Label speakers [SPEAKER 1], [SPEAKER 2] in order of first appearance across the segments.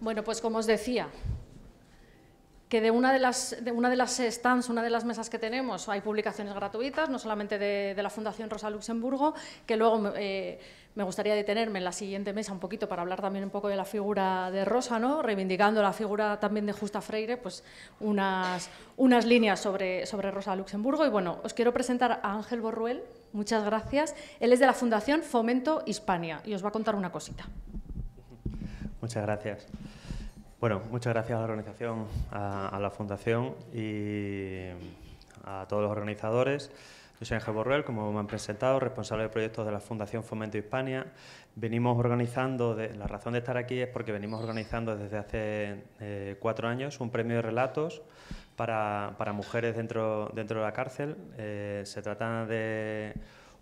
[SPEAKER 1] Bueno, pues como os decía, que de una de las, de una de las stands, una de las mesas que tenemos, hay publicaciones gratuitas, no solamente de, la Fundación Rosa Luxemburgo, que luego eh, me gustaría detenerme en la siguiente mesa un poquito para hablar también un poco de la figura de Rosa, ¿no? reivindicando la figura también de Justa Freire, pues unas, unas líneas sobre, sobre Rosa Luxemburgo. Y bueno, os quiero presentar a Ángel Borruel, muchas gracias. Él es de la Fundación Fomento Hispania y os va a contar una cosita.
[SPEAKER 2] Muchas gracias. Bueno, muchas gracias a la organización, a, la Fundación y a todos los organizadores. Yo soy Ángel Borrell, como me han presentado, responsable de proyectos de la Fundación Fomento Hispania. Venimos organizando, la razón de estar aquí es porque venimos organizando desde hace eh, cuatro años un premio de relatos para, mujeres dentro, de la cárcel. Eh, se trata de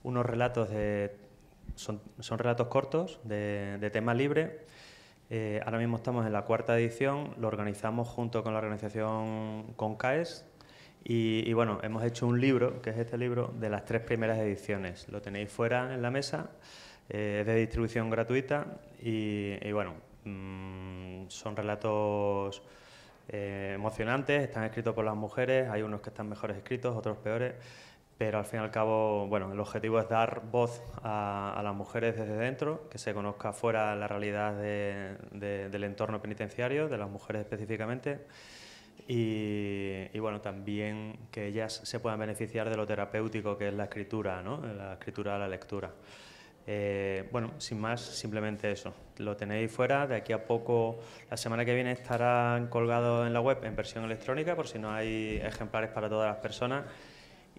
[SPEAKER 2] unos relatos de... Son, relatos cortos, de tema libre, eh, ahora mismo estamos en la cuarta edición, lo organizamos junto con la organización Concaes y, bueno, hemos hecho un libro, que es este libro, de las tres primeras ediciones. Lo tenéis fuera en la mesa, eh, es de distribución gratuita y, bueno, mm, son relatos eh, emocionantes, están escritos por las mujeres, hay unos que están mejores escritos, otros peores pero al fin y al cabo, bueno, el objetivo es dar voz a, las mujeres desde dentro, que se conozca fuera la realidad del entorno penitenciario, de las mujeres específicamente, y, bueno, también que ellas se puedan beneficiar de lo terapéutico que es la escritura, ¿no? la escritura a la lectura. Eh, bueno, sin más, simplemente eso. Lo tenéis fuera, de aquí a poco, la semana que viene estarán colgados en la web en versión electrónica, por si no hay ejemplares para todas las personas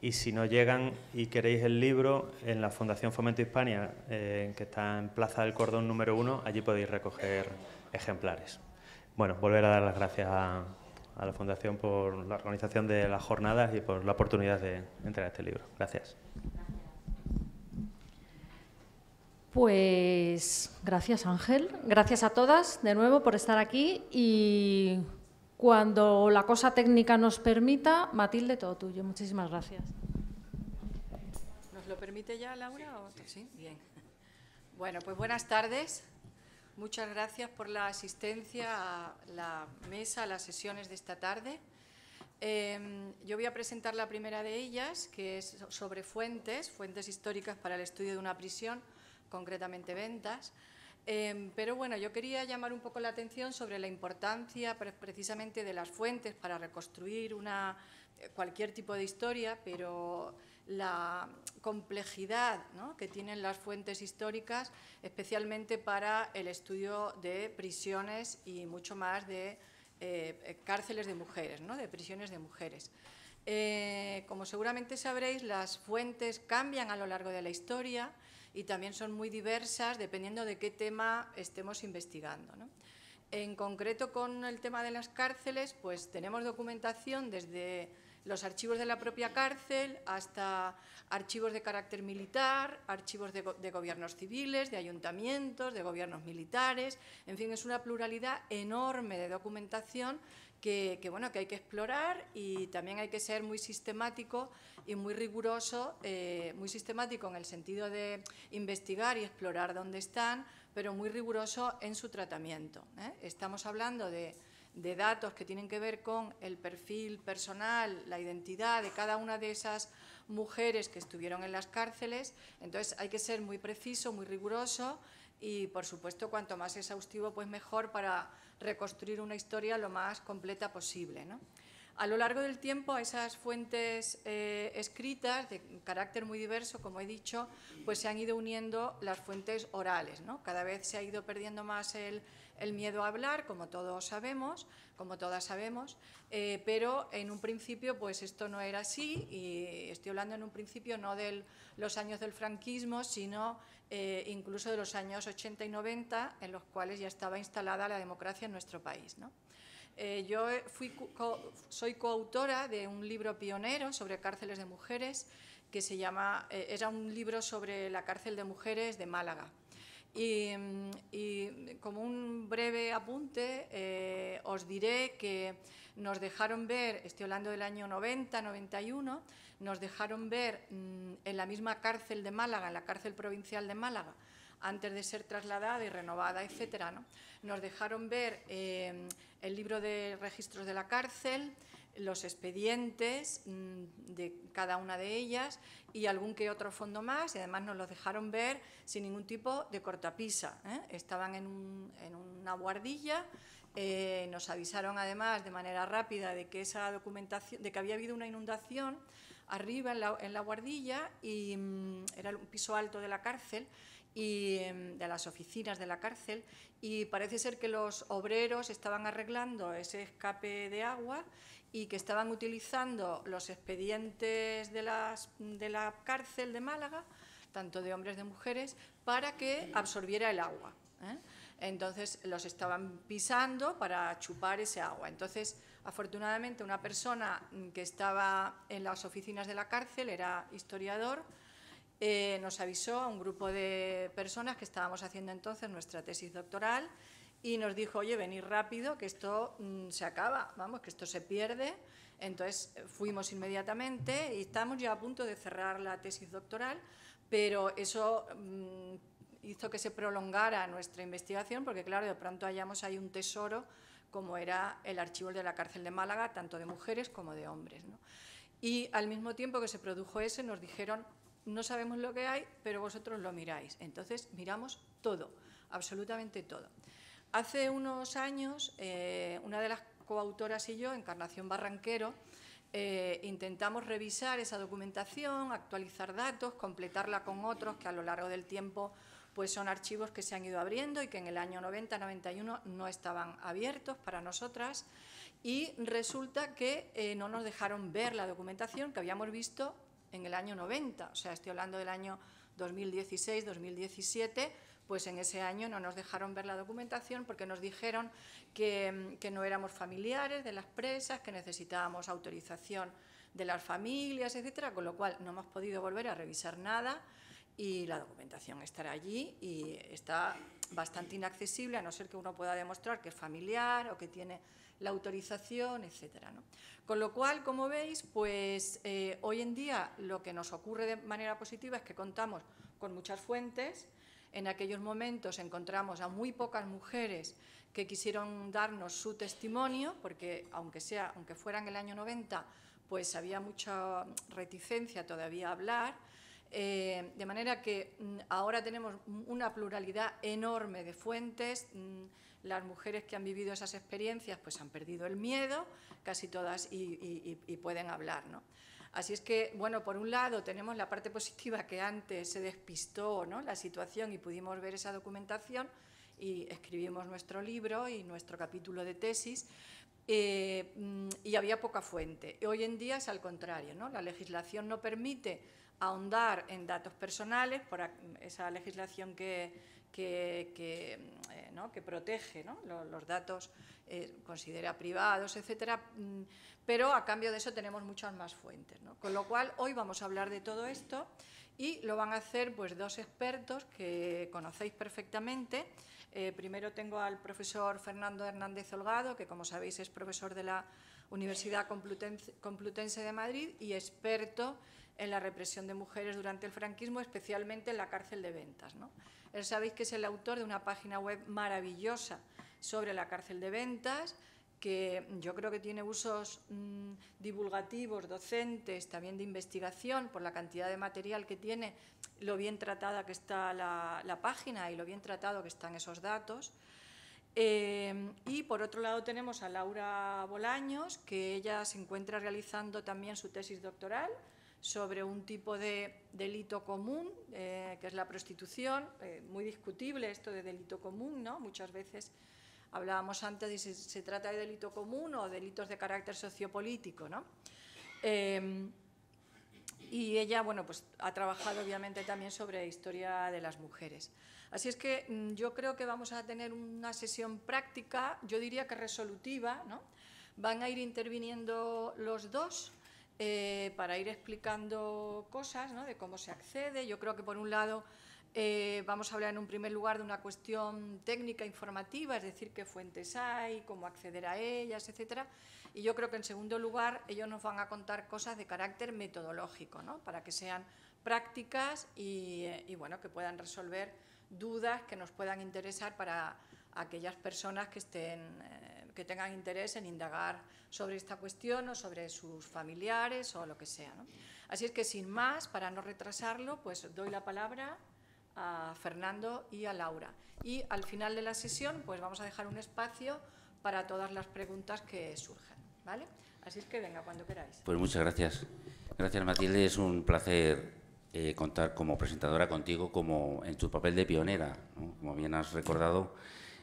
[SPEAKER 2] y si no llegan y queréis el libro, en la Fundación Fomento Hispania, eh, que está en Plaza del Cordón número uno, allí podéis recoger ejemplares. Bueno, volver a dar las gracias a, la Fundación por la organización de las jornadas y por la oportunidad de entregar este libro. Gracias.
[SPEAKER 1] Pues gracias Ángel, gracias a todas de nuevo por estar aquí y cuando la cosa técnica nos permita, Matilde, todo tuyo. Muchísimas gracias.
[SPEAKER 3] ¿Nos lo permite ya Laura? Sí, bien. Bueno, pues buenas tardes. Muchas gracias por la asistencia a la mesa, a las sesiones de esta tarde. Em, yo voy a presentar la primera de ellas, que es sobre fuentes, fuentes históricas para el estudio de una prisión, concretamente ventas. Em, pero bueno, yo quería llamar un poco la atención sobre la importancia precisamente de las fuentes para reconstruir eh, cualquier tipo de historia, pero la complejidad que tienen las fuentes históricas, especialmente para el estudio de prisiones y mucho más de eh, cárceles de mujeres, ¿no? de prisiones de mujeres. Eh, como seguramente sabréis, las fuentes cambian a lo largo de la historia y también son muy diversas dependiendo de qué tema estemos investigando. En concreto con el tema de las cárceles, pues tenemos documentación desde los archivos de la propia cárcel hasta archivos de carácter militar, archivos de, de, gobiernos civiles, de ayuntamientos, de gobiernos militares, en fin, es una pluralidad enorme de documentación que, bueno, que hay que explorar y también hay que ser muy sistemático y muy riguroso, eh, muy sistemático en el sentido de investigar y explorar dónde están, pero muy riguroso en su tratamiento. ¿eh? Estamos hablando de, de datos que tienen que ver con el perfil personal, la identidad de cada una de esas mujeres que estuvieron en las cárceles, entonces hay que ser muy preciso, muy riguroso y, por supuesto, cuanto más exhaustivo, pues mejor para reconstruir una historia lo más completa posible. A lo largo del tiempo, esas fuentes eh, escritas de carácter muy diverso, como he dicho, pues se han ido uniendo las fuentes orales. ¿no? Cada vez se ha ido perdiendo más el, miedo a hablar, como todos sabemos, como todas sabemos, eh, pero en un principio pues esto no era así y estoy hablando en un principio no de los años del franquismo, sino eh, incluso de los años 80 y 90, en los cuales ya estaba instalada la democracia en nuestro país. Eh, yo soy coautora de un libro pionero sobre cárceles de mujeres que se llama, eh, era un libro sobre la cárcel de mujeres de Málaga. Y, como un breve apunte, os diré que nos dejaron ver, estoy hablando del año 90, 91, nos dejaron ver mm, en la misma cárcel de Málaga, en la cárcel provincial de Málaga, antes de ser trasladada y renovada, etcétera. ¿no? Nos dejaron ver eh, el libro de registros de la cárcel, los expedientes mm, de cada una de ellas y algún que otro fondo más y además nos los dejaron ver sin ningún tipo de cortapisa. ¿eh? Estaban en, una guardilla, eh, nos avisaron además de manera rápida de que esa documentación, de que había habido una inundación arriba en la, guardilla y mm, era un piso alto de la cárcel y mm, de las oficinas de la cárcel y parece ser que los obreros estaban arreglando ese escape de agua y que estaban utilizando los expedientes de, las, de la cárcel de Málaga, tanto de hombres de mujeres, para que absorbiera el agua. ¿eh? Entonces los estaban pisando para chupar ese agua. Entonces, afortunadamente, una persona que estaba en las oficinas de la cárcel, era historiador, eh, nos avisó a un grupo de personas que estábamos haciendo entonces nuestra tesis doctoral y nos dijo, oye, venid rápido, que esto mm, se acaba, vamos, que esto se pierde. Entonces fuimos inmediatamente y estamos ya a punto de cerrar la tesis doctoral, pero eso mm, hizo que se prolongara nuestra investigación, porque claro, de pronto hallamos ahí un tesoro como era el archivo de la cárcel de Málaga, tanto de mujeres como de hombres. Y al mismo tiempo que se produjo ese, nos dijeron, no sabemos lo que hay, pero vosotros lo miráis. Entonces miramos todo, absolutamente todo. Hace unos años, eh, una de las coautoras y yo, Encarnación Barranquero, eh, intentamos revisar esa documentación, actualizar datos, completarla con otros que a lo largo del tiempo pues son archivos que se han ido abriendo y que en el año 90-91 no estaban abiertos para nosotras y resulta que eh, no nos dejaron ver la documentación que habíamos visto en el año 90, o sea, estoy hablando del año 2016-2017, pues en ese año no nos dejaron ver la documentación porque nos dijeron que, no éramos familiares de las presas, que necesitábamos autorización de las familias, etcétera, con lo cual no hemos podido volver a revisar nada y la documentación estará allí y está bastante inaccesible a no ser que uno pueda demostrar que es familiar o que tiene la autorización, etcétera. Con lo cual, como veis, pues eh, hoy en día lo que nos ocurre de manera positiva es que contamos con muchas fuentes, en aquellos momentos encontramos a muy pocas mujeres que quisieron darnos su testimonio, porque aunque, sea, aunque fuera en el año 90, pues había mucha reticencia todavía a hablar. Eh, de manera que mm, ahora tenemos una pluralidad enorme de fuentes. Mm, las mujeres que han vivido esas experiencias pues han perdido el miedo, casi todas, y, pueden hablar. ¿no? Así es que, bueno, por un lado tenemos la parte positiva que antes se despistó ¿no? la situación y pudimos ver esa documentación y escribimos nuestro libro y nuestro capítulo de tesis, eh, mm, y había poca fuente. Hoy en día es al contrario, ¿no? la legislación no permite ahondar en datos personales por esa legislación que, que, que, eh, ¿no? que protege ¿no? los, datos, eh, considera privados, etcétera, mm, pero a cambio de eso tenemos muchas más fuentes. Con lo cual, hoy vamos a hablar de todo esto y lo van a hacer pues, dos expertos que conocéis perfectamente. Eh, primero tengo al profesor Fernando Hernández Holgado, que como sabéis es profesor de la Universidad Complutense de Madrid y experto en la represión de mujeres durante el franquismo, especialmente en la cárcel de Ventas. ¿no? Él sabéis que es el autor de una página web maravillosa sobre la cárcel de Ventas, que yo creo que tiene usos mm, divulgativos, docentes, también de investigación, por la cantidad de material que tiene, lo bien tratada que está la, página y lo bien tratado que están esos datos. Eh, y por otro lado tenemos a Laura Bolaños, que ella se encuentra realizando también su tesis doctoral sobre un tipo de delito común, eh, que es la prostitución, eh, muy discutible esto de delito común, ¿no? Muchas veces Hablábamos antes de si se trata de delito común o delitos de carácter sociopolítico, ¿no? Em, y ella, bueno, pues ha trabajado obviamente también sobre historia de las mujeres. Así es que mm, yo creo que vamos a tener una sesión práctica, yo diría que resolutiva, ¿no? Van a ir interviniendo los dos eh, para ir explicando cosas, ¿no? De cómo se accede. Yo creo que por un lado eh, vamos a hablar en un primer lugar de una cuestión técnica informativa, es decir, qué fuentes hay, cómo acceder a ellas, etcétera. Y yo creo que en segundo lugar ellos nos van a contar cosas de carácter metodológico, ¿no? para que sean prácticas y, bueno, que puedan resolver dudas que nos puedan interesar para aquellas personas que, estén, eh, que tengan interés en indagar sobre esta cuestión o sobre sus familiares o lo que sea. Así es que sin más, para no retrasarlo, pues doy la palabra a Fernando y a Laura. Y al final de la sesión, pues vamos a dejar un espacio para todas las preguntas que surjan. ¿vale? Así es que venga, cuando queráis.
[SPEAKER 4] Pues muchas gracias. Gracias, Matilde. Es un placer eh, contar como presentadora contigo como en tu papel de pionera. Como bien has recordado,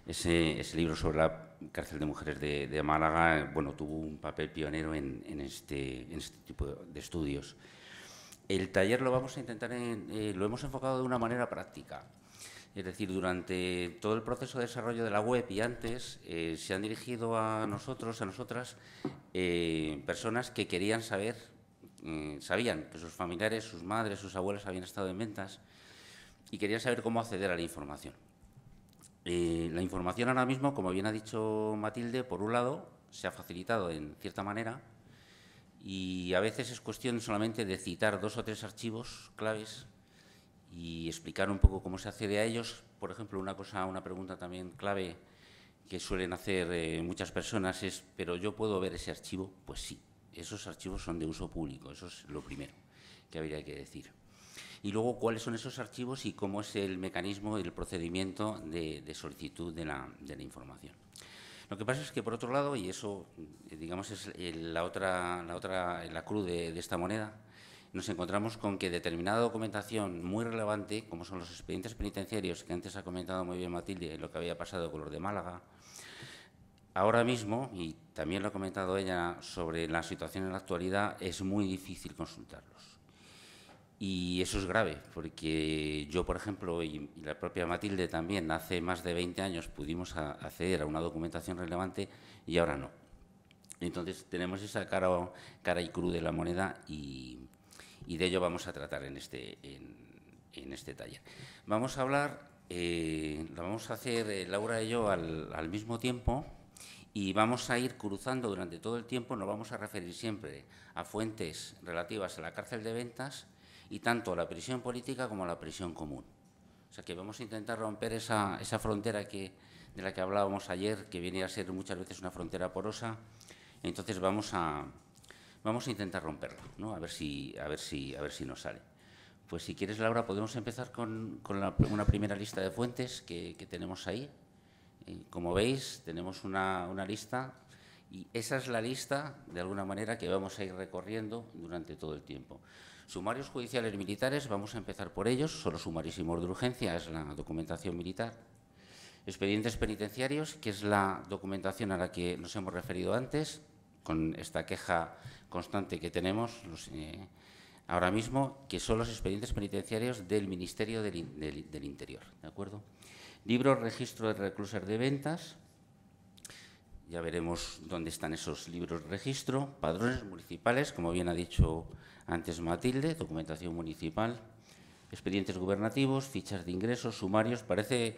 [SPEAKER 4] ese, libro sobre la cárcel de mujeres de, Málaga bueno, tuvo un papel pionero en, este, en este tipo de estudios. El taller lo vamos a intentar, eh, lo hemos enfocado de una manera práctica. Es decir, durante todo el proceso de desarrollo de la web y antes eh, se han dirigido a nosotros, a nosotras, eh, personas que querían saber, sabían que sus familiares, sus madres, sus abuelas habían estado en ventas y querían saber cómo acceder a la información. La información ahora mismo, como bien ha dicho Matilde, por un lado, se ha facilitado en cierta manera y a veces es cuestión solamente de citar dos o tres archivos claves y explicar un poco cómo se accede a ellos. Por ejemplo, una cosa, una pregunta también clave que suelen hacer eh, muchas personas es, ¿pero yo puedo ver ese archivo? Pues sí, esos archivos son de uso público, eso es lo primero que habría que decir. Y luego, ¿cuáles son esos archivos y cómo es el mecanismo y el procedimiento de, solicitud de la información? Lo que pasa es que, por otro lado, y eso, digamos, es la otra, la otra, la cruz de, esta moneda, nos encontramos con que determinada documentación muy relevante, como son los expedientes penitenciarios, que antes ha comentado muy bien Matilde, lo que había pasado con los de Málaga, ahora mismo, y también lo ha comentado ella sobre la situación en la actualidad, es muy difícil consultarlos. Y eso es grave, porque yo, por ejemplo, y, la propia Matilde también, hace más de 20 años pudimos acceder a una documentación relevante y ahora no. Entonces tenemos esa cara, cara y cruz de la moneda y, de ello vamos a tratar en este, en, este taller. Vamos a hablar, eh, lo vamos a hacer eh, Laura y yo al, al mismo tiempo y vamos a ir cruzando durante todo el tiempo, nos vamos a referir siempre a fuentes relativas a la cárcel de ventas y tanto la prisión política como la prisión común. O sea que vamos a intentar romper esa, esa frontera que, de la que hablábamos ayer, que viene a ser muchas veces una frontera porosa. Entonces vamos a, vamos a intentar romperla, ¿no? a, ver si, a, ver si, a ver si nos sale. Pues si quieres, Laura, podemos empezar con, con una primera lista de fuentes que, que tenemos ahí. Eh, como veis, tenemos una, una lista y esa es la lista, de alguna manera, que vamos a ir recorriendo durante todo el tiempo. Sumarios judiciales militares, vamos a empezar por ellos, solo sumarísimos de urgencia, es la documentación militar. Expedientes penitenciarios, que es la documentación a la que nos hemos referido antes, con esta queja constante que tenemos eh, ahora mismo, que son los expedientes penitenciarios del Ministerio del, Interior. ¿De acuerdo? Libros, registro de reclusas de ventas, ya veremos dónde están esos libros de registro, padrones municipales, como bien ha dicho antes Matilde, documentación municipal, expedientes gubernativos, fichas de ingresos, sumarios. Parece,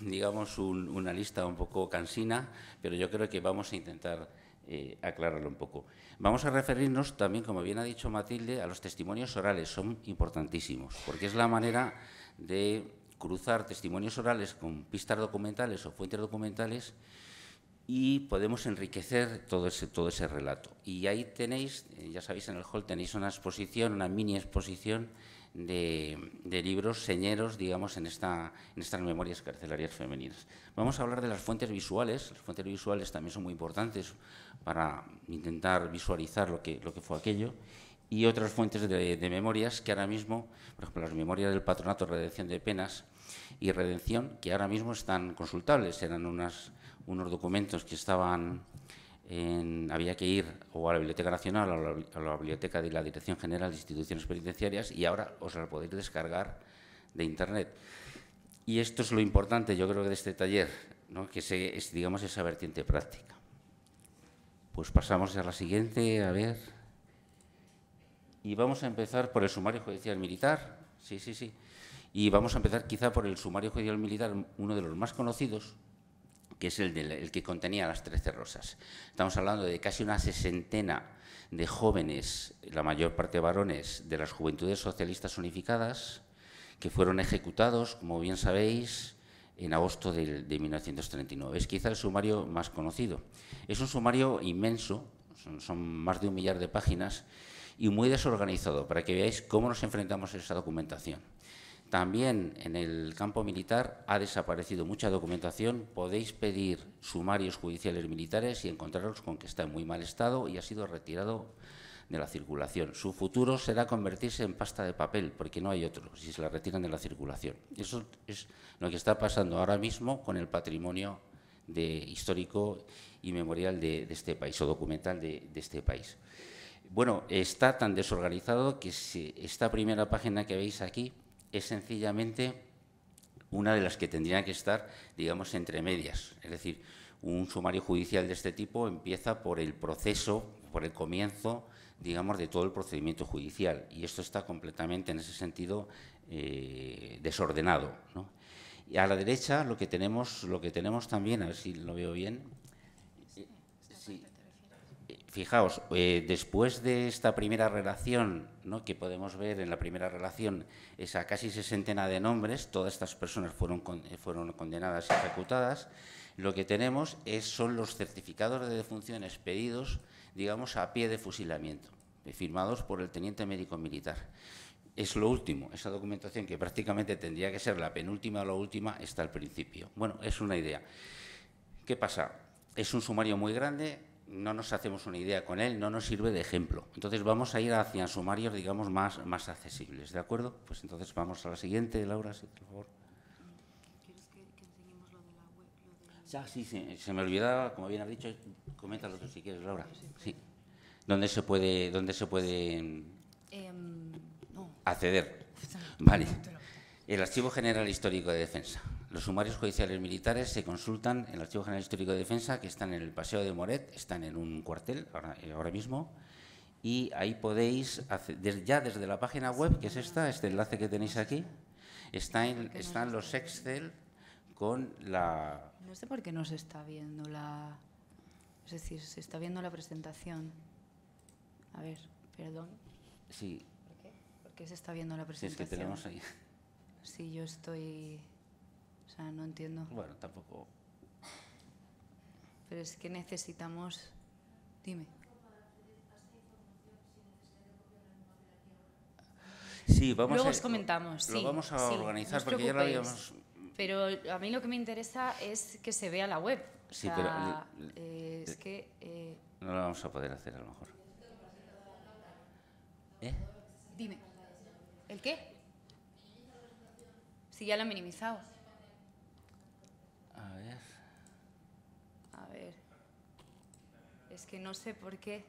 [SPEAKER 4] digamos, una lista un poco cansina, pero yo creo que vamos a intentar eh, aclararlo un poco. Vamos a referirnos también, como bien ha dicho Matilde, a los testimonios orales. Son importantísimos, porque es la manera de cruzar testimonios orales con pistas documentales o fuentes documentales y podemos enriquecer todo ese, todo ese relato. Y ahí tenéis, eh, ya sabéis, en el hall tenéis una exposición, una mini exposición de, libros señeros, digamos, en, esta, en estas memorias carcelarias femeninas. Vamos a hablar de las fuentes visuales. Las fuentes visuales también son muy importantes para intentar visualizar lo que, lo que fue aquello. Y otras fuentes de, de memorias que ahora mismo, por ejemplo, las memorias del Patronato de Redención de Penas y Redención, que ahora mismo están consultables. Eran unas unos documentos que estaban en, había que ir o a la Biblioteca Nacional o a la, Biblioteca de la Dirección General de Instituciones Penitenciarias y ahora os la podéis descargar de Internet. Y esto es lo importante, yo creo, de este taller, ¿no? que se, es, digamos, esa vertiente práctica. Pues pasamos a la siguiente, a ver. Y vamos a empezar por el sumario judicial militar. Sí, sí, sí. Y vamos a empezar quizá por el sumario judicial militar, uno de los más conocidos, que es el, que contenía las trece rosas. Estamos hablando de casi una sesentena de jóvenes, la mayor parte varones, de las Juventudes Socialistas Unificadas, que fueron ejecutados, como bien sabéis, en agosto de, 1939. Es quizá el sumario más conocido. Es un sumario inmenso, son, más de un millar de páginas y muy desorganizado, para que veáis cómo nos enfrentamos a esa documentación. También en el campo militar ha desaparecido mucha documentación. Podéis pedir sumarios judiciales militares y encontraros con que está en muy mal estado y ha sido retirado de la circulación. Su futuro será convertirse en pasta de papel, porque no hay otro, si se la retiran de la circulación. Eso es lo que está pasando ahora mismo con el patrimonio de, histórico y memorial de, este país, o documental de, este país. Bueno, está tan desorganizado que esta primera página que veis aquí es sencillamente una de las que tendrían que estar, digamos, entre medias. Es decir, un sumario judicial de este tipo empieza por el proceso, por el comienzo digamos, de todo el procedimiento judicial. Y esto está completamente, en ese sentido, eh, desordenado. Y a la derecha lo que tenemos, lo que tenemos también, a ver si lo veo bien. Fijaos, eh, después de esta primera relación, que podemos ver en la primera relación, esa casi sesentena de nombres, todas estas personas fueron, fueron condenadas y ejecutadas, lo que tenemos es, son los certificados de defunciones pedidos digamos, a pie de fusilamiento, firmados por el teniente médico militar. Es lo último, esa documentación que prácticamente tendría que ser la penúltima o la última está al principio. Bueno, es una idea. ¿Qué pasa? Es un sumario muy grande, no nos hacemos una idea con él, no nos sirve de ejemplo. Entonces vamos a ir hacia sumarios, digamos, más, más accesibles, ¿de acuerdo? Pues entonces vamos a la siguiente, Laura, si por favor. ¿Quieres que, enseñemos lo de la web? Ya, sí, sí, se me olvidaba, como bien has dicho, Coméntalo tú si quieres, Laura. Sí. ¿Dónde se puede, dónde se puede em, acceder? Vale. El Archivo General Histórico de Defensa. Los sumarios judiciales militares se consultan en el Archivo General Histórico de Defensa, que están en el Paseo de Moret, están en un cuartel ahora, eh, mismo, y ahí podéis, acceder, ya desde la página web, que es esta, este enlace que tenéis aquí, están, están los Excel con la...
[SPEAKER 5] No sé por qué no se está viendo la... Es decir, se está viendo la presentación. A ver, perdón.
[SPEAKER 4] Sí.
[SPEAKER 5] ¿Por qué? ¿Por qué se está viendo la presentación?
[SPEAKER 4] Es que tenemos ahí.
[SPEAKER 5] Sí, yo estoy... O sea, no entiendo.
[SPEAKER 4] Bueno, tampoco...
[SPEAKER 5] Pero es que necesitamos... Dime.
[SPEAKER 4] Sí, vamos
[SPEAKER 5] Luego
[SPEAKER 4] a,
[SPEAKER 5] os comentamos.
[SPEAKER 4] Lo vamos a organizar porque ya lo habíamos...
[SPEAKER 5] Pero a mí lo que me interesa es que se vea la web sí, pero eh, es que... Eh,
[SPEAKER 4] no lo vamos a poder hacer a lo mejor.
[SPEAKER 5] ¿Eh? Dime. ¿El qué? Si ya lo he minimizado.
[SPEAKER 4] A ver.
[SPEAKER 5] A ver. Es que no sé por qué.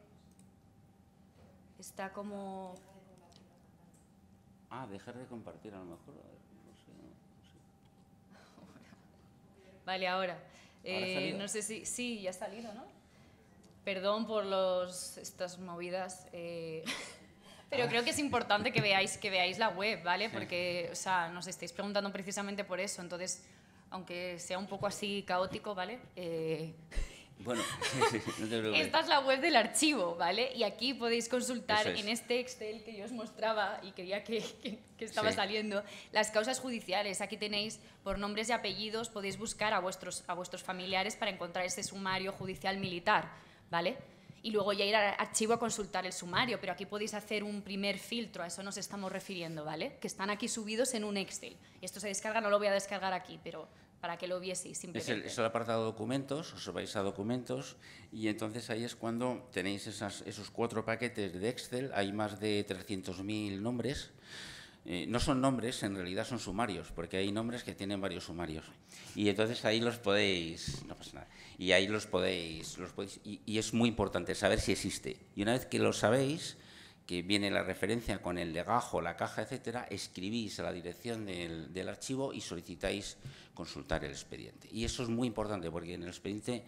[SPEAKER 5] Está como...
[SPEAKER 4] Ah, dejar de compartir a lo mejor.
[SPEAKER 5] Vale, ahora. Eh, no sé si. Sí, ya ha salido, ¿no? Perdón por los, estas movidas. Eh, pero creo que es importante que veáis, que veáis la web, ¿vale? Porque, o sea, nos estáis preguntando precisamente por eso. Entonces, aunque sea un poco así caótico, ¿vale? Eh,
[SPEAKER 4] bueno,
[SPEAKER 5] esta es la web del archivo, ¿vale? Y aquí podéis consultar en este Excel que yo os mostraba y quería que, que, estaba saliendo las causas judiciales. Aquí tenéis por nombres y apellidos, podéis buscar a vuestros, a vuestros familiares para encontrar ese sumario judicial militar, ¿vale? Y luego ya ir al archivo a consultar el sumario, pero aquí podéis hacer un primer filtro, a eso nos estamos refiriendo, ¿vale? Que están aquí subidos en un Excel. Esto se descarga, no lo voy a descargar aquí, pero para que lo vieseis simplemente.
[SPEAKER 4] Es el, es el apartado documentos, os vais a documentos y entonces ahí es cuando tenéis esas, esos cuatro paquetes de Excel, hay más de 300.000 nombres. Eh, no son nombres, en realidad son sumarios, porque hay nombres que tienen varios sumarios. Y entonces ahí los podéis, no pasa nada, y ahí los podéis, los podéis y, es muy importante saber si existe. Y una vez que lo sabéis, que viene la referencia con el legajo, la caja, etcétera, escribís a la dirección del, del, archivo y solicitáis consultar el expediente. Y eso es muy importante porque en el expediente,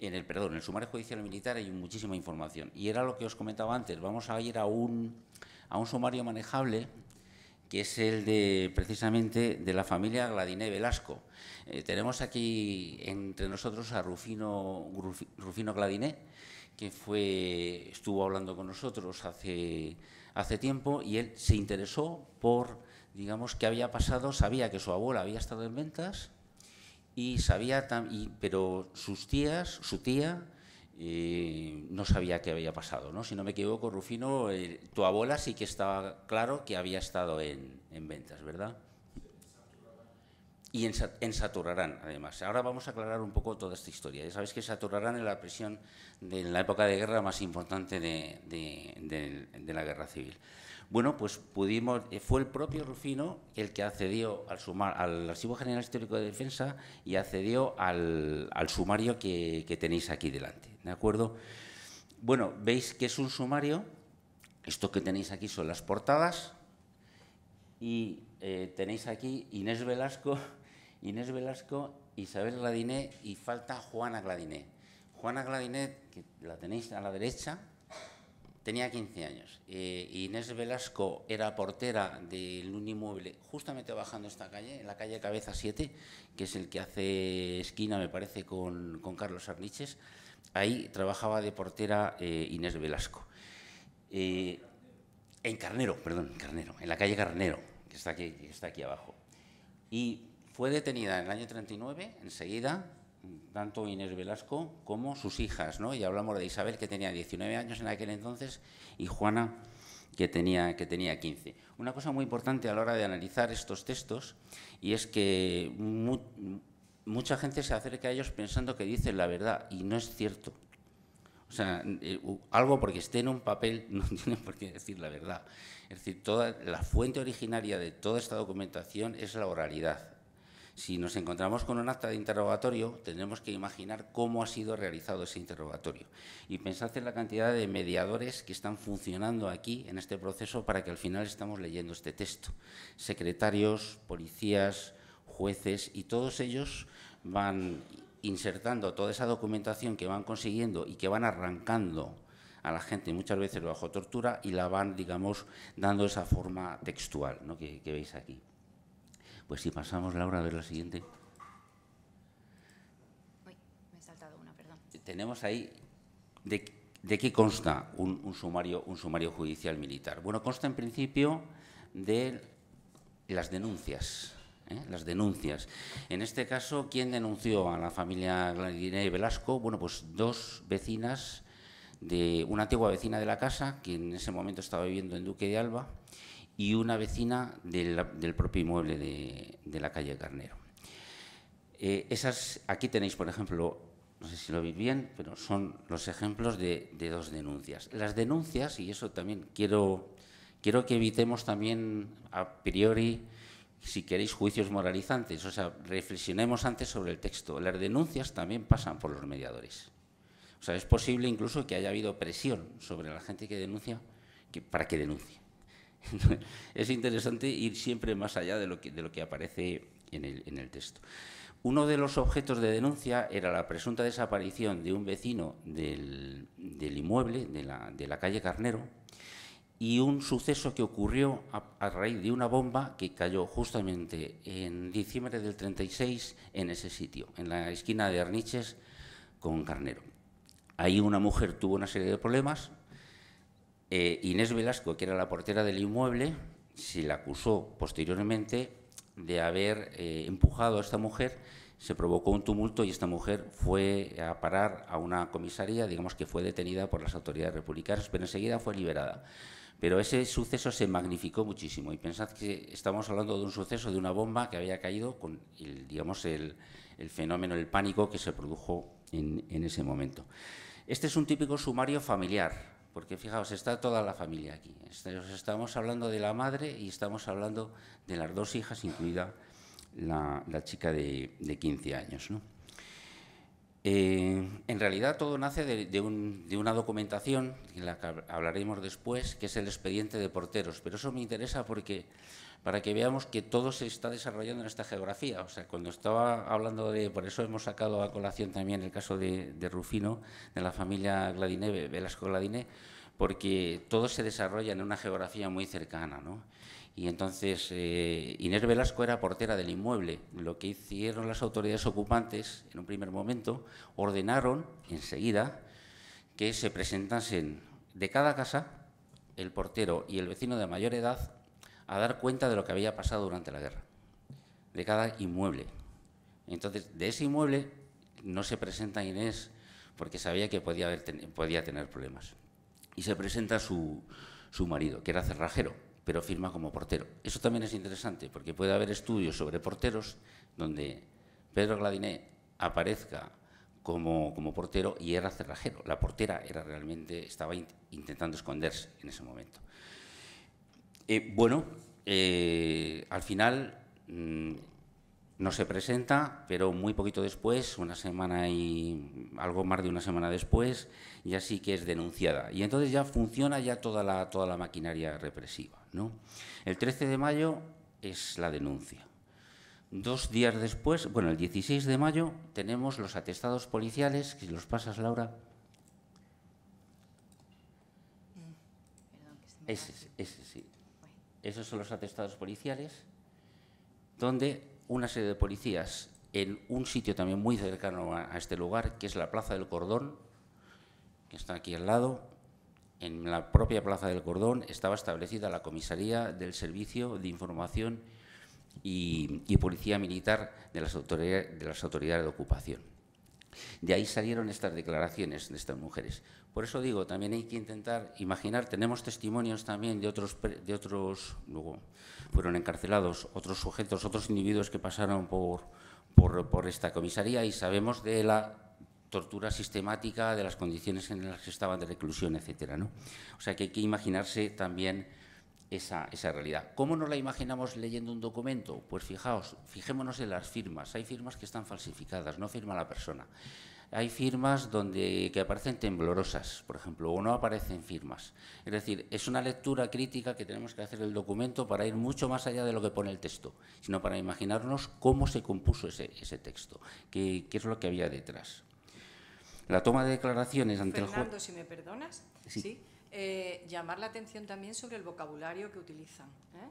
[SPEAKER 4] en el perdón, en el sumario judicial militar hay muchísima información. Y era lo que os comentaba antes, vamos a ir a un, a un sumario manejable que es el de precisamente de la familia Gladiné Velasco. Eh, tenemos aquí entre nosotros a Rufino, Rufino Gladiné, que fue, estuvo hablando con nosotros hace, hace tiempo y él se interesó por digamos, qué había pasado, sabía que su abuela había estado en ventas y sabía, pero sus tías, su tía, eh, no sabía qué había pasado, ¿no? Si no me equivoco, Rufino, eh, tu abuela sí que estaba claro que había estado en, ventas, ¿verdad? Y en, en, Saturarán, además. Ahora vamos a aclarar un poco toda esta historia. Ya sabéis que Saturarán es la prisión de la época de guerra más importante de la guerra civil. Bueno, pues pudimos, eh, fue el propio Rufino el que accedió al, sumar, al Archivo General Histórico de Defensa y accedió al, sumario que, tenéis aquí delante. ¿De acuerdo? Bueno, veis que es un sumario. Esto que tenéis aquí son las portadas. Y eh, tenéis aquí Inés Velasco, Inés Velasco, Isabel Gladiné y falta Juana Gladiné. Juana Gladiné, que la tenéis a la derecha, tenía 15 años. Eh, Inés Velasco era portera de un inmueble justamente bajando esta calle, en la calle Cabeza 7, que es el que hace esquina, me parece, con, Carlos Arniches. Ahí trabajaba de portera eh, Inés Velasco. Eh, en Carnero, perdón, en Carnero, en la calle Carnero, que está aquí, está aquí abajo. Y fue detenida en el año 39, enseguida, tanto Inés Velasco como sus hijas, ¿no? Y hablamos de Isabel, que tenía 19 años en aquel entonces, y Juana, que tenía, que tenía 15. Una cosa muy importante a la hora de analizar estos textos, y es que mucha gente se acerca a ellos pensando que dicen la verdad, y no es cierto. O sea, eh, algo porque esté en un papel no tiene por qué decir la verdad. Es decir, toda la fuente originaria de toda esta documentación es la oralidad. Si nos encontramos con un acta de interrogatorio, tendremos que imaginar cómo ha sido realizado ese interrogatorio. Y pensad en la cantidad de mediadores que están funcionando aquí en este proceso para que al final estamos leyendo este texto. Secretarios, policías, jueces y todos ellos van insertando toda esa documentación que van consiguiendo y que van arrancando a la gente muchas veces bajo tortura y la van, digamos, dando esa forma textual que veis aquí. Pues si pasamos, Laura, a ver la siguiente.
[SPEAKER 5] Uy, me he saltado una, perdón.
[SPEAKER 4] Tenemos ahí, ¿de, qué consta un, sumario, un sumario judicial militar? Bueno, consta en principio de las denuncias. ¿Eh? Las denuncias. En este caso, ¿quién denunció a la familia Gladiné y Velasco? Bueno, pues dos vecinas de una antigua vecina de la casa, que en ese momento estaba viviendo en Duque de Alba, y una vecina del, propio inmueble de, la calle Carnero. Eh, esas, aquí tenéis, por ejemplo, no sé si lo veis bien, pero son los ejemplos de, dos denuncias. Las denuncias, y eso también quiero, quiero que evitemos también a priori, si queréis, juicios moralizantes, o sea, reflexionemos antes sobre el texto. Las denuncias también pasan por los mediadores. O sea, es posible incluso que haya habido presión sobre la gente que denuncia para que denuncie. es interesante ir siempre más allá de lo que, de lo que aparece en el, en el texto. Uno de los objetos de denuncia era la presunta desaparición de un vecino del, del inmueble de la, de la, calle Carnero y un suceso que ocurrió a, raíz de una bomba que cayó justamente en diciembre del 36 en ese sitio, en la esquina de Arniches con Carnero. Ahí una mujer tuvo una serie de problemas, eh, Inés Velasco, que era la portera del inmueble, se la acusó posteriormente de haber eh, empujado a esta mujer, se provocó un tumulto y esta mujer fue a parar a una comisaría, digamos que fue detenida por las autoridades republicanas, pero enseguida fue liberada. Pero ese suceso se magnificó muchísimo y pensad que estamos hablando de un suceso, de una bomba que había caído con el, digamos, el, fenómeno, el pánico que se produjo en, ese momento. Este es un típico sumario familiar, porque fijaos, está toda la familia aquí. Estamos hablando de la madre y estamos hablando de las dos hijas, incluida la, chica de, 15 años. Eh, en realidad todo nace de, una documentación, en la que hablaremos después, que es el expediente de porteros, pero eso me interesa porque para que veamos que todo se está desarrollando en esta geografía. O sea, cuando estaba hablando de, por eso hemos sacado a colación también el caso de, Rufino, de la familia Gladiné, Velasco Gladiné, porque todo se desarrolla en una geografía muy cercana, ¿no? Y entonces eh, Inés Velasco era portera del inmueble. Lo que hicieron las autoridades ocupantes en un primer momento, ordenaron enseguida que se presentasen de cada casa el portero y el vecino de mayor edad a dar cuenta de lo que había pasado durante la guerra, de cada inmueble. Entonces, de ese inmueble no se presenta Inés porque sabía que podía, podía tener problemas. Y se presenta su, su marido, que era cerrajero, pero firma como portero. Eso también es interesante, porque puede haber estudios sobre porteros donde Pedro Gladiné aparezca como, como portero y era cerrajero. La portera era realmente, estaba intentando esconderse en ese momento. Eh, bueno, eh, al final mm, no se presenta, pero muy poquito después, una semana y algo más de una semana después, ya sí que es denunciada. Y entonces ya funciona ya toda la, toda la maquinaria represiva. ¿No? El 13 de mayo es la denuncia. Dos días después, bueno, el 16 de mayo, tenemos los atestados policiales, si los pasas, Laura. Sí. Esos son los atestados policiales, donde una serie de policías en un sitio también muy cercano a, este lugar, que es la Plaza del Cordón, que está aquí al lado. En la propia Plaza del Cordón estaba establecida la comisaría del Servicio de Información y, Policía Militar de las, autoridades, de ocupación. De ahí salieron estas declaraciones de estas mujeres. Por eso digo, también hay que intentar imaginar, tenemos testimonios también de otros, de otros luego fueron encarcelados, otros sujetos, otros individuos que pasaron por, por esta comisaría y sabemos de la tortura sistemática, de las condiciones en las que estaban de reclusión, etcétera. O sea que hay que imaginarse también esa, realidad. ¿Cómo nos la imaginamos leyendo un documento? Pues fijaos, fijémonos en las firmas. Hay firmas que están falsificadas, no firma la persona. Hay firmas donde, que aparecen temblorosas, por ejemplo, o no aparecen firmas. Es decir, es una lectura crítica que tenemos que hacer del documento para ir mucho más allá de lo que pone el texto, sino para imaginarnos cómo se compuso ese, texto, qué, es lo que había detrás. La toma de declaraciones ante
[SPEAKER 3] el
[SPEAKER 4] juez...
[SPEAKER 3] si me perdonas, sí. Eh, llamar la atención también sobre el vocabulario que utilizan. ¿eh?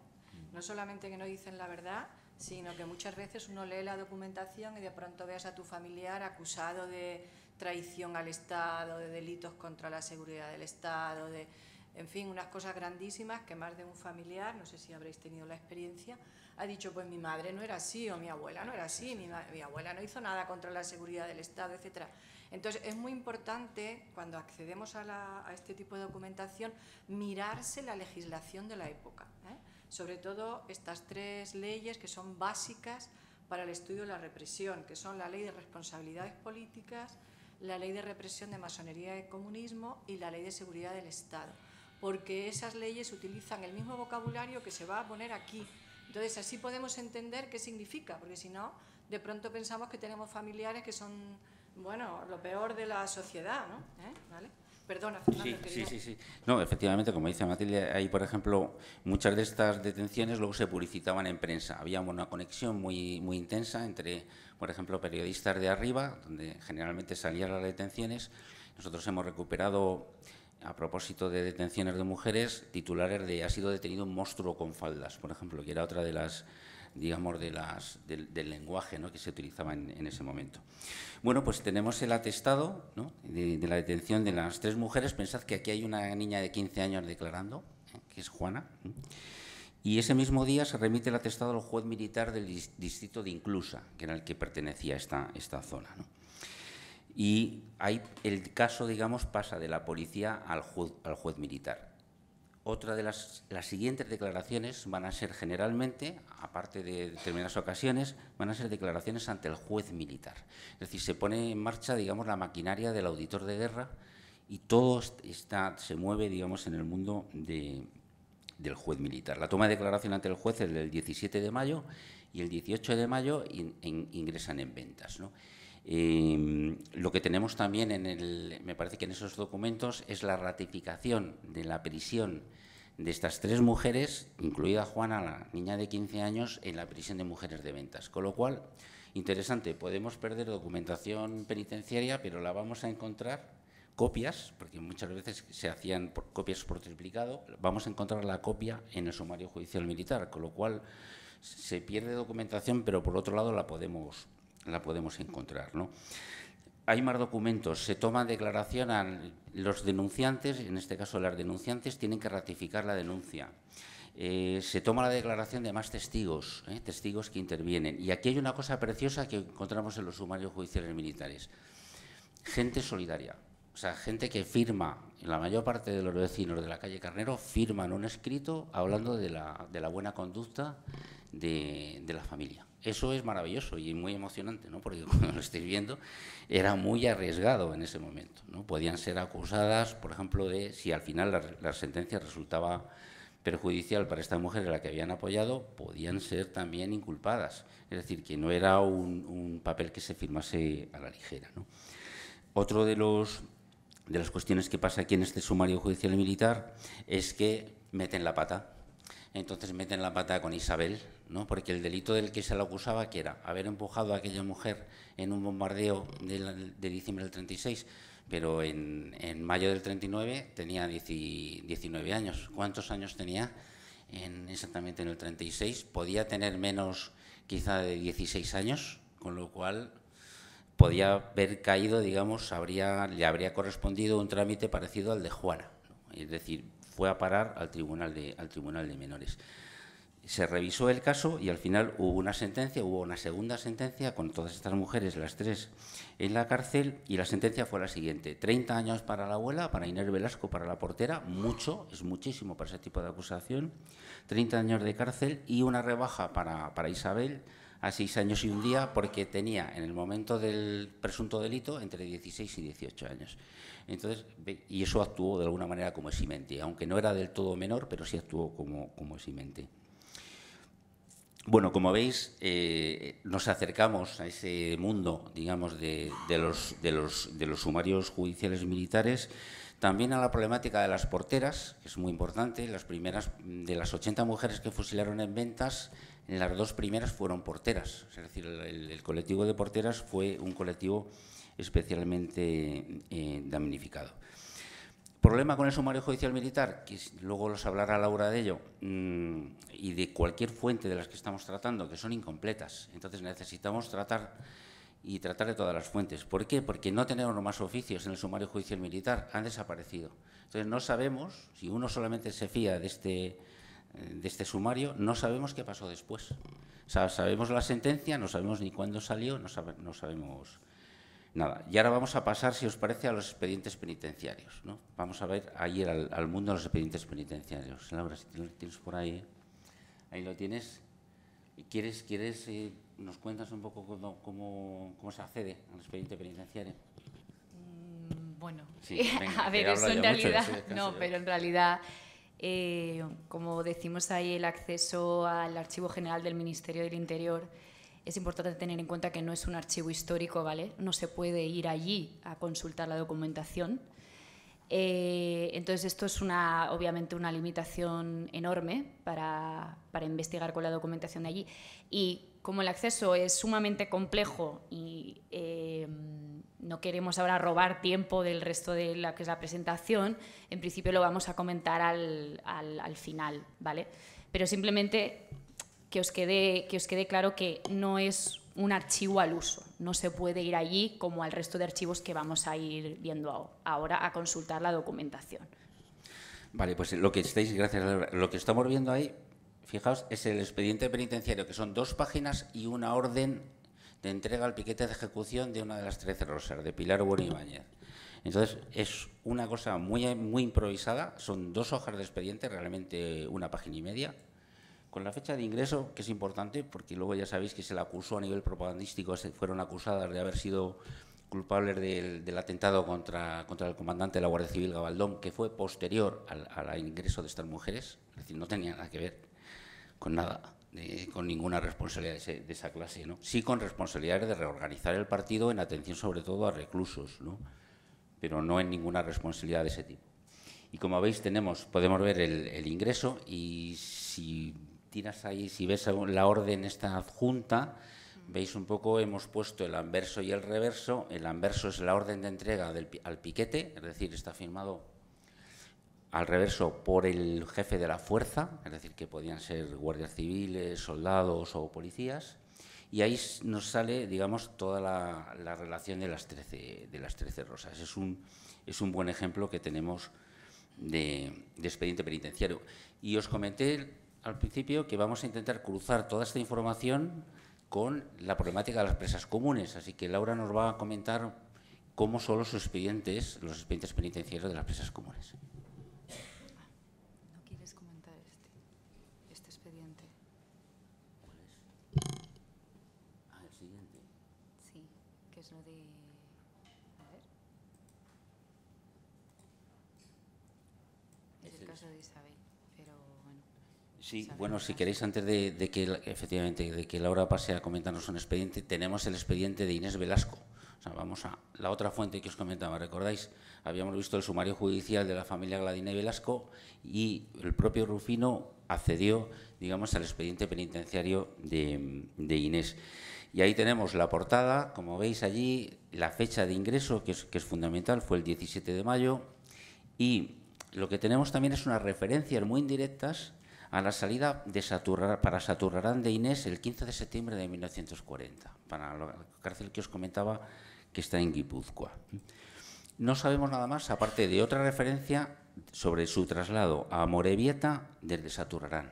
[SPEAKER 3] No solamente que no dicen la verdad, sino que muchas veces uno lee la documentación y de pronto veas a tu familiar acusado de traición al Estado, de delitos contra la seguridad del Estado, de, en fin, unas cosas grandísimas que más de un familiar, no sé si habréis tenido la experiencia, ha dicho, pues mi madre no era así o mi abuela no era así, mi, mi abuela no hizo nada contra la seguridad del Estado, etcétera. Entonces, es muy importante, cuando accedemos a, este tipo de documentación, mirarse la legislación de la época. ¿eh? Sobre todo estas tres leyes que son básicas para el estudio de la represión, que son la Ley de Responsabilidades Políticas, la Ley de Represión de Masonería y Comunismo y la Ley de Seguridad del Estado. Porque esas leyes utilizan el mismo vocabulario que se va a poner aquí. Entonces, así podemos entender qué significa, porque si no, de pronto pensamos que tenemos familiares que son bueno, lo peor de la sociedad, ¿no? ¿Eh? ¿Vale? Perdona, Fernando.
[SPEAKER 4] Sí, sí, sí, No, efectivamente, como dice Matilde, ahí, por ejemplo, muchas de estas detenciones luego se publicitaban en prensa. Había una conexión muy, muy intensa entre, por ejemplo, periodistas de arriba, donde generalmente salían las detenciones. Nosotros hemos recuperado, a propósito de detenciones de mujeres, titulares de ha sido detenido un monstruo con faldas, por ejemplo, que era otra de las digamos, de las, del, lenguaje ¿no? que se utilizaba en, ese momento. Bueno, pues tenemos el atestado de, la detención de las tres mujeres. Pensad que aquí hay una niña de 15 años declarando, ¿eh? que es Juana. Y ese mismo día se remite el atestado al juez militar del distrito de Inclusa, que era el que pertenecía a esta, zona. Y ahí el caso, digamos, pasa de la policía al juez militar. Otra de las, las siguientes declaraciones van a ser generalmente, aparte de determinadas ocasiones, van a ser declaraciones ante el juez militar. Es decir, se pone en marcha, digamos, la maquinaria del auditor de guerra y todo está, se mueve, digamos, en el mundo de, del juez militar. La toma de declaración ante el juez es el 17 de mayo y el 18 de mayo ingresan en ventas. ¿no? Eh, lo que tenemos también en el, me parece que en esos documentos es la ratificación de la prisión de estas tres mujeres, incluida Juana, la niña de 15 años, en la prisión de mujeres de ventas. Con lo cual, interesante, podemos perder documentación penitenciaria, pero la vamos a encontrar copias, porque muchas veces se hacían copias por triplicado, vamos a encontrar la copia en el sumario judicial militar, con lo cual se pierde documentación, pero por otro lado la podemos la podemos encontrar. ¿no? Hay más documentos, se toma declaración a los denunciantes, en este caso las denunciantes tienen que ratificar la denuncia. eh, se toma la declaración de más testigos, ¿eh? testigos que intervienen. Y aquí hay una cosa preciosa que encontramos en los sumarios judiciales militares. Gente solidaria, o sea, gente que firma, la mayor parte de los vecinos de la calle Carnero, firman un escrito hablando de la, de la buena conducta de, de, la familia. Eso es maravilloso y muy emocionante, ¿no? porque como lo estáis viendo, era muy arriesgado en ese momento. Podían ser acusadas, por ejemplo, de si al final la, la sentencia resultaba perjudicial para esta mujer a la que habían apoyado, podían ser también inculpadas. Es decir, que no era un, un papel que se firmase a la ligera. ¿no? Otro de los de las cuestiones que pasa aquí en este sumario judicial y militar es que meten la pata. Entonces meten la pata con Isabel, ¿no? porque el delito del que se la acusaba, que era haber empujado a aquella mujer en un bombardeo de, diciembre del 36, pero en, mayo del 39 tenía 19 años. ¿Cuántos años tenía en, exactamente en el 36? Podía tener menos quizá de 16 años, con lo cual podía haber caído, digamos, habría, le habría correspondido un trámite parecido al de Juana. Es decir, fue a parar al tribunal, de, al tribunal de Menores se revisó el caso y al final hubo una sentencia, hubo una segunda sentencia con todas estas mujeres, las tres, en la cárcel y la sentencia fue la siguiente. 30 años para la abuela, para Inés Velasco, para la portera, mucho, es muchísimo para ese tipo de acusación. 30 años de cárcel y una rebaja para, para Isabel a seis años y un día porque tenía en el momento del presunto delito entre 16 y 18 años. Entonces, y eso actuó de alguna manera como eximente, aunque no era del todo menor, pero sí actuó como, como eximente. Bueno, como veis, eh, nos acercamos a ese mundo, digamos, de, los, de, los, sumarios judiciales militares, también a la problemática de las porteras, que es muy importante. Las primeras, de las 80 mujeres que fusilaron en ventas, en las dos primeras fueron porteras. Es decir, el, el colectivo de porteras fue un colectivo especialmente eh, damnificado. Problema con el sumario judicial militar, que luego los hablará Laura de ello, mmm, y de cualquier fuente de las que estamos tratando, que son incompletas. Entonces necesitamos tratar y tratar de todas las fuentes. ¿Por qué? Porque no tenemos más oficios en el sumario judicial militar, han desaparecido. Entonces no sabemos, si uno solamente se fía de este, de este sumario, no sabemos qué pasó después. O sea, sabemos la sentencia, no sabemos ni cuándo salió, no, sabe, no sabemos Nada, y ahora vamos a pasar, si os parece, a los expedientes penitenciarios. ¿no? Vamos a ver ahí al, al, mundo de los expedientes penitenciarios. Laura, si lo tienes por ahí, ahí lo tienes. ¿Quieres, quieres eh, nos cuentas un poco cómo, cómo, cómo, se accede al expediente penitenciario?
[SPEAKER 5] Mm, bueno, sí, venga, a ver, eso en realidad, mucho, no, pero en realidad, eh, como decimos ahí, el acceso al Archivo General del Ministerio del Interior es importante tener en cuenta que no es un archivo histórico, ¿vale? No se puede ir allí a consultar la documentación. Eh, entonces, esto es una, obviamente una limitación enorme para, para, investigar con la documentación de allí. Y como el acceso es sumamente complejo y eh, no queremos ahora robar tiempo del resto de la que es la presentación, en principio lo vamos a comentar al, al, al final, ¿vale? Pero simplemente que os, quede, que os quede claro que no es un archivo al uso. No se puede ir allí como al resto de archivos que vamos a ir viendo ahora a consultar la documentación.
[SPEAKER 4] Vale, pues lo que estáis, gracias, lo que estamos viendo ahí, fijaos, es el expediente penitenciario, que son dos páginas y una orden de entrega al piquete de ejecución de una de las 13 rosas, de Pilar Bueno Ibáñez. Entonces, es una cosa muy, muy improvisada, son dos hojas de expediente, realmente una página y media, con la fecha de ingreso, que es importante, porque luego ya sabéis que se le acusó a nivel propagandístico, se fueron acusadas de haber sido culpables del, del atentado contra, contra el comandante de la Guardia Civil, Gabaldón, que fue posterior al, al ingreso de estas mujeres, es decir, no tenía nada que ver con nada, de, con ninguna responsabilidad de, ese, de, esa clase, ¿no? Sí con responsabilidades de reorganizar el partido en atención sobre todo a reclusos, ¿no? Pero no en ninguna responsabilidad de ese tipo. Y como veis, tenemos, podemos ver el, el ingreso y si tiras ahí, si ves la orden esta adjunta, veis un poco, hemos puesto el anverso y el reverso. El anverso es la orden de entrega al piquete, es decir, está firmado al reverso por el jefe de la fuerza, es decir, que podían ser guardias civiles, soldados o policías. Y ahí nos sale, digamos, toda la, la relación de las, 13, de las 13 rosas. Es un, buen ejemplo que tenemos de expediente penitenciario. Y os comenté al principio que vamos a intentar cruzar toda esta información con la problemática de las presas comunes. Así que Laura nos va a comentar cómo son los expedientes, los expedientes penitenciarios de las presas comunes.
[SPEAKER 5] ¿No quieres comentar este, este expediente?
[SPEAKER 4] ¿Cuál es? Ah, el siguiente.
[SPEAKER 5] Sí, que es lo de... A ver. Es el caso de Isabel, pero bueno.
[SPEAKER 4] Sí, bueno, si queréis, antes de, que, efectivamente, de que Laura pase a comentarnos un expediente, tenemos el expediente de Inés Velasco. O sea, vamos a la otra fuente que os comentaba, ¿recordáis? Habíamos visto el sumario judicial de la familia Gladine Velasco y el propio Rufino accedió, digamos, al expediente penitenciario de, Inés. Y ahí tenemos la portada, como veis allí, la fecha de ingreso, que es, que es fundamental, fue el 17 de mayo, y lo que tenemos también es unas referencias muy indirectas a la salida de para Saturrarán de Inés el 15 de septiembre de 1940, para la cárcel que os comentaba que está en Guipúzcoa. No sabemos nada más, aparte de otra referencia sobre su traslado a Morevieta desde Saturrarán.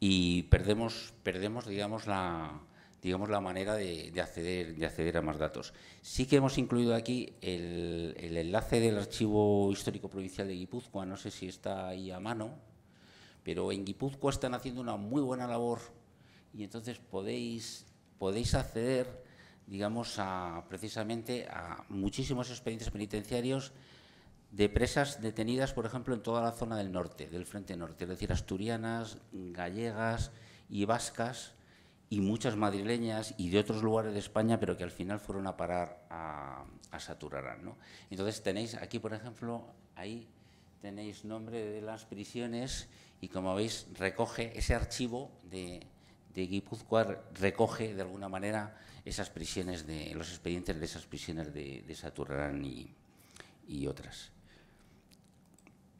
[SPEAKER 4] Y perdemos, perdemos digamos, la, digamos, la manera de, acceder, de acceder a más datos. Sí que hemos incluido aquí el, el enlace del Archivo Histórico Provincial de Guipúzcoa, no sé si está ahí a mano, pero en Guipúzcoa están haciendo una muy buena labor y entonces podéis, podéis acceder, digamos, a, precisamente a muchísimos expedientes penitenciarios de presas detenidas, por ejemplo, en toda la zona del norte, del frente norte, es decir, asturianas, gallegas y vascas, y muchas madrileñas y de otros lugares de España, pero que al final fueron a parar a, a Saturarán. ¿no? Entonces tenéis aquí, por ejemplo, ahí tenéis nombre de las prisiones y como veis recoge ese archivo de, de Guipúzcoa, recoge de alguna manera esas prisiones, de los expedientes de esas prisiones de, de y, y otras.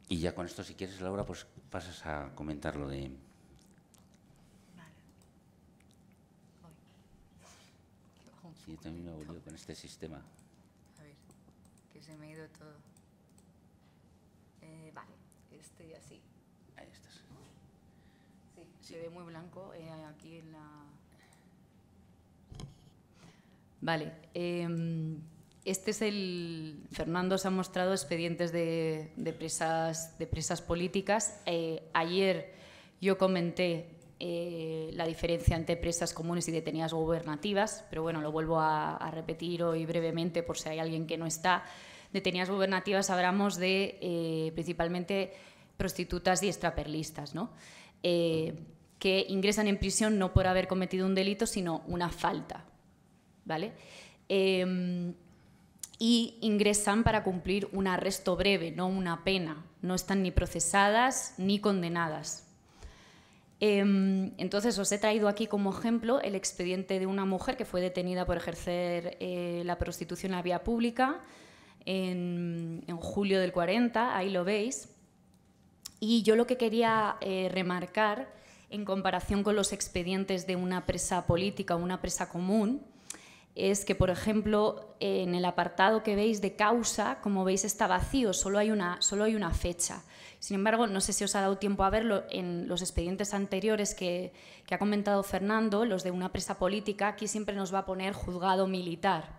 [SPEAKER 4] Y ya con esto, si quieres, Laura, pues pasas a comentar lo de... Sí, yo también me he volvido con este sistema.
[SPEAKER 5] A ver, que se me ha ido todo. Eh, vale, estoy así. Se ve muy blanco eh, aquí en la... Vale. Em, este es el... Fernando se ha mostrado expedientes de, presas, de presas políticas. Eh, ayer yo comenté eh, la diferencia entre presas comunes y detenidas gubernativas, pero bueno, lo vuelvo a, repetir hoy brevemente por si hay alguien que no está. Detenidas gubernativas hablamos de principalmente prostitutas y extraperlistas, ¿no? Que ingresan en prisión no por haber cometido un delito, sino una falta. ¿vale? Em, y ingresan para cumplir un arresto breve, no una pena. No están ni procesadas ni condenadas. Em, entonces os he traído aquí como ejemplo el expediente de una mujer que fue detenida por ejercer eh, la prostitución en la vía pública en, julio del 40, ahí lo veis. Y yo lo que quería eh, remarcar en comparación con los expedientes de una presa política o una presa común, es que, por ejemplo, en el apartado que veis de causa, como veis, está vacío, solo hay una, solo hay una fecha. Sin embargo, no sé si os ha dado tiempo a verlo en los expedientes anteriores que, que ha comentado Fernando, los de una presa política, aquí siempre nos va a poner juzgado militar.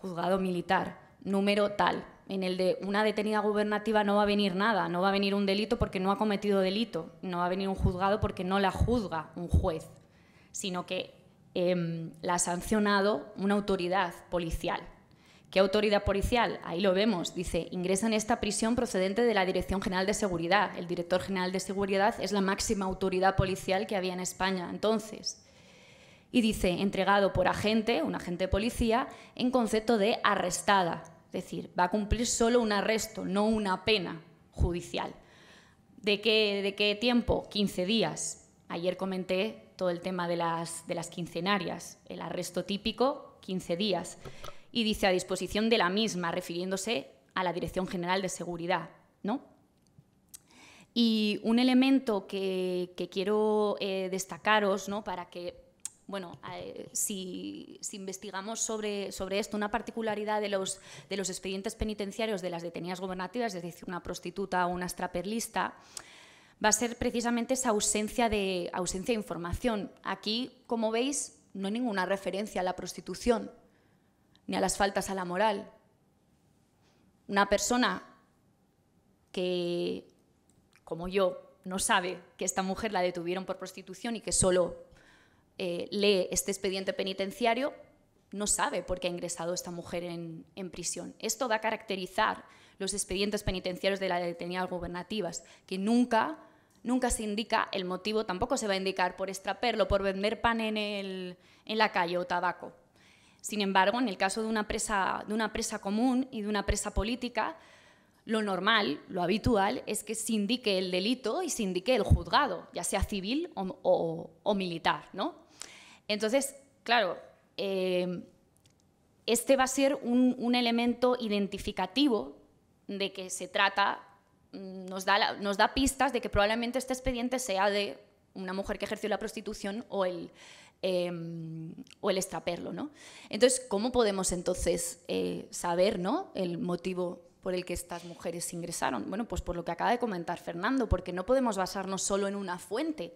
[SPEAKER 5] Juzgado militar, número tal en el de una detenida gubernativa no va a venir nada, no va a venir un delito porque no ha cometido delito, no va a venir un juzgado porque no la juzga un juez, sino que em, la ha sancionado una autoridad policial. ¿Qué autoridad policial? Ahí lo vemos. Dice, ingresa en esta prisión procedente de la Dirección General de Seguridad. El director general de Seguridad es la máxima autoridad policial que había en España entonces. Y dice, entregado por agente, un agente de policía, en concepto de arrestada, es decir, va a cumplir solo un arresto, no una pena judicial. ¿De qué, de qué tiempo? 15 días. Ayer comenté todo el tema de las, de las quincenarias. El arresto típico, 15 días. Y dice a disposición de la misma, refiriéndose a la Dirección General de Seguridad. ¿no? Y un elemento que, quiero eh, destacaros ¿no? para que bueno, eh, si, investigamos sobre, sobre, esto, una particularidad de los, de los expedientes penitenciarios de las detenidas gubernativas, es decir, una prostituta o una extraperlista, va a ser precisamente esa ausencia de, ausencia de información. Aquí, como veis, no hay ninguna referencia a la prostitución ni a las faltas a la moral. Una persona que, como yo, no sabe que esta mujer la detuvieron por prostitución y que solo eh, lee este expediente penitenciario, no sabe por qué ha ingresado esta mujer en, prisión. Esto va a caracterizar los expedientes penitenciarios de las detenidas gubernativas, que nunca, nunca se indica el motivo, tampoco se va a indicar por extraperlo, por vender pan en, en la calle o tabaco. Sin embargo, en el caso de una, presa, de una presa común y de una presa política, lo normal, lo habitual, es que se indique el delito y se indique el juzgado, ya sea civil o, militar. ¿no? Entonces, claro, eh, este va a ser un, elemento identificativo de que se trata, mm, nos da, pistas de que probablemente este expediente sea de una mujer que ejerció la prostitución o el, em, el extraperlo. ¿no? Entonces, ¿cómo podemos entonces eh, saber ¿no? el motivo por el que estas mujeres ingresaron? Bueno, pues por lo que acaba de comentar Fernando, porque no podemos basarnos solo en una fuente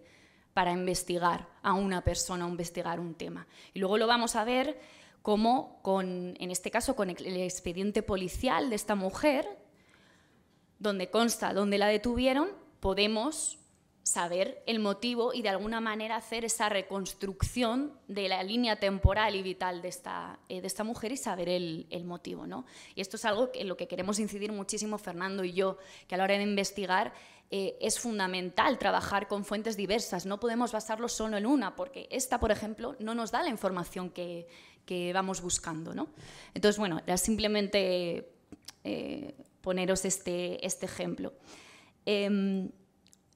[SPEAKER 5] para investigar a una persona o investigar un tema. Y luego lo vamos a ver cómo, con, en este caso, con el expediente policial de esta mujer, donde consta dónde la detuvieron, podemos saber el motivo y de alguna manera hacer esa reconstrucción de la línea temporal y vital de esta, eh, de esta mujer y saber el, motivo. ¿no? Y esto es algo en lo que queremos incidir muchísimo Fernando y yo, que a la hora de investigar eh, es fundamental trabajar con fuentes diversas, no podemos basarlo solo en una, porque esta, por ejemplo, no nos da la información que, vamos buscando. ¿no? Entonces, bueno, era simplemente eh, poneros este, este ejemplo. Em,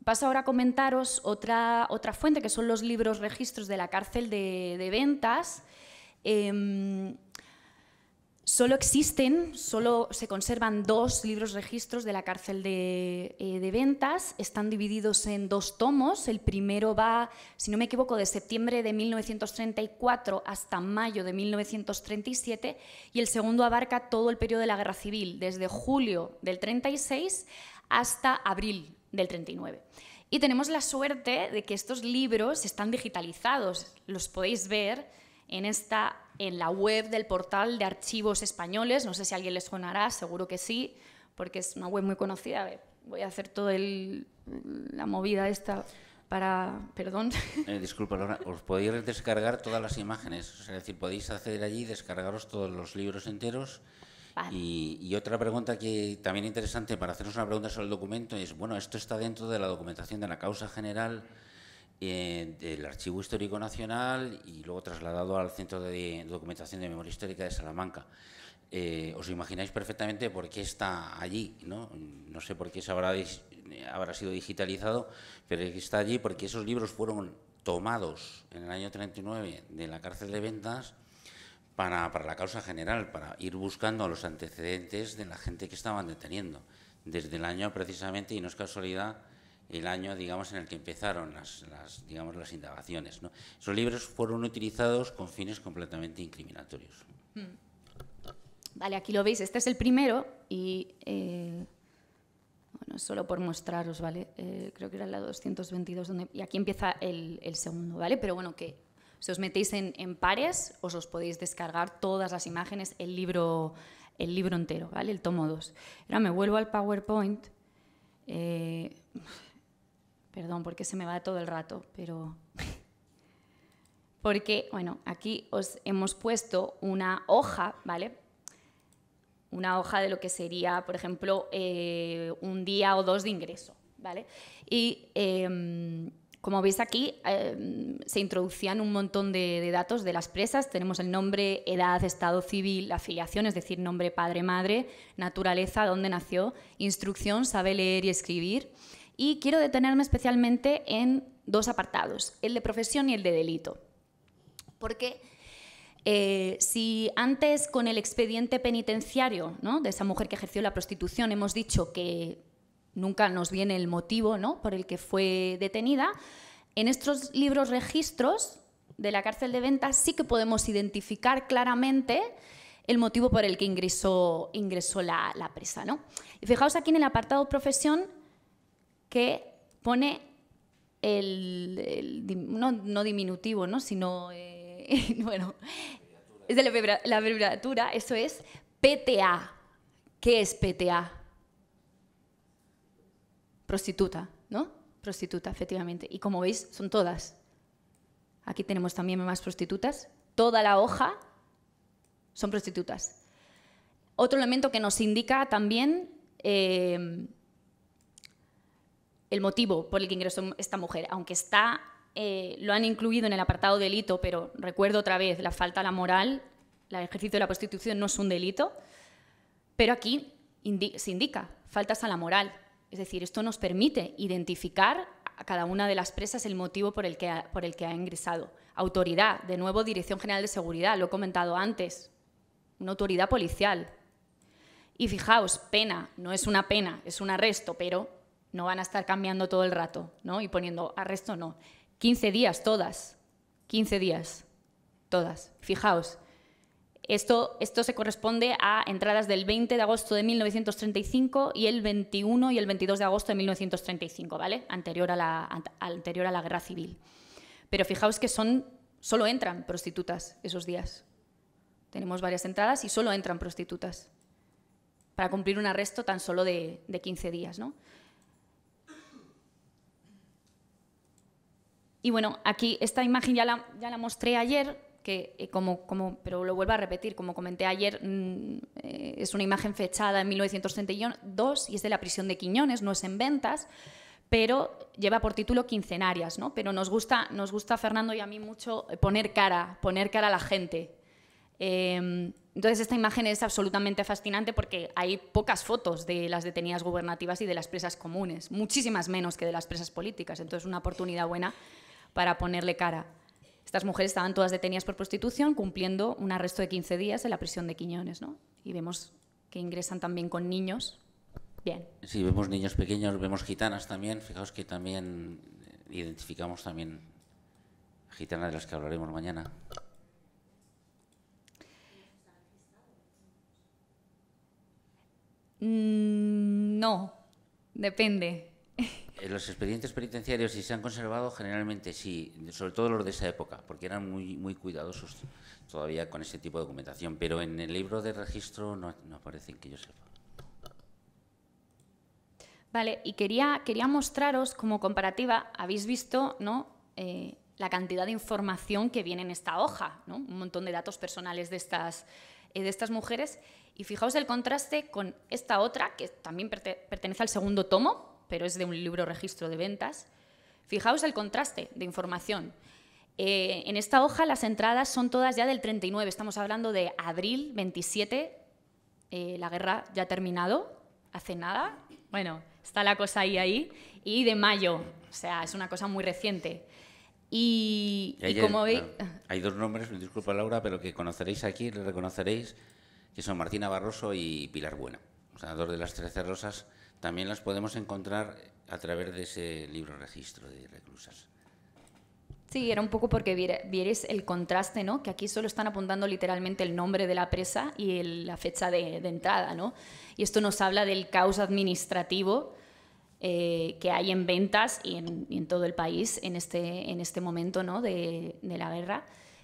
[SPEAKER 5] Paso ahora a comentaros otra, otra fuente, que son los libros registros de la cárcel de, ventas. Em, solo existen, solo se conservan dos libros registros de la cárcel de, eh, de, ventas. Están divididos en dos tomos. El primero va, si no me equivoco, de septiembre de 1934 hasta mayo de 1937 y el segundo abarca todo el periodo de la guerra civil, desde julio del 36 hasta abril del 39. Y tenemos la suerte de que estos libros están digitalizados, los podéis ver en, esta, en la web del portal de archivos españoles, no sé si a alguien les sonará, seguro que sí, porque es una web muy conocida. Voy a hacer toda la movida esta para... Perdón.
[SPEAKER 4] Eh, disculpa, Laura, os podéis descargar todas las imágenes, es decir, podéis acceder allí y descargaros todos los libros enteros. Y, otra pregunta que también interesante para hacernos una pregunta sobre el documento es, bueno, esto está dentro de la documentación de la causa general del Archivo Histórico Nacional y luego trasladado al Centro de Documentación de Memoria Histórica de Salamanca. Eh, os imagináis perfectamente por qué está allí, ¿no? No sé por qué se habrá, habrá sido digitalizado, pero está allí porque esos libros fueron tomados en el año 39 de la cárcel de ventas para, para, la causa general, para ir buscando los antecedentes de la gente que estaban deteniendo, desde el año precisamente, y no es casualidad, el año digamos en el que empezaron las, digamos las indagaciones. ¿no? Esos libros fueron utilizados con fines completamente incriminatorios. Hmm.
[SPEAKER 5] Vale, aquí lo veis, este es el primero y eh, bueno, solo por mostraros, ¿vale? Eh, creo que era la 222 donde, y aquí empieza el, el segundo, ¿vale? Pero bueno, que si os metéis en, pares, os, os podéis descargar todas las imágenes, el libro, el libro entero, ¿vale? El tomo 2. Ahora me vuelvo al PowerPoint. Eh, perdón, porque se me va todo el rato, pero... porque, bueno, aquí os hemos puesto una hoja, ¿vale? Una hoja de lo que sería, por ejemplo, eh, un día o dos de ingreso, ¿vale? Y em, como veis aquí, em, se introducían un montón de, datos de las presas. Tenemos el nombre, edad, estado civil, afiliación, es decir, nombre, padre, madre, naturaleza, dónde nació, instrucción, sabe leer y escribir. Y quiero detenerme especialmente en dos apartados, el de profesión y el de delito. Porque eh, si antes con el expediente penitenciario de esa mujer que ejerció la prostitución hemos dicho que nunca nos viene el motivo ¿no? por el que fue detenida. En estos libros registros de la cárcel de ventas sí que podemos identificar claramente el motivo por el que ingresó, ingresó la, presa. ¿no? Y fijaos aquí en el apartado profesión que pone el, no, diminutivo, ¿no? sino, eh, bueno, es de la, la abreviatura, eso es PTA. ¿Qué es PTA? Prostituta, ¿no? Prostituta, efectivamente. Y como veis, son todas. Aquí tenemos también más prostitutas. Toda la hoja son prostitutas. Otro elemento que nos indica también eh, el motivo por el que ingresó esta mujer, aunque está, eh, lo han incluido en el apartado delito, pero recuerdo otra vez, la falta a la moral, el ejercicio de la prostitución no es un delito, pero aquí se indica faltas a la moral. Es decir, esto nos permite identificar a cada una de las presas el motivo por el que ha, por el que ha ingresado. Autoridad, de nuevo Dirección General de Seguridad, lo he comentado antes, una autoridad policial. Y fijaos, pena, no es una pena, es un arresto, pero no van a estar cambiando todo el rato, ¿no? Y poniendo arresto, no. 15 días, todas. 15 días, todas. Fijaos, esto, esto se corresponde a entradas del 20 de agosto de 1935 y el 21 y el 22 de agosto de 1935, ¿vale? Anterior a la, anterior a la guerra civil. Pero fijaos que son, solo entran prostitutas esos días. Tenemos varias entradas y solo entran prostitutas para cumplir un arresto tan solo de, de 15 días, ¿no? Y bueno, aquí esta imagen ya la, ya la mostré ayer, que eh, como, como, pero lo vuelvo a repetir, como comenté ayer, mm, eh, es una imagen fechada en 1932 y es de la prisión de Quiñones, no es en ventas, pero lleva por título Quincenarias, ¿no? Pero nos gusta, nos gusta Fernando y a mí mucho poner cara, poner cara a la gente. Em, entonces esta imagen es absolutamente fascinante porque hay pocas fotos de las detenidas gubernativas y de las presas comunes, muchísimas menos que de las presas políticas, entonces una oportunidad buena para ponerle cara. Estas mujeres estaban todas detenidas por prostitución, cumpliendo un arresto de 15 días en la prisión de Quiñones, ¿no? Y vemos que ingresan también con niños. Bien.
[SPEAKER 4] Sí, vemos niños pequeños, vemos gitanas también. Fijaos que también identificamos también gitanas de las que hablaremos mañana.
[SPEAKER 5] Mm, no, depende.
[SPEAKER 4] Eh, los expedientes penitenciarios, si se han conservado, generalmente sí, sobre todo los de esa época, porque eran muy, muy cuidadosos todavía con ese tipo de documentación, pero en el libro de registro no, no aparecen que yo sepa.
[SPEAKER 5] Vale, y quería, quería mostraros como comparativa, habéis visto ¿no? Eh, la cantidad de información que viene en esta hoja, ¿no? un montón de datos personales de estas, eh, de estas mujeres, y fijaos el contraste con esta otra, que también pertenece al segundo tomo, pero es de un libro registro de ventas. Fijaos el contraste de información. Eh, en esta hoja las entradas son todas ya del 39, estamos hablando de abril 27, eh, la guerra ya ha terminado, hace nada, bueno, está la cosa ahí, ahí, y de mayo, o sea, es una cosa muy reciente. Y, como veis...
[SPEAKER 4] Hay dos nombres, disculpa Laura, pero que conoceréis aquí, le reconoceréis, que son Martina Barroso y Pilar Buena, o sea, dos de las trece rosas también las podemos encontrar a través de ese libro registro de reclusas.
[SPEAKER 5] Sí, era un poco porque vieres el contraste, ¿no? Que aquí solo están apuntando literalmente el nombre de la presa y la fecha de, entrada, ¿no? Y esto nos habla del caos administrativo eh, que hay en ventas y en, todo el país en este, en este momento, ¿no? De, la guerra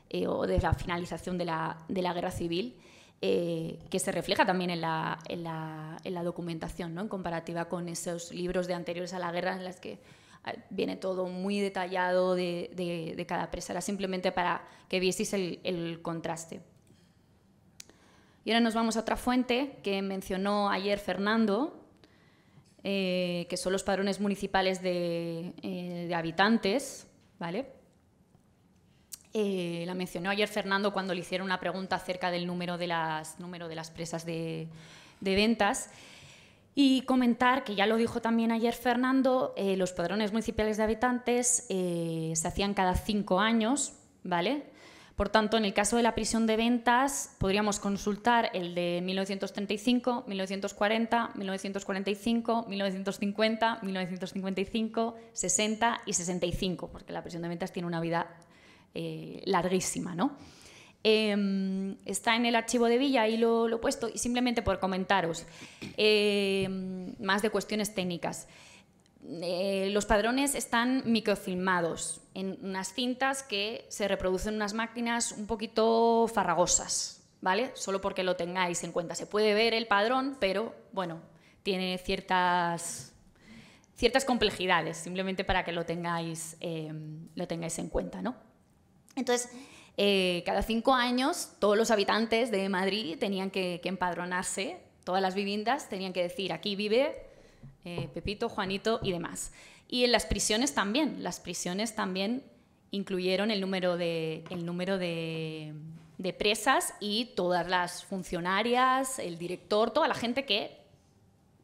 [SPEAKER 5] eh, o de la finalización de la, de la guerra civil. Eh, que se refleja también en la, en la, documentación, ¿no? en comparativa con esos libros de anteriores a la guerra en las que ah, viene todo muy detallado de, de, cada presa. Era simplemente para que vieseis el, el, contraste. Y ahora nos vamos a otra fuente que mencionó ayer Fernando, eh, que son los padrones municipales de, eh, de habitantes, ¿vale? Eh, la mencionó ayer Fernando cuando le hicieron una pregunta acerca del número de las, número de las presas de, ventas. Y comentar, que ya lo dijo también ayer Fernando, eh, los padrones municipales de habitantes eh, se hacían cada cinco años, ¿vale? Por tanto, en el caso de la prisión de ventas, podríamos consultar el de 1935, 1940, 1945, 1950, 1955, 60 y 65, porque la prisión de ventas tiene una vida eh, larguísima. ¿no? Em, está en el archivo de Villa, ahí lo, he puesto, y simplemente por comentaros, em, más de cuestiones técnicas. eh, los padrones están microfilmados en unas cintas que se reproducen en unas máquinas un poquito farragosas, ¿vale? Solo porque lo tengáis en cuenta. Se puede ver el padrón, pero bueno, tiene ciertas, ciertas complejidades, simplemente para que lo tengáis, eh, lo tengáis en cuenta, ¿no? Entonces, eh, cada cinco años todos los habitantes de Madrid tenían que, empadronarse, todas las viviendas tenían que decir aquí vive eh, Pepito, Juanito y demás. Y en las prisiones también, las prisiones también incluyeron el número de, el número de, presas y todas las funcionarias, el director, toda la gente que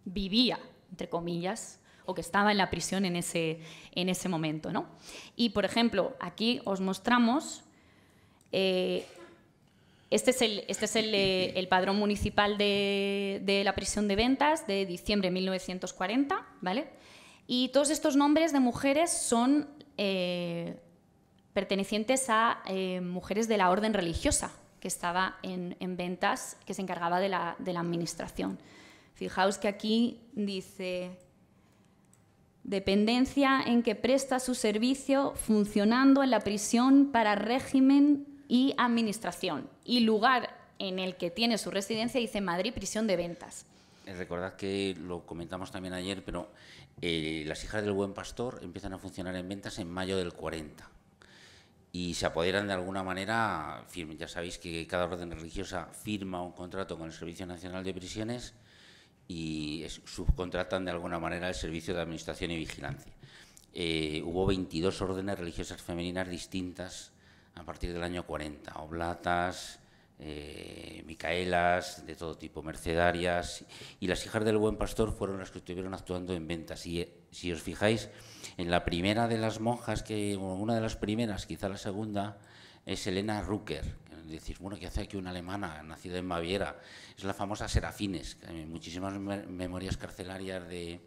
[SPEAKER 5] vivía, entre comillas, o que estaba en la prisión en ese, en ese momento. ¿no? Y, por ejemplo, aquí os mostramos eh, este es, el, este es el, eh, padrón municipal de, la prisión de ventas de diciembre de 1940, ¿vale? Y todos estos nombres de mujeres son eh, pertenecientes a mujeres de la orden religiosa que estaba en, ventas, que se encargaba de la, de la administración. Fijaos que aquí dice dependencia en que presta su servicio funcionando en la prisión para régimen y administración. Y lugar en el que tiene su residencia dice Madrid, prisión de ventas.
[SPEAKER 4] Eh, recordad que lo comentamos también ayer, pero eh, las hijas del buen pastor empiezan a funcionar en ventas en mayo del 40 y se apoderan de alguna manera, ya sabéis que cada orden religiosa firma un contrato con el Servicio Nacional de Prisiones y subcontratan de alguna manera el Servicio de Administración y Vigilancia. Eh, hubo 22 órdenes religiosas femeninas distintas a partir del año 40, oblatas, eh, micaelas, de todo tipo, mercedarias, y las hijas del buen pastor fueron las que estuvieron actuando en ventas. Y eh, si os fijáis, en la primera de las monjas, que una de las primeras, quizá la segunda, es Elena Rucker. Decís, bueno, ¿qué hace aquí una alemana nacida en Baviera? Es la famosa Serafines, muchísimas memorias carcelarias de,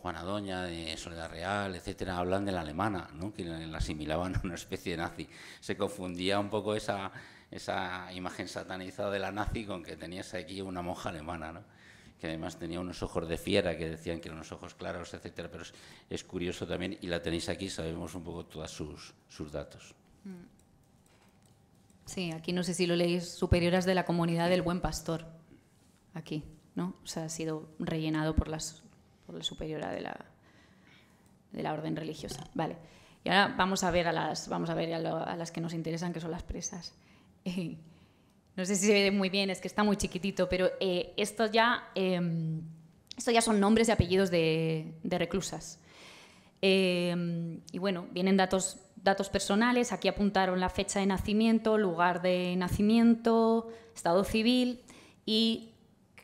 [SPEAKER 4] Juana Doña, de Soledad Real, etcétera, hablan de la alemana, ¿no? que la asimilaban a una especie de nazi. Se confundía un poco esa, esa imagen satanizada de la nazi con que tenías aquí una monja alemana, ¿no? que además tenía unos ojos de fiera que decían que eran unos ojos claros, etcétera, pero es, curioso también, y la tenéis aquí, sabemos un poco todos sus, sus datos. Mm.
[SPEAKER 5] Sí, aquí no sé si lo leéis, superioras de la comunidad del Buen Pastor, aquí, ¿no? O sea, ha sido rellenado por las por la superiora de la, de la orden religiosa. Vale. Y ahora vamos a ver a las, vamos a, ver a, las que nos interesan, que son las presas. no sé si se ve muy bien, es que está muy chiquitito, pero eh, esto, ya, em, ya son nombres y apellidos de, reclusas. Em, y bueno, vienen datos, datos personales, aquí apuntaron la fecha de nacimiento, lugar de nacimiento, estado civil y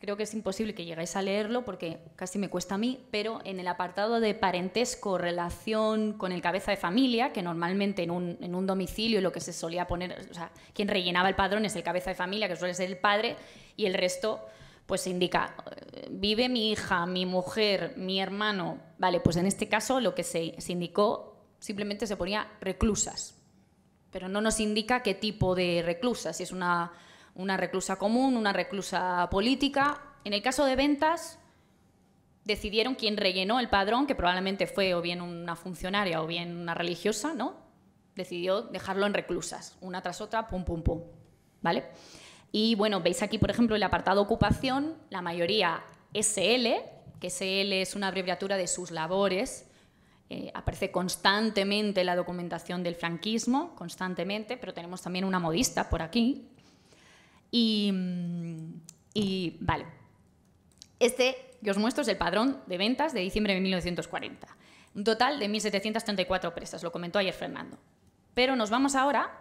[SPEAKER 5] creo que es imposible que llegáis a leerlo porque casi me cuesta a mí, pero en el apartado de parentesco, relación con el cabeza de familia, que normalmente en un, en un domicilio lo que se solía poner, o sea, quien rellenaba el padrón es el cabeza de familia, que suele ser el padre, y el resto pues se indica, eh, vive mi hija, mi mujer, mi hermano, vale, pues en este caso lo que se, se indicó simplemente se ponía reclusas, pero no nos indica qué tipo de reclusas, si es una una reclusa común, una reclusa política. En el caso de ventas, decidieron quién rellenó el padrón, que probablemente fue o bien una funcionaria o bien una religiosa, ¿no? Decidió dejarlo en reclusas, una tras otra, pum, pum, pum. ¿Vale? Y bueno, veis aquí, por ejemplo, el apartado ocupación, la mayoría SL, que SL es una abreviatura de sus labores. Eh, aparece constantemente la documentación del franquismo, constantemente, pero tenemos también una modista por aquí, y, vale, este que os muestro es el padrón de ventas de diciembre de 1940. Un total de 1.734 presas, lo comentó ayer Fernando. Pero nos vamos ahora,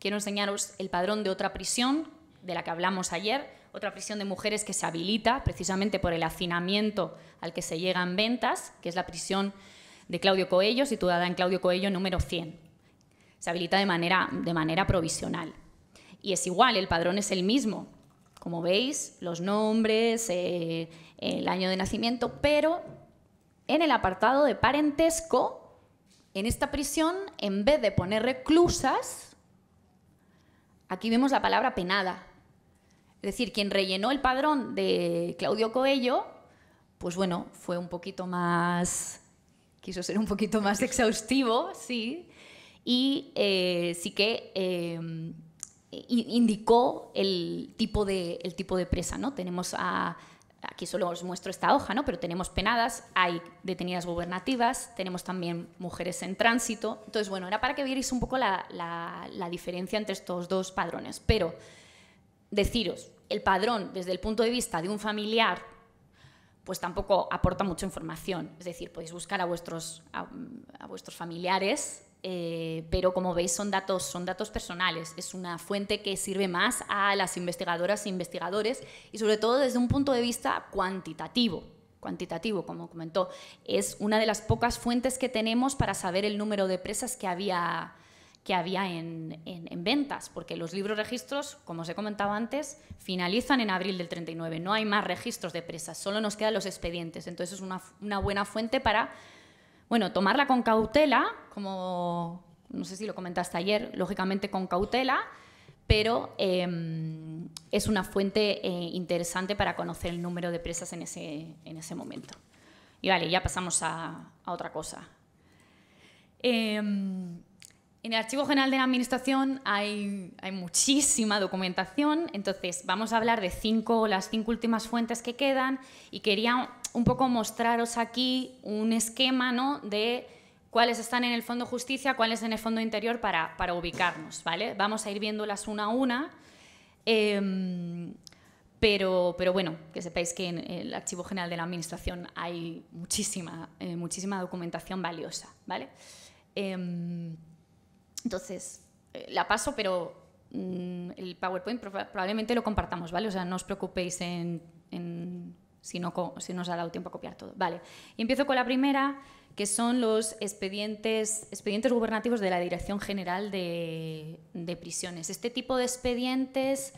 [SPEAKER 5] quiero enseñaros el padrón de otra prisión de la que hablamos ayer, otra prisión de mujeres que se habilita precisamente por el hacinamiento al que se llega en ventas, que es la prisión de Claudio Coello, situada en Claudio Coello número 100. Se habilita de manera, de manera provisional y es igual, el padrón es el mismo. Como veis, los nombres, eh, el año de nacimiento, pero en el apartado de parentesco, en esta prisión, en vez de poner reclusas, aquí vemos la palabra penada. Es decir, quien rellenó el padrón de Claudio Coello, pues bueno, fue un poquito más quiso ser un poquito más exhaustivo, sí, y eh, sí que eh, indicó el tipo, de, el tipo de presa. ¿no? Tenemos a, aquí solo os muestro esta hoja, ¿no? pero tenemos penadas, hay detenidas gubernativas, tenemos también mujeres en tránsito. Entonces, bueno, era para que vierais un poco la, la diferencia entre estos dos padrones. Pero deciros, el padrón desde el punto de vista de un familiar pues tampoco aporta mucha información. Es decir, podéis buscar a vuestros, a, vuestros familiares, eh, pero como veis son datos, son datos personales. Es una fuente que sirve más a las investigadoras e investigadores y sobre todo desde un punto de vista cuantitativo. Cuantitativo, como comentó, es una de las pocas fuentes que tenemos para saber el número de presas que había que había en, ventas, porque los libros registros, como os he comentado antes, finalizan en abril del 39. No hay más registros de presas, solo nos quedan los expedientes. Entonces es una, buena fuente para, bueno, tomarla con cautela, como no sé si lo comentaste ayer, lógicamente con cautela, pero em, es una fuente eh, interesante para conocer el número de presas en ese, en ese momento. Y vale, ya pasamos a, otra cosa. Em, en el Archivo General de la Administración hay, muchísima documentación, entonces vamos a hablar de cinco, las cinco últimas fuentes que quedan y quería un poco mostraros aquí un esquema ¿no? de cuáles están en el Fondo Justicia, cuáles en el Fondo Interior para, ubicarnos. ¿vale? Vamos a ir viéndolas una a una, em, pero, pero bueno, que sepáis que en el Archivo General de la Administración hay muchísima, eh, muchísima documentación valiosa. ¿vale? Em, entonces, eh, la paso, pero mm, el PowerPoint probablemente lo compartamos, ¿vale? O sea, no os preocupéis en, si, no, si no os ha dado tiempo a copiar todo. Vale, y empiezo con la primera, que son los expedientes, expedientes gubernativos de la Dirección General de, de Prisiones. Este tipo de expedientes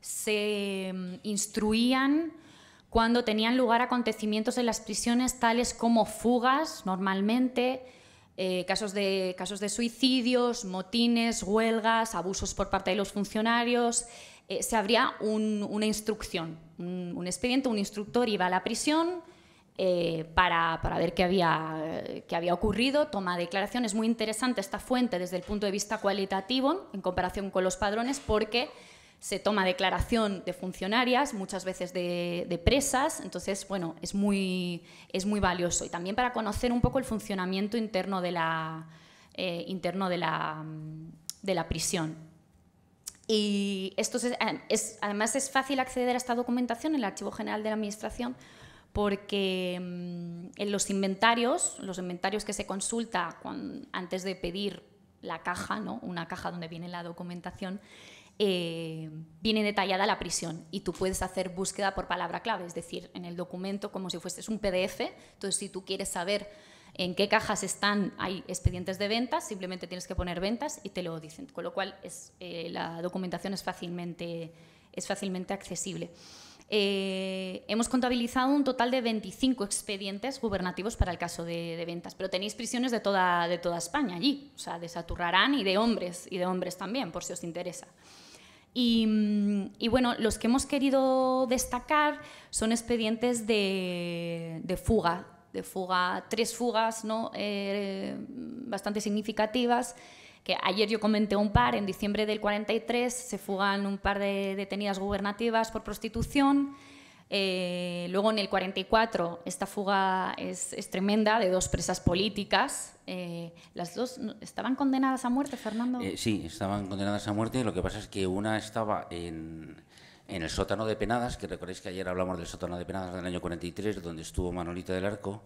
[SPEAKER 5] se mm, instruían cuando tenían lugar acontecimientos en las prisiones tales como fugas, normalmente, eh, casos, de, casos de suicidios, motines, huelgas, abusos por parte de los funcionarios, eh, se abría una instrucción, un, expediente, un instructor iba a la prisión eh, para, ver qué había, qué había ocurrido, toma declaración. Es muy interesante esta fuente desde el punto de vista cualitativo en comparación con los padrones porque se toma declaración de funcionarias, muchas veces de, presas, entonces, bueno, es muy, es muy valioso. Y también para conocer un poco el funcionamiento interno de la, eh, interno de la, de la prisión. Y esto es, además es fácil acceder a esta documentación en el Archivo General de la Administración porque mm, en los inventarios, los inventarios que se consulta antes de pedir la caja, ¿no? una caja donde viene la documentación, eh, viene detallada la prisión y tú puedes hacer búsqueda por palabra clave, es decir, en el documento como si fuese un PDF, entonces si tú quieres saber en qué cajas están, hay expedientes de ventas, simplemente tienes que poner ventas y te lo dicen, con lo cual es, eh, la documentación es fácilmente, es fácilmente accesible. Eh, hemos contabilizado un total de 25 expedientes gubernativos para el caso de, ventas, pero tenéis prisiones de toda, de toda España allí, o sea, de Saturrarán y de hombres, y de hombres también, por si os interesa. Y, bueno, los que hemos querido destacar son expedientes de, fuga, de fuga, tres fugas ¿no? Eh, bastante significativas, que ayer yo comenté un par, en diciembre del 43 se fugan un par de detenidas gubernativas por prostitución, eh, luego en el 44 esta fuga es, tremenda de dos presas políticas. Eh, las dos estaban condenadas a muerte, Fernando.
[SPEAKER 4] Eh, sí, estaban condenadas a muerte. Lo que pasa es que una estaba en, en el sótano de Penadas, que recordáis que ayer hablamos del sótano de Penadas del año 43, donde estuvo Manolita del Arco.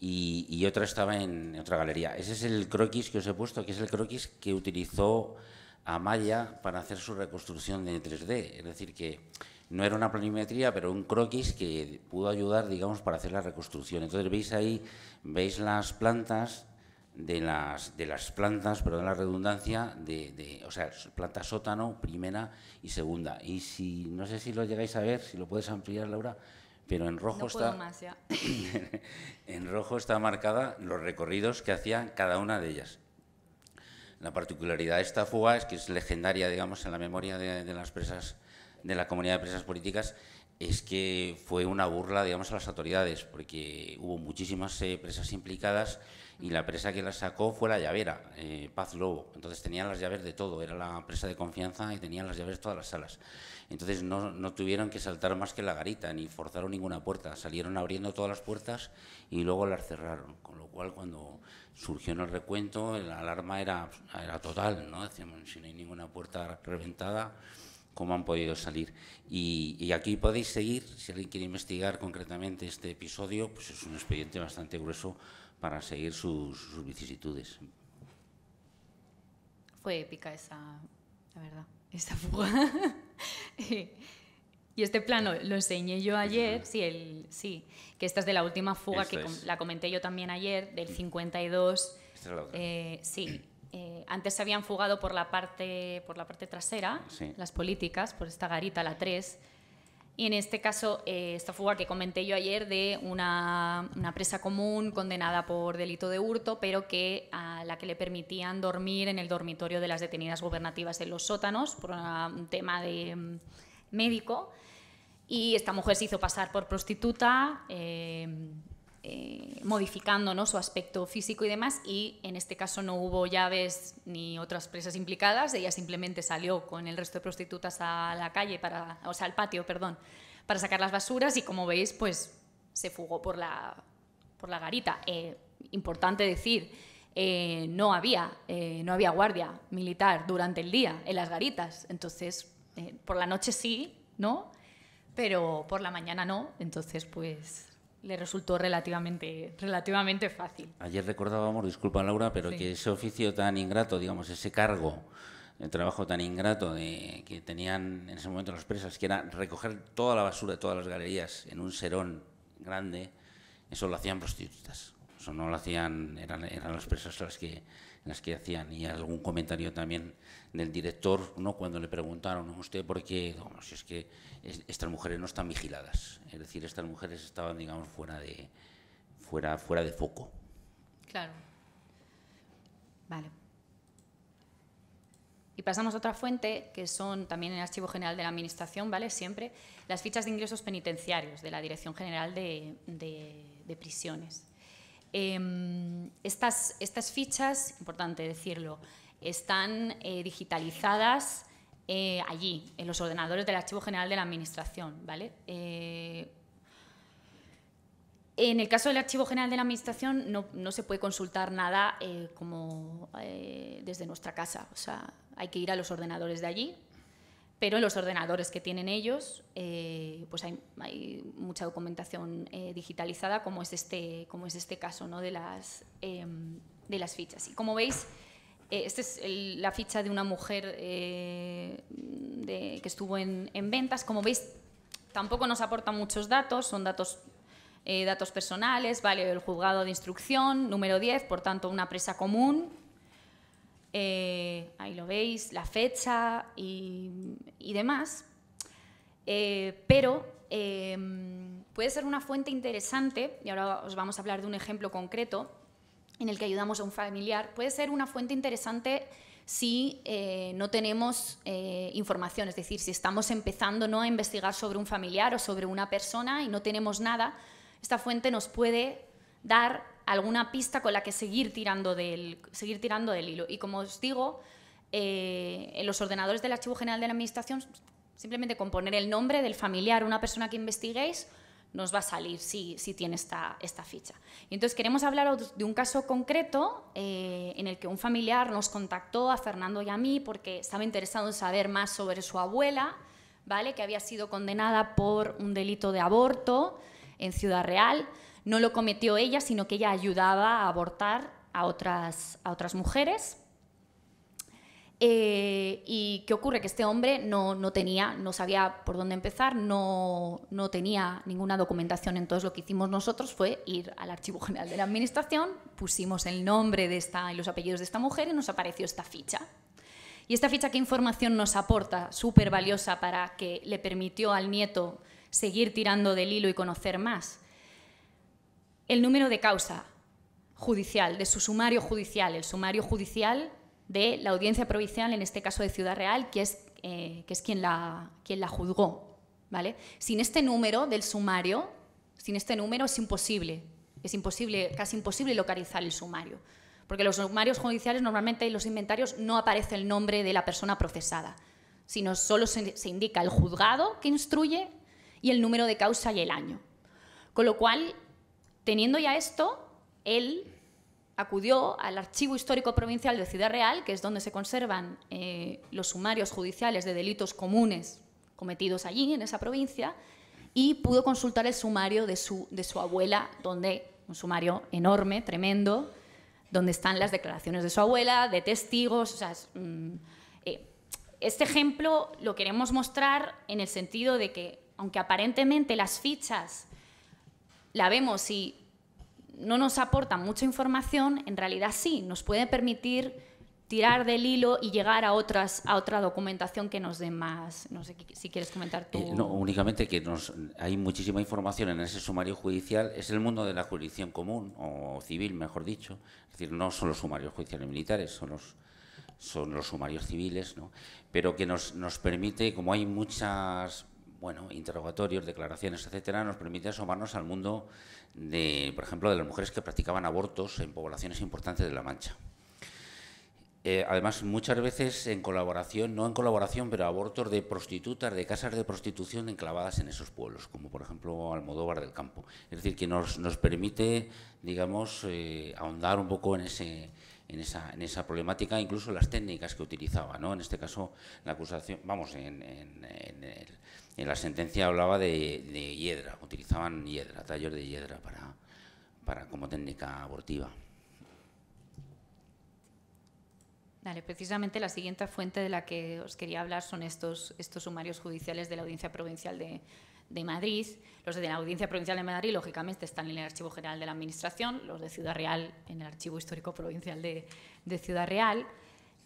[SPEAKER 4] Y, y, otra estaba en otra galería. Ese es el croquis que os he puesto, que es el croquis que utilizó Amaya para hacer su reconstrucción de 3D. Es decir, que no era una planimetría, pero un croquis que pudo ayudar, digamos, para hacer la reconstrucción. Entonces veis ahí, veis las plantas de las, de las plantas, perdón la redundancia, de, o sea, planta sótano, primera y segunda. Y si, no sé si lo llegáis a ver, si lo puedes ampliar, Laura, pero en rojo está en rojo está marcada los recorridos que hacían cada una de ellas. La particularidad de esta fuga es que es legendaria, digamos, en la memoria de las presas de la comunidad de presas políticas es que fue una burla, digamos, a las autoridades, porque hubo muchísimas eh, presas implicadas y la presa que la sacó fue la llavera, eh, Paz Lobo. Entonces tenían las llaves de todo, era la presa de confianza y tenían las llaves de todas las salas. Entonces no, tuvieron que saltar más que la garita, ni forzaron ninguna puerta. Salieron abriendo todas las puertas y luego las cerraron. Con lo cual, cuando surgió en el recuento, la alarma era, total, ¿no? Decíamos, si no hay ninguna puerta reventada, ¿cómo han podido salir? Y, aquí podéis seguir, si alguien quiere investigar concretamente este episodio, pues es un expediente bastante grueso para seguir sus vicisitudes.
[SPEAKER 5] Fue épica esa, la verdad, esta fuga. y este plano lo enseñé yo ayer, sí, el, sí, que esta es de la última fuga, que la comenté yo también ayer, del 52.
[SPEAKER 4] Esta es la otra.
[SPEAKER 5] Eh, sí, eh, antes se habían fugado por la parte, por la parte trasera,
[SPEAKER 4] Sí.
[SPEAKER 5] las políticas, por esta garita, la 3. Y en este caso, eh, esta fuga que comenté yo ayer de una, una presa común condenada por delito de hurto, pero que a la que le permitían dormir en el dormitorio de las detenidas gubernativas en los sótanos por una- un tema de mm, médico. Y esta mujer se hizo pasar por prostituta, eh, eh, modificando ¿no? su aspecto físico y demás, y en este caso no hubo llaves ni otras presas implicadas, ella simplemente salió con el resto de prostitutas a la calle, para, o sea, al patio, perdón, para sacar las basuras y como veis, pues se fugó por la, por la garita. Eh, importante decir, eh, no, había, eh, no había guardia militar durante el día en las garitas, entonces por la noche sí, ¿no? Pero por la mañana no, entonces pues le resultó relativamente, relativamente fácil.
[SPEAKER 4] Ayer recordábamos, disculpa Laura, pero
[SPEAKER 5] Sí.
[SPEAKER 4] que ese oficio tan ingrato, digamos, ese cargo, el trabajo tan ingrato de, que tenían en ese momento las presas, que era recoger toda la basura de todas las galerías en un serón grande, eso lo hacían prostitutas. Eso no lo hacían, eran, eran las presas las que, las que hacían. Y algún comentario también del director, ¿no? cuando le preguntaron, ¿usted por qué? No, si es que es- estas mujeres no están vigiladas. Es decir, estas mujeres estaban, digamos, fuera de, fuera, fuera de foco.
[SPEAKER 5] Claro. Vale. Y pasamos a otra fuente, que son también en el Archivo General de la Administración, ¿vale? Siempre, las fichas de ingresos penitenciarios de la Dirección General de, de- de Prisiones. Em, estas, estas fichas, importante decirlo, están eh, digitalizadas eh, allí, en los ordenadores del Archivo General de la Administración, ¿vale? Eh, en el caso del Archivo General de la Administración no, no se puede consultar nada como desde nuestra casa. O sea, hay que ir a los ordenadores de allí, pero en los ordenadores que tienen ellos, pues hay, mucha documentación digitalizada, como es este, como es este caso ¿no? de, las, eh, de las fichas. Y como veis, esta es la ficha de una mujer eh, que estuvo en, en ventas. Como veis, tampoco nos aporta muchos datos, son datos eh, personales, vale, el juzgado de instrucción, número 10, por tanto, una presa común. Eh, ahí lo veis, la fecha y, demás. Eh, pero eh, puede ser una fuente interesante, y ahora os vamos a hablar de un ejemplo concreto en el que ayudamos a un familiar, puede ser una fuente interesante si eh, no tenemos eh, información, es decir, si estamos empezando ¿no? a investigar sobre un familiar o sobre una persona y no tenemos nada, esta fuente nos puede dar alguna pista con la que seguir tirando del, seguir tirando del hilo. Y como os digo, eh, en los ordenadores del Archivo General de la Administración, simplemente con poner el nombre del familiar, una persona que investiguéis, nos va a salir si, si tiene esta, esta ficha. Y entonces queremos hablar de un caso concreto eh, en el que un familiar nos contactó a Fernando y a mí porque estaba interesado en saber más sobre su abuela, ¿vale? que había sido condenada por un delito de aborto en Ciudad Real. No lo cometió ella, sino que ella ayudaba a abortar a otras, a otras mujeres. Eh, ¿Y qué ocurre? Que este hombre no, no, tenía, no sabía por dónde empezar, no, no tenía ninguna documentación. Entonces lo que hicimos nosotros fue ir al Archivo General de la Administración, pusimos el nombre de esta, y los apellidos de esta mujer y nos apareció esta ficha. ¿Y esta ficha qué información nos aporta? Súper valiosa para que le permitió al nieto seguir tirando del hilo y conocer más. El número de causa judicial, de su sumario judicial, el sumario judicial de la audiencia provincial, en este caso de Ciudad Real, que es, eh, que es quien, la, quien la juzgó. ¿vale? Sin este número del sumario, sin este número es imposible, es imposible, casi imposible localizar el sumario. Porque los sumarios judiciales normalmente en los inventarios no aparece el nombre de la persona procesada, sino solo se, se indica el juzgado que instruye y el número de causa y el año. Con lo cual, teniendo ya esto, él acudió al Archivo Histórico Provincial de Ciudad Real, que es donde se conservan eh, los sumarios judiciales de delitos comunes cometidos allí, en esa provincia, y pudo consultar el sumario de su, de su abuela, donde un sumario enorme, tremendo, donde están las declaraciones de su abuela, de testigos. Mm, eh, este ejemplo lo queremos mostrar en el sentido de que, aunque aparentemente las fichas la vemos y no nos aporta mucha información, en realidad sí, nos puede permitir tirar del hilo y llegar a otras a otra documentación que nos dé más. No sé si quieres comentar tú.
[SPEAKER 4] Eh, no, únicamente que nos, hay muchísima información en ese sumario judicial. Es el mundo de la jurisdicción común, o civil, mejor dicho. Es decir, no son los sumarios judiciales militares, son los, son los sumarios civiles, ¿no? pero que nos, nos permite, como hay muchas bueno, interrogatorios, declaraciones, etcétera, nos permite asomarnos al mundo de, por ejemplo, de las mujeres que practicaban abortos en poblaciones importantes de La Mancha. Eh, además, muchas veces en colaboración, no en colaboración, pero abortos de prostitutas, de casas de prostitución enclavadas en esos pueblos, como por ejemplo Almodóvar del Campo. Es decir, que nos, nos permite, digamos, eh, ahondar un poco en, ese, en, esa, en esa problemática, incluso las técnicas que utilizaba. ¿no? En este caso, la acusación, vamos, en, en, en el, en la sentencia hablaba de, hiedra, utilizaban hiedra, tallos de hiedra para, para como técnica abortiva.
[SPEAKER 5] Vale, precisamente la siguiente fuente de la que os quería hablar son estos, estos sumarios judiciales de la Audiencia Provincial de, de Madrid. Los de la Audiencia Provincial de Madrid, lógicamente, están en el Archivo General de la Administración, los de Ciudad Real en el Archivo Histórico Provincial de, de Ciudad Real.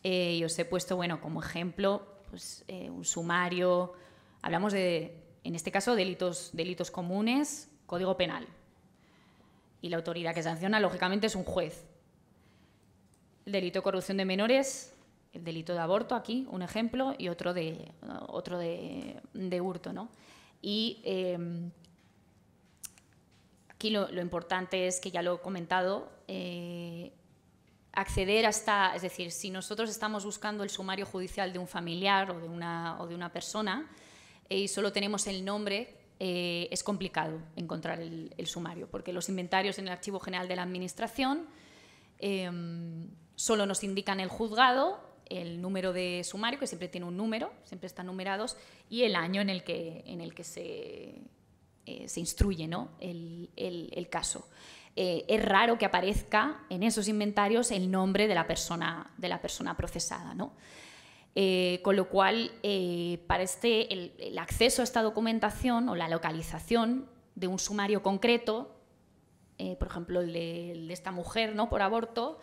[SPEAKER 5] Eh, y os he puesto, bueno, como ejemplo, pues, eh, un sumario Hablamos de, en este caso, delitos, delitos comunes, código penal. Y la autoridad que sanciona, lógicamente, es un juez. El delito de corrupción de menores, el delito de aborto, aquí, un ejemplo, y otro de, otro de, hurto. ¿no? Y em, aquí lo, importante es que ya lo he comentado, eh, acceder a esta, es decir, si nosotros estamos buscando el sumario judicial de un familiar o de una, o de una persona, y solo tenemos el nombre, eh, es complicado encontrar el, sumario, porque los inventarios en el Archivo General de la Administración em, solo nos indican el juzgado, el número de sumario, que siempre tiene un número, siempre están numerados, y el año en el que, en el que se, eh, se instruye ¿no? el, el, caso. Eh, es raro que aparezca en esos inventarios el nombre de la persona, de la persona procesada. ¿no? Eh, con lo cual, eh, para este, el, acceso a esta documentación o la localización de un sumario concreto, eh, por ejemplo, el de, esta mujer ¿no? por aborto,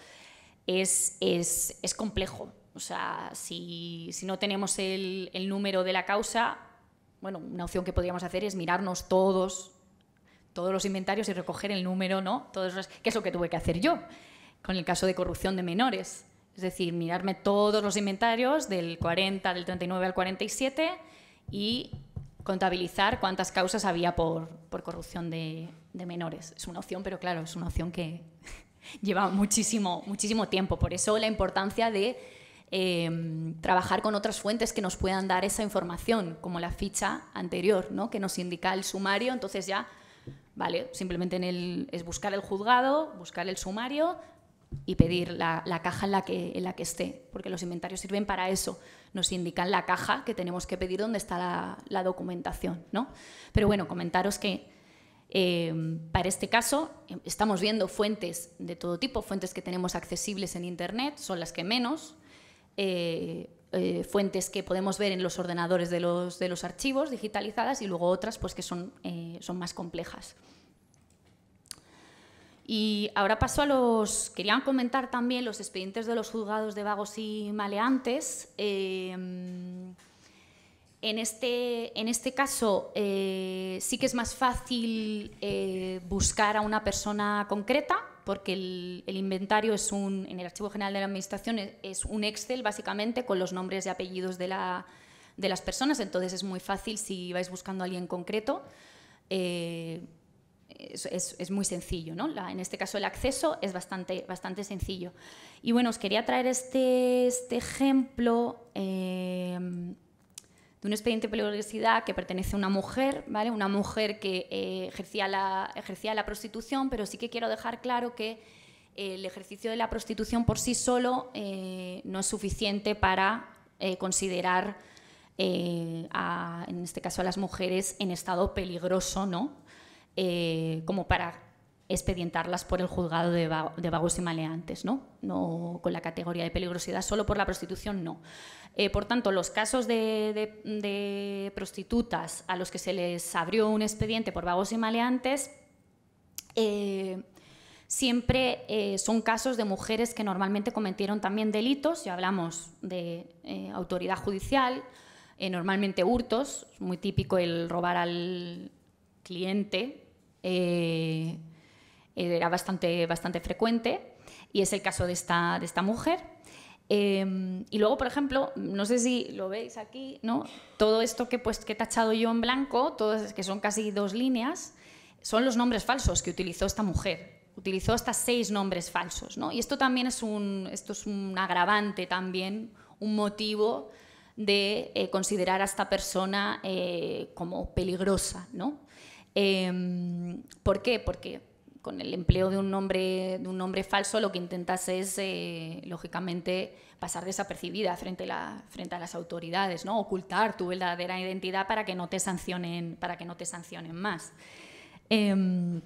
[SPEAKER 5] es, es, es complejo. O sea, si, si no tenemos el, el, número de la causa, bueno, una opción que podríamos hacer es mirarnos todos, todos los inventarios y recoger el número, ¿no? Todos que es lo que tuve que hacer yo con el caso de corrupción de menores. Es decir, mirarme todos los inventarios del 40, del 39 al 47 y contabilizar cuántas causas había por, corrupción de, menores. Es una opción, pero claro, es una opción que lleva muchísimo, muchísimo tiempo. Por eso la importancia de em, trabajar con otras fuentes que nos puedan dar esa información, como la ficha anterior, ¿no? que nos indica el sumario. Entonces ya, vale, simplemente en el, es buscar el juzgado, buscar el sumario, y pedir la, caja en la, que, en la que esté, porque los inventarios sirven para eso, nos indican la caja que tenemos que pedir donde está la, documentación. ¿no? Pero bueno, comentaros que eh, para este caso eh, estamos viendo fuentes de todo tipo, fuentes que tenemos accesibles en Internet, son las que menos, eh, fuentes que podemos ver en los ordenadores de los, de los archivos digitalizadas y luego otras pues, que son, son más complejas. Y ahora paso a los... Querían comentar también los expedientes de los juzgados de vagos y maleantes. Eh, en, este, en este caso eh, sí que es más fácil eh, buscar a una persona concreta, porque el, inventario es un, en el Archivo General de la Administración es un Excel, básicamente, con los nombres y apellidos de la, de las personas, entonces es muy fácil si vais buscando a alguien concreto. Eh, es, muy sencillo, ¿no? en este caso el acceso es bastante, bastante sencillo. Y bueno, os quería traer este, este ejemplo eh, de un expediente de peligrosidad que pertenece a una mujer, ¿vale? Una mujer que eh, ejercía, la, ejercía la prostitución, pero sí que quiero dejar claro que el ejercicio de la prostitución por sí solo eh, no es suficiente para considerar, en este caso a las mujeres, en estado peligroso, ¿no? Eh, como para expedientarlas por el juzgado de, vagos y maleantes, ¿no? ¿no? con la categoría de peligrosidad, solo por la prostitución no. Eh, por tanto, los casos de, prostitutas a los que se les abrió un expediente por vagos y maleantes eh, siempre son casos de mujeres que normalmente cometieron también delitos, ya hablamos de autoridad judicial, normalmente hurtos, muy típico el robar al cliente eh, era bastante, bastante frecuente y es el caso de esta, de esta mujer. Em, y luego, por ejemplo, no sé si lo veis aquí, ¿no? todo esto que, pues, que he tachado yo en blanco, todos, que son casi dos líneas, son los nombres falsos que utilizó esta mujer. Utilizó hasta seis nombres falsos. ¿no? Y esto también es un, esto es un agravante, también, un motivo de eh, considerar a esta persona eh, como peligrosa. ¿no? Em, ¿Por qué? Porque con el empleo de un nombre, de un nombre falso lo que intentas es, eh, lógicamente, pasar desapercibida frente, a las autoridades, ocultar tu verdadera identidad para que no te sancionen, para que no te sancionen más. Em,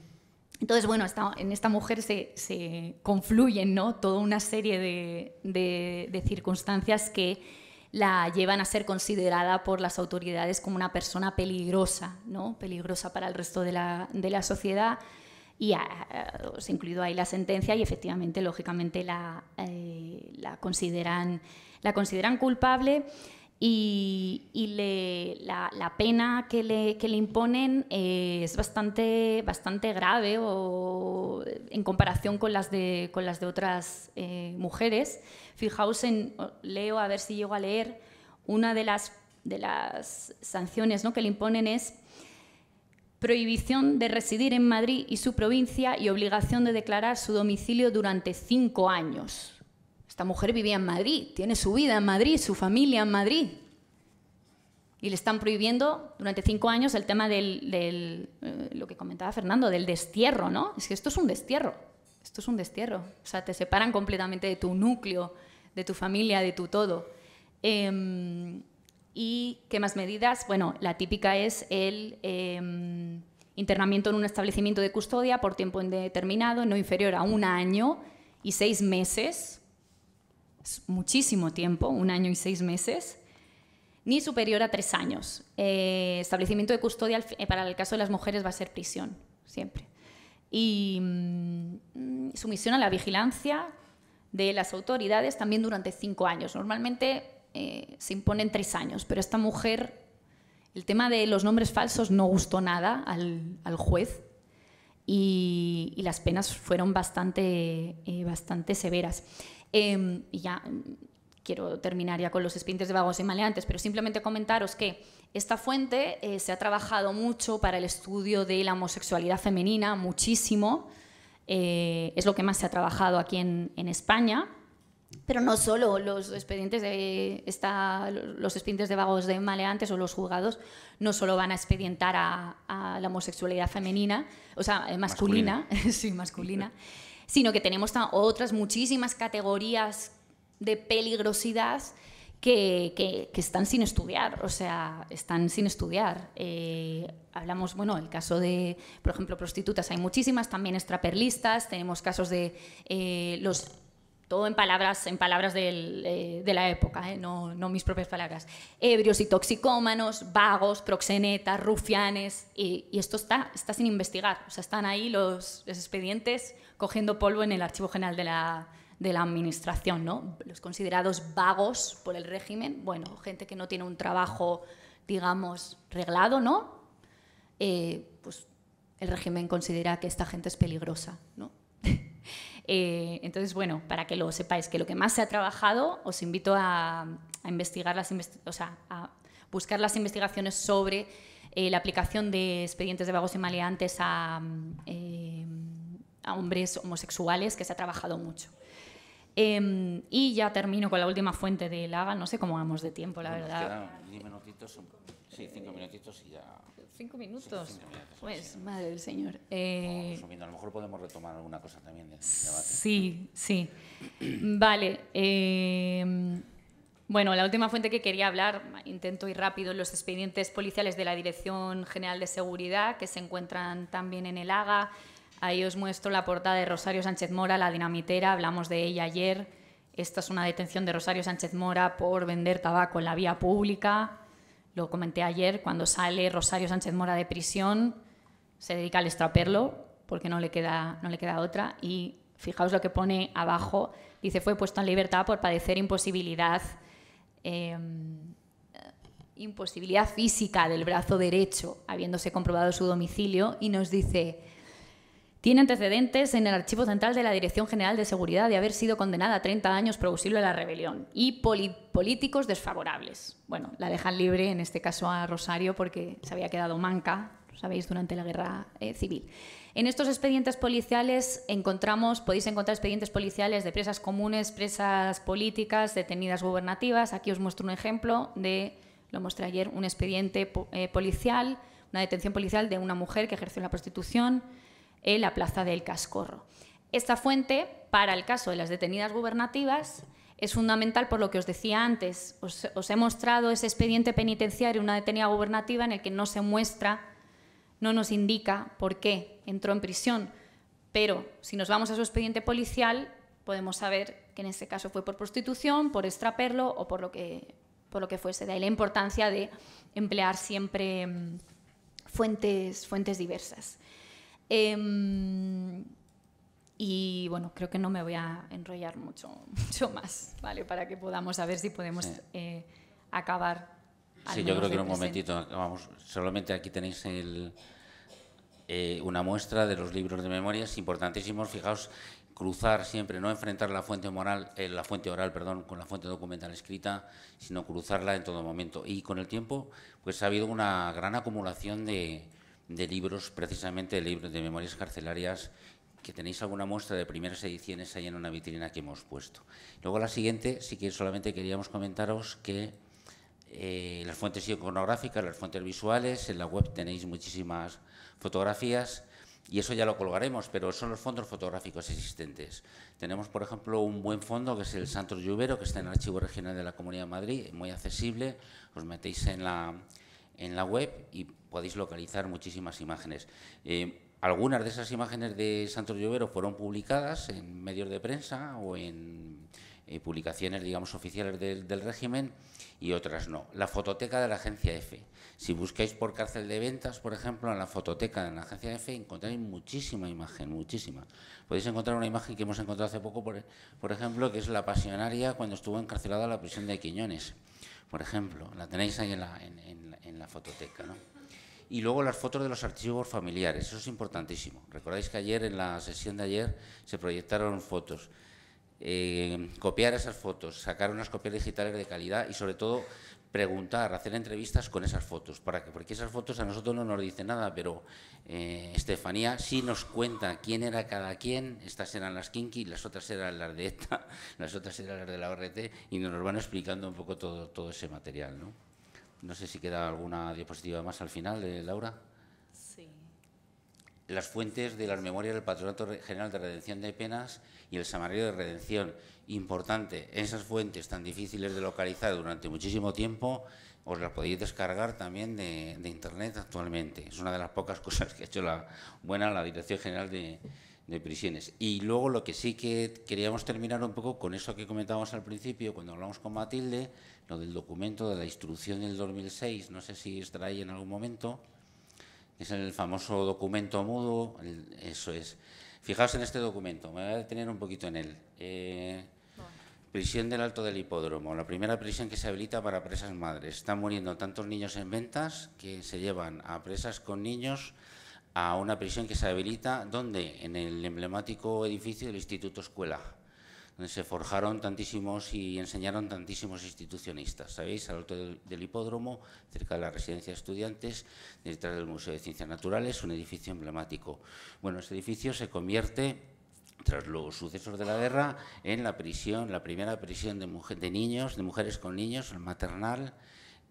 [SPEAKER 5] entonces, bueno, en esta mujer se, confluyen toda una serie de circunstancias que la llevan a ser considerada por las autoridades como una persona peligrosa, ¿no? peligrosa para el resto de la, sociedad. Y se incluido ahí la sentencia y efectivamente, lógicamente, la, eh, la, consideran, la consideran culpable y, la, pena que le, imponen es bastante, bastante grave o, en comparación con las de, con las de otras eh, mujeres. Fijaos en, leo a ver si llego a leer, una de las, de las sanciones ¿no? que le imponen es prohibición de residir en Madrid y su provincia y obligación de declarar su domicilio durante cinco años. Esta mujer vivía en Madrid, tiene su vida en Madrid, su familia en Madrid. Y le están prohibiendo durante cinco años el tema del, eh, lo que comentaba Fernando, del destierro, ¿no? Es que esto es un destierro, esto es un destierro. O sea, te separan completamente de tu núcleo, de tu familia, de tu todo. Em, ¿Y qué más medidas? Bueno, la típica es el em, internamiento en un establecimiento de custodia por tiempo indeterminado, no inferior a un año y seis meses, muchísimo tiempo, un año y seis meses, ni superior a tres años. Eh, establecimiento de custodia eh, para el caso de las mujeres va a ser prisión, siempre. Y mm, sumisión a la vigilancia de las autoridades también durante cinco años. Normalmente eh, se imponen tres años, pero esta mujer, el tema de los nombres falsos no gustó nada al, juez y, y, las penas fueron bastante, bastante severas. Em, y ya mm, quiero terminar ya con los expedientes de vagos y maleantes, pero simplemente comentaros que esta fuente eh, se ha trabajado mucho para el estudio de la homosexualidad femenina, muchísimo. Eh, es lo que más se ha trabajado aquí en, España. Pero no solo los expedientes de esta, los expedientes de vagos de maleantes o los juzgados no solo van a expedientar a, la homosexualidad femenina, o sea, eh, masculina, masculina. sí, masculina, sino que tenemos otras muchísimas categorías de peligrosidad que, están sin estudiar, o sea, están sin estudiar. Eh, hablamos, bueno, el caso de, por ejemplo, prostitutas, hay muchísimas, también extraperlistas, tenemos casos de eh, los todo en palabras, en palabras eh, de la época, no, no, mis propias palabras. Ebrios y toxicómanos, vagos, proxenetas, rufianes, y, esto está, está sin investigar. O sea, están ahí los, los expedientes cogiendo polvo en el Archivo General de la, de la Administración, ¿no? Los considerados vagos por el régimen, bueno, gente que no tiene un trabajo, digamos, reglado, ¿no? Eh, pues el régimen considera que esta gente es peligrosa, ¿no? Eh, entonces, bueno, para que lo sepáis, que lo que más se ha trabajado, os invito a, investigar las o sea, a buscar las investigaciones sobre la aplicación de expedientes de vagos y maleantes a, a hombres homosexuales, que se ha trabajado mucho. Em, y ya termino con la última fuente de Laga. No sé cómo vamos de tiempo, la verdad.
[SPEAKER 4] minutitos, sí, cinco minutitos y ya.
[SPEAKER 5] ¿Cinco minutos? pues, madre del señor. Eh,
[SPEAKER 4] a lo mejor podemos retomar alguna cosa también del
[SPEAKER 5] debate. Sí, sí. vale. Em, bueno, la última fuente que quería hablar, intento ir rápido, los expedientes policiales de la Dirección General de Seguridad, que se encuentran también en el AGA. Ahí os muestro la portada de Rosario Sánchez Mora, la dinamitera, hablamos de ella ayer. Esta es una detención de Rosario Sánchez Mora por vender tabaco en la vía pública. Lo comenté ayer, cuando sale Rosario Sánchez Mora de prisión, se dedica al extraperlo, porque no le queda, no le queda otra. Y fijaos lo que pone abajo, dice, fue puesto en libertad por padecer imposibilidad, em, imposibilidad física del brazo derecho, habiéndose comprobado su domicilio, y nos dice, tiene antecedentes en el Archivo Central de la Dirección General de Seguridad de haber sido condenada a 30 años por auxilio de la rebelión y políticos desfavorables. Bueno, la dejan libre, en este caso a Rosario, porque se había quedado manca, sabéis, durante la guerra eh, civil. En estos expedientes policiales encontramos, podéis encontrar expedientes policiales de presas comunes, presas políticas, detenidas gubernativas. Aquí os muestro un ejemplo de, lo mostré ayer, un expediente eh, policial, una detención policial de una mujer que ejerció la prostitución en la Plaza del Cascorro. Esta fuente, para el caso de las detenidas gubernativas, es fundamental por lo que os decía antes. Os, he mostrado ese expediente penitenciario, una detenida gubernativa, en el que no se muestra, no nos indica por qué entró en prisión. Pero si nos vamos a su expediente policial, podemos saber que en este caso fue por prostitución, por extraperlo o por lo que, por lo que fuese. De ahí la importancia de emplear siempre mm, fuentes, fuentes diversas. Em, y bueno, creo que no me voy a enrollar mucho, mucho más, ¿vale? Para que podamos a ver si podemos eh, acabar.
[SPEAKER 4] Sí, yo creo que en un momentito vamos. Solamente aquí tenéis el, eh, una muestra de los libros de memorias importantísimos. Fijaos, cruzar siempre, no enfrentar la fuente moral, eh, la fuente oral, perdón, con la fuente documental escrita, sino cruzarla en todo momento. Y con el tiempo, pues ha habido una gran acumulación de, de libros, precisamente de libros de memorias carcelarias, que tenéis alguna muestra de primeras ediciones ahí en una vitrina que hemos puesto. Luego la siguiente, sí que solamente queríamos comentaros que eh, las fuentes iconográficas, las fuentes visuales, en la web tenéis muchísimas fotografías y eso ya lo colgaremos, pero son los fondos fotográficos existentes. Tenemos, por ejemplo, un buen fondo que es el Santos Lluvero, que está en el Archivo Regional de la Comunidad de Madrid, muy accesible, os metéis en la, en la web y podéis localizar muchísimas imágenes. Eh, algunas de esas imágenes de Santos Llovero fueron publicadas en medios de prensa o en eh, publicaciones, digamos, oficiales del, régimen y otras no. La fototeca de la agencia F. Si buscáis por cárcel de ventas, por ejemplo, en la fototeca de la agencia F encontráis muchísima imagen, muchísima. Podéis encontrar una imagen que hemos encontrado hace poco, por, por ejemplo, que es la pasionaria cuando estuvo encarcelada en la prisión de Quiñones, por ejemplo. La tenéis ahí en la, en la fototeca, ¿no? Y luego las fotos de los archivos familiares, eso es importantísimo. Recordáis que ayer, en la sesión de ayer, se proyectaron fotos. Eh, copiar esas fotos, sacar unas copias digitales de calidad y sobre todo preguntar, hacer entrevistas con esas fotos, para que, porque esas fotos a nosotros no nos dicen nada, pero eh, Estefanía sí nos cuenta quién era cada quien, estas eran las Kinky, las otras eran las de ETA, las otras eran las de la ORT, y nos van explicando un poco todo, todo ese material. ¿no? No sé si queda alguna diapositiva más al final, de Laura. Sí. Las fuentes de las memorias del Patronato General de Redención de Penas y el Samario de Redención. Importante, esas fuentes tan difíciles de localizar durante muchísimo tiempo, os las podéis descargar también de, Internet actualmente. Es una de las pocas cosas que ha hecho la buena la Dirección General de, de prisiones. Y luego lo que sí que queríamos terminar un poco con eso que comentábamos al principio, cuando hablamos con Matilde, lo del documento de la instrucción del 2006, no sé si estará ahí en algún momento, es el famoso documento mudo, eso es. Fijaos en este documento, me voy a detener un poquito en él. Eh, prisión del Alto del Hipódromo, la primera prisión que se habilita para presas madres. Están muriendo tantos niños en ventas que se llevan a presas con niños a una prisión que se habilita, ¿dónde? En el emblemático edificio del Instituto Escuela donde se forjaron tantísimos y enseñaron tantísimos institucionistas. ¿Sabéis? Al alto del, hipódromo, cerca de la residencia de estudiantes, detrás del Museo de Ciencias Naturales, un edificio emblemático. Bueno, este edificio se convierte tras los sucesos de la guerra, en la prisión, la primera prisión de, de niños, de mujeres con niños, maternal,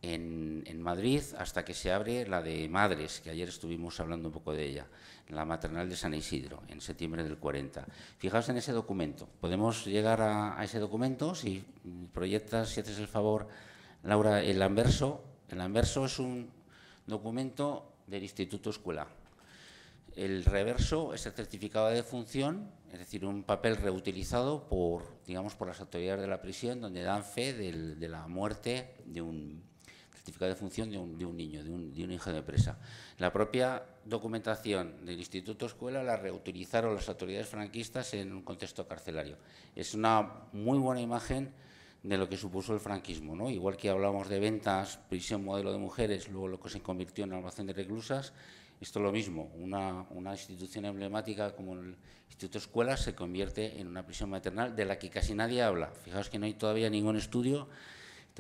[SPEAKER 4] en, en, Madrid, hasta que se abre la de madres, que ayer estuvimos hablando un poco de ella la maternal de San Isidro, en septiembre del 40. Fijaos en ese documento. Podemos llegar a, ese documento si proyectas, si haces el favor, Laura, el anverso. El anverso es un documento del Instituto Escuela. El reverso es el certificado de función, es decir, un papel reutilizado por, digamos, por las autoridades de la prisión, donde dan fe de la muerte de un, certificado de función de un, niño, de un, de un, hijo de presa. La propia documentación del Instituto Escuela la reutilizaron las autoridades franquistas en un contexto carcelario. Es una muy buena imagen de lo que supuso el franquismo. ¿no? Igual que hablamos de ventas, prisión modelo de mujeres, luego lo que se convirtió en almacén de reclusas, esto es lo mismo. Una, una institución emblemática como el Instituto Escuela se convierte en una prisión maternal de la que casi nadie habla. Fijaos que no hay todavía ningún estudio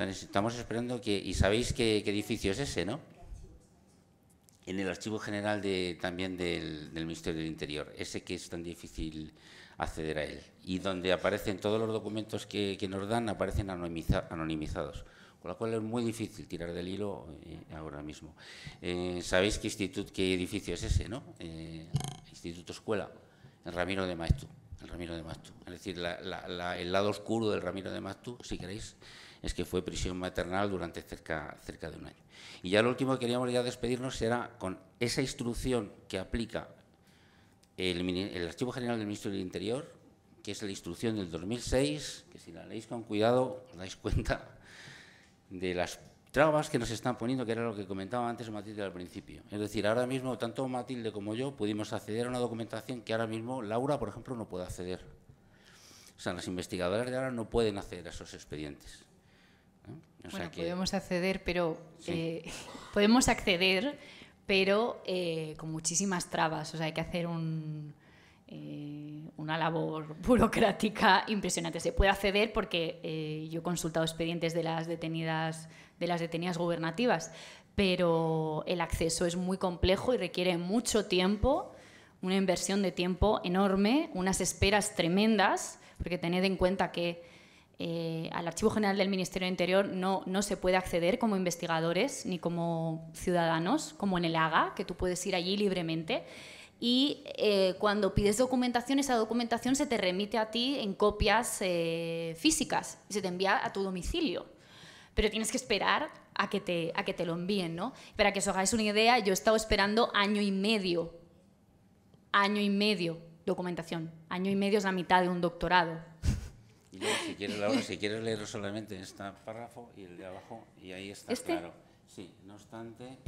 [SPEAKER 4] estamos esperando que... ¿Y sabéis qué, edificio es ese, no? En el Archivo General de, también del, Ministerio del Interior, ese que es tan difícil acceder a él. Y donde aparecen todos los documentos que, nos dan, aparecen anonimizados. Con lo cual es muy difícil tirar del hilo eh, ahora mismo. Eh, ¿Sabéis qué, instituto, qué edificio es ese, no? Eh, instituto Escuela, el Ramiro de Maestú. El Ramiro de Maestú. Es decir, el lado oscuro del Ramiro de Maestú, si queréis, es que fue prisión maternal durante cerca, de un año. Y ya lo último que queríamos ya despedirnos era con esa instrucción que aplica el, Archivo General del Ministerio del Interior, que es la instrucción del 2006, que si la leéis con cuidado os dais cuenta de las trabas que nos están poniendo, que era lo que comentaba antes Matilde al principio. Es decir, ahora mismo tanto Matilde como yo pudimos acceder a una documentación que ahora mismo Laura, por ejemplo, no puede acceder. O sea, las investigadoras de ahora no pueden acceder a esos expedientes
[SPEAKER 5] bueno, podemos acceder, pero eh, podemos acceder, pero eh, con muchísimas trabas. O sea, hay que hacer eh, una labor burocrática impresionante. Se puede acceder porque yo he consultado expedientes de las detenidas, de las detenidas gubernativas, pero el acceso es muy complejo y requiere mucho tiempo, una inversión de tiempo enorme, unas esperas tremendas, porque tened en cuenta que eh, al Archivo General del Ministerio Interior no, no se puede acceder como investigadores ni como ciudadanos, como en el AGA, que tú puedes ir allí libremente. Y eh, cuando pides documentación, esa documentación se te remite a ti en copias eh, físicas y se te envía a tu domicilio. Pero tienes que esperar a que te, a que te lo envíen, ¿no? Para que os hagáis una idea, yo he estado esperando año y medio. Año y medio documentación. Año y medio es la mitad de un doctorado
[SPEAKER 4] si quieres, Laura, si quieres leer solamente este párrafo y el de abajo, y ahí está
[SPEAKER 5] ¿Este?
[SPEAKER 4] claro. Sí, no obstante,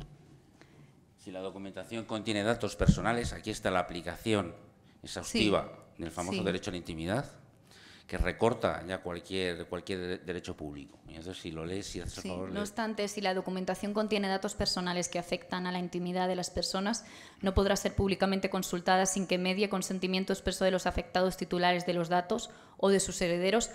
[SPEAKER 4] si la documentación contiene datos personales, aquí está la aplicación exhaustiva del famoso derecho a la intimidad, que recorta ya cualquier, cualquier derecho público. entonces, si lo lees, si haces favor...
[SPEAKER 5] No obstante, si la documentación contiene datos personales que afectan a la intimidad de las personas, no podrá ser públicamente consultada sin que medie consentimiento expreso de los afectados titulares de los datos o de sus herederos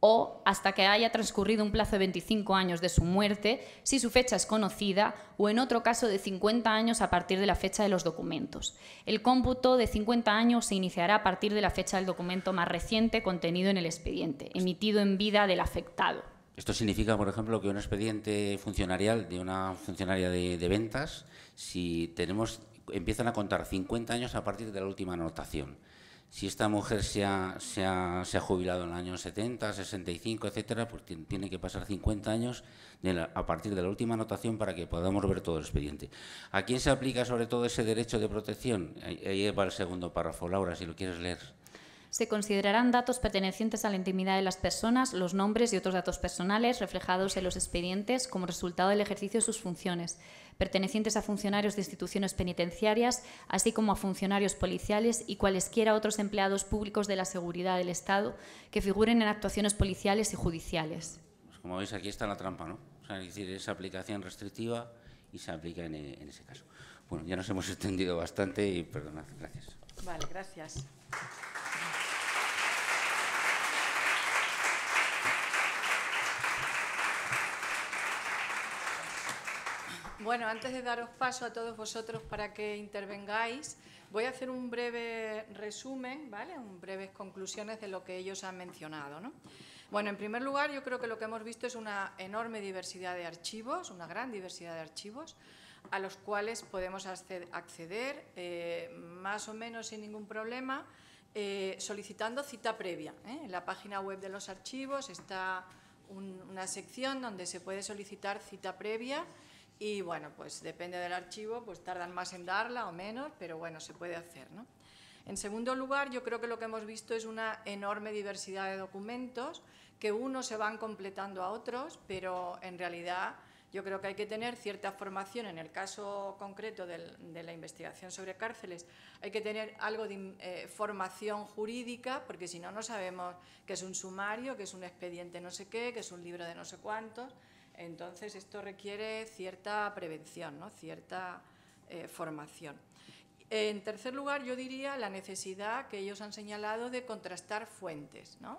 [SPEAKER 5] o hasta que haya transcurrido un plazo de 25 años de su muerte, si su fecha es conocida, o en otro caso de 50 años a partir de la fecha de los documentos. El cómputo de 50 años se iniciará a partir de la fecha del documento más reciente contenido en el expediente, emitido en vida del afectado.
[SPEAKER 4] Esto significa, por ejemplo, que un expediente funcionarial de una funcionaria de, de ventas, si tenemos, empiezan a contar 50 años a partir de la última anotación si esta mujer se ha, se, ha, se ha, jubilado en el año 70, 65, etcétera, pues tiene que pasar 50 años a partir de la última anotación para que podamos ver todo el expediente. ¿A quién se aplica sobre todo ese derecho de protección? Ahí va el segundo párrafo, Laura, si lo quieres leer.
[SPEAKER 5] Se considerarán datos pertenecientes a la intimidad de las personas, los nombres y otros datos personales reflejados en los expedientes como resultado del ejercicio de sus funciones pertenecientes a funcionarios de instituciones penitenciarias, así como a funcionarios policiales y cualesquiera otros empleados públicos de la seguridad del Estado que figuren en actuaciones policiales y judiciales.
[SPEAKER 4] Pues como veis, aquí está la trampa, ¿no? O sea, es decir, esa aplicación restrictiva y se aplica en, en ese caso. Bueno, ya nos hemos extendido bastante y perdonad, gracias.
[SPEAKER 3] Vale, gracias. Bueno, antes de daros paso a todos vosotros para que intervengáis, voy a hacer un breve resumen, ¿vale? Un breves conclusiones de lo que ellos han mencionado, ¿no? Bueno, en primer lugar, yo creo que lo que hemos visto es una enorme diversidad de archivos, una gran diversidad de archivos, a los cuales podemos acceder eh, más o menos sin ningún problema, eh, solicitando cita previa. ¿eh? En la página web de los archivos está una sección donde se puede solicitar cita previa y bueno, pues depende del archivo, pues tardan más en darla o menos, pero bueno, se puede hacer. ¿no? En segundo lugar, yo creo que lo que hemos visto es una enorme diversidad de documentos que unos se van completando a otros, pero en realidad yo creo que hay que tener cierta formación, en el caso concreto de la investigación sobre cárceles, hay que tener algo de eh, formación jurídica, porque si no, no sabemos qué es un sumario, qué es un expediente no sé qué, qué es un libro de no sé cuántos. Entonces, esto requiere cierta prevención, ¿no? cierta eh, formación. En tercer lugar, yo diría la necesidad que ellos han señalado de contrastar fuentes. ¿no?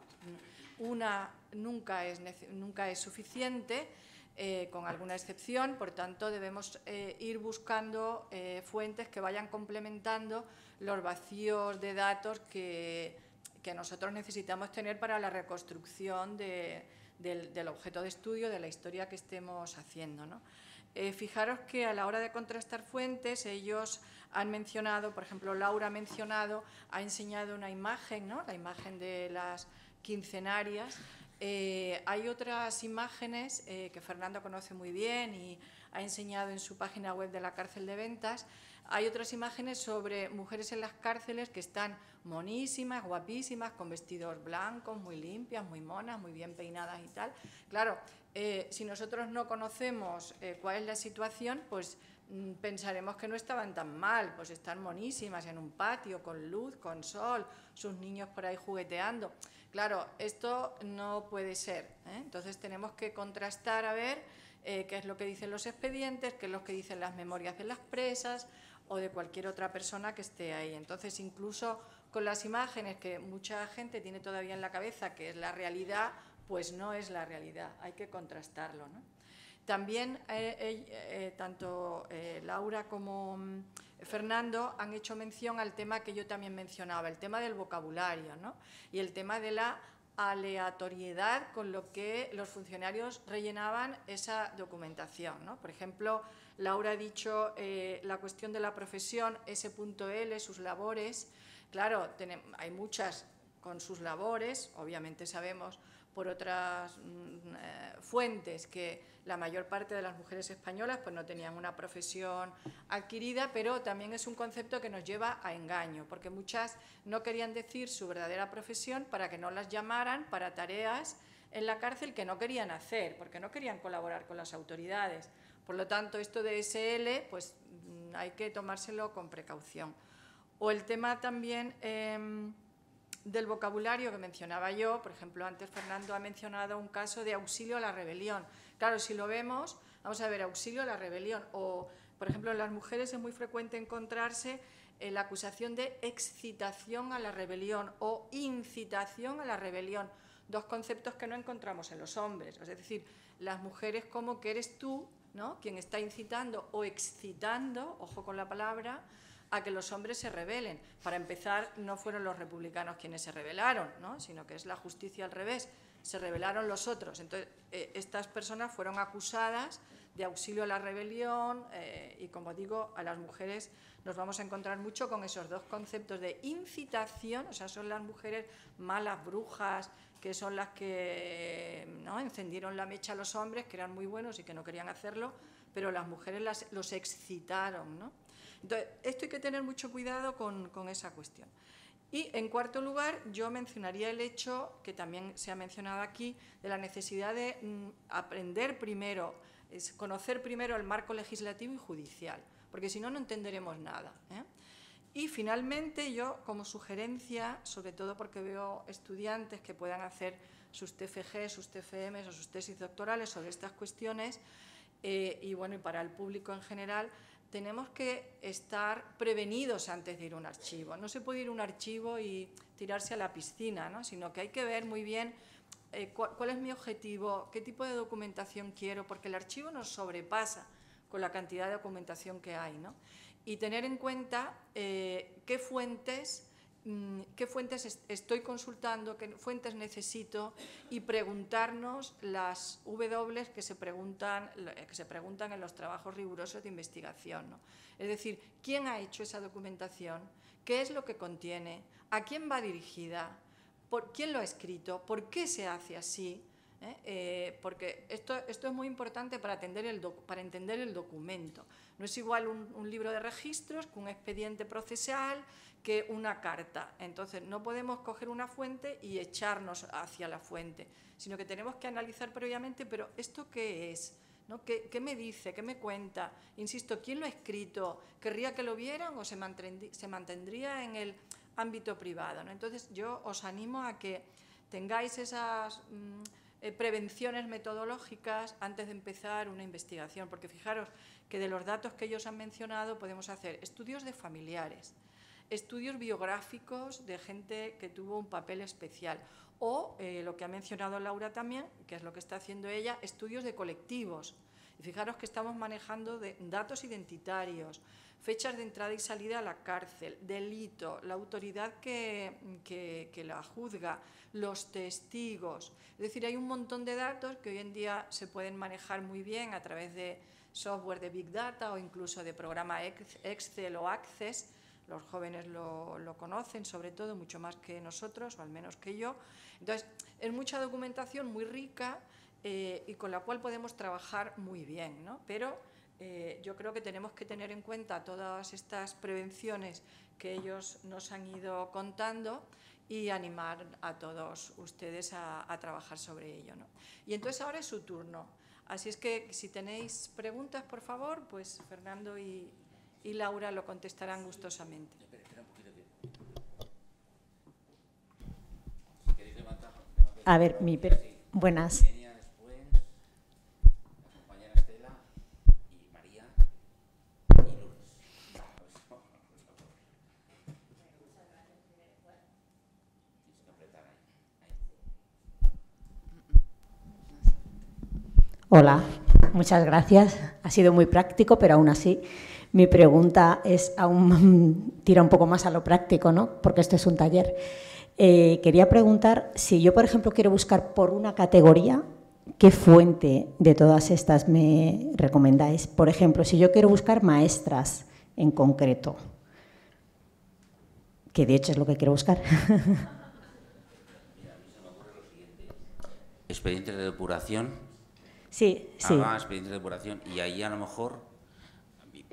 [SPEAKER 3] Una nunca es, nunca es suficiente, eh, con alguna excepción, por tanto debemos eh, ir buscando fuentes que vayan complementando los vacíos de datos que, que nosotros necesitamos tener para la reconstrucción del, objeto de estudio, de la historia que estemos haciendo. ¿no? fijaros que a la hora de contrastar fuentes, ellos han mencionado, por ejemplo, Laura ha mencionado, ha enseñado una imagen, la imagen de las quincenarias. Eh, hay otras imágenes eh, que Fernando conoce muy bien y ha enseñado en su página web de la cárcel de ventas. Hay otras imágenes sobre mujeres en las cárceles que están monísimas, guapísimas, con vestidos blancos, muy limpias, muy monas, muy bien peinadas y tal. Claro, eh, si nosotros no conocemos cuál es la situación, pues mm, pensaremos que no estaban tan mal, pues están monísimas en un patio, con luz, con sol, sus niños por ahí jugueteando. Claro, esto no puede ser. ¿eh? Entonces tenemos que contrastar a ver eh, qué es lo que dicen los expedientes, qué es lo que dicen las memorias de las presas o de cualquier otra persona que esté ahí. Entonces, incluso con las imágenes que mucha gente tiene todavía en la cabeza, que es la realidad, pues no es la realidad, hay que contrastarlo. También eh, tanto Laura como mm, Fernando han hecho mención al tema que yo también mencionaba, el tema del vocabulario ¿no? y el tema de la aleatoriedad con lo que los funcionarios rellenaban esa documentación. ¿no? Por ejemplo, Laura ha dicho eh, la cuestión de la profesión, S.L, sus labores. Claro, hay muchas con sus labores, obviamente sabemos por otras mm, eh, fuentes que la mayor parte de las mujeres españolas pues no tenían una profesión adquirida, pero también es un concepto que nos lleva a engaño, porque muchas no querían decir su verdadera profesión para que no las llamaran para tareas en la cárcel que no querían hacer, porque no querían colaborar con las autoridades. Por lo tanto, esto de SL, pues mm, hay que tomárselo con precaución. O el tema también... Em, del vocabulario que mencionaba yo, por ejemplo, antes Fernando ha mencionado un caso de auxilio a la rebelión. Claro, si lo vemos, vamos a ver, auxilio a la rebelión. O, por ejemplo, en las mujeres es muy frecuente encontrarse eh, la acusación de excitación a la rebelión o incitación a la rebelión, dos conceptos que no encontramos en los hombres. Es decir, las mujeres como que eres tú, ¿no? quien está incitando o excitando, ojo con la palabra, a que los hombres se rebelen. Para empezar, no fueron los republicanos quienes se rebelaron, ¿no? sino que es la justicia al revés, se rebelaron los otros. Entonces, eh, estas personas fueron acusadas de auxilio a la rebelión eh, y, como digo, a las mujeres nos vamos a encontrar mucho con esos dos conceptos de incitación, o sea, son las mujeres malas, brujas, que son las que ¿no? encendieron la mecha a los hombres, que eran muy buenos y que no querían hacerlo, pero las mujeres las, los excitaron. ¿no? Entonces, esto hay que tener mucho cuidado con, esa cuestión. Y en cuarto lugar, yo mencionaría el hecho, que también se ha mencionado aquí, de la necesidad de mm, aprender primero, conocer primero el marco legislativo y judicial, porque si no, no entenderemos nada. ¿eh? Y finalmente, yo como sugerencia, sobre todo porque veo estudiantes que puedan hacer sus TFG, sus TFM o sus tesis doctorales sobre estas cuestiones, eh, y bueno, y para el público en general, tenemos que estar prevenidos antes de ir a un archivo. No se puede ir a un archivo y tirarse a la piscina, ¿no? sino que hay que ver muy bien eh, cuál, es mi objetivo, qué tipo de documentación quiero, porque el archivo nos sobrepasa con la cantidad de documentación que hay. ¿no? Y tener en cuenta eh, qué fuentes mm, qué fuentes estoy consultando, qué fuentes necesito y preguntarnos las W que se preguntan, que se preguntan en los trabajos rigurosos de investigación. ¿no? Es decir, ¿quién ha hecho esa documentación? ¿Qué es lo que contiene? ¿A quién va dirigida? ¿Por quién lo ha escrito? ¿Por qué se hace así? ¿Eh? Eh, porque esto, esto, es muy importante para, el para entender el documento. No es igual un, libro de registros que un expediente procesal, que una carta. Entonces, no podemos coger una fuente y echarnos hacia la fuente, sino que tenemos que analizar previamente, pero ¿esto qué es? ¿no? ¿Qué, ¿Qué, me dice? ¿Qué me cuenta? Insisto, ¿quién lo ha escrito? ¿Querría que lo vieran o se, mantendría en el ámbito privado? ¿no? Entonces, yo os animo a que tengáis esas... Mmm, eh, prevenciones metodológicas antes de empezar una investigación, porque fijaros que de los datos que ellos han mencionado podemos hacer estudios de familiares, estudios biográficos de gente que tuvo un papel especial o eh, lo que ha mencionado Laura también, que es lo que está haciendo ella, estudios de colectivos. Y fijaros que estamos manejando datos identitarios, fechas de entrada y salida a la cárcel, delito, la autoridad que, que, la juzga, los testigos. Es decir, hay un montón de datos que hoy en día se pueden manejar muy bien a través de software de Big Data o incluso de programa Excel o Access. Los jóvenes lo, lo conocen, sobre todo, mucho más que nosotros, o al menos que yo. Entonces, es mucha documentación muy rica eh, y con la cual podemos trabajar muy bien, ¿no? Pero eh, yo creo que tenemos que tener en cuenta todas estas prevenciones que ellos nos han ido contando y animar a todos ustedes a, trabajar sobre ello. ¿no? Y entonces ahora es su turno. Así es que si tenéis preguntas, por favor, pues Fernando y, Laura lo contestarán gustosamente.
[SPEAKER 6] A ver, mi buenas. Hola, muchas gracias. Ha sido muy práctico, pero aún así mi pregunta es aún tira un poco más a lo práctico, ¿no? Porque esto es un taller. Eh, quería preguntar si yo, por ejemplo, quiero buscar por una categoría, ¿qué fuente de todas estas me recomendáis? Por ejemplo, si yo quiero buscar maestras en concreto, que de hecho es lo que quiero buscar.
[SPEAKER 4] Expedientes de depuración
[SPEAKER 6] Sí, sí.
[SPEAKER 4] Haga expedientes de depuración y ahí a lo mejor...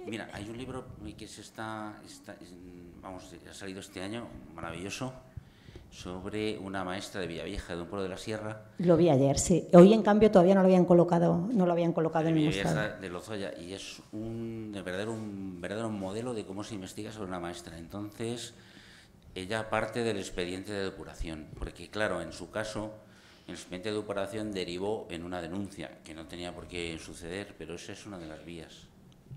[SPEAKER 4] Mira, hay un libro que se está, vamos, ha salido este año, maravilloso, sobre una maestra de Villavieja, de un pueblo de la Sierra.
[SPEAKER 6] Lo vi ayer, sí. Hoy, en cambio, todavía no lo habían colocado, no lo habían colocado en el
[SPEAKER 4] museo. de Lozoya, y es un, de verdadero, un verdadero modelo de cómo se investiga sobre una maestra. Entonces, ella parte del expediente de depuración, porque, claro, en su caso el expediente de depuración derivó en una denuncia, que no tenía por qué suceder, pero esa es una de las vías.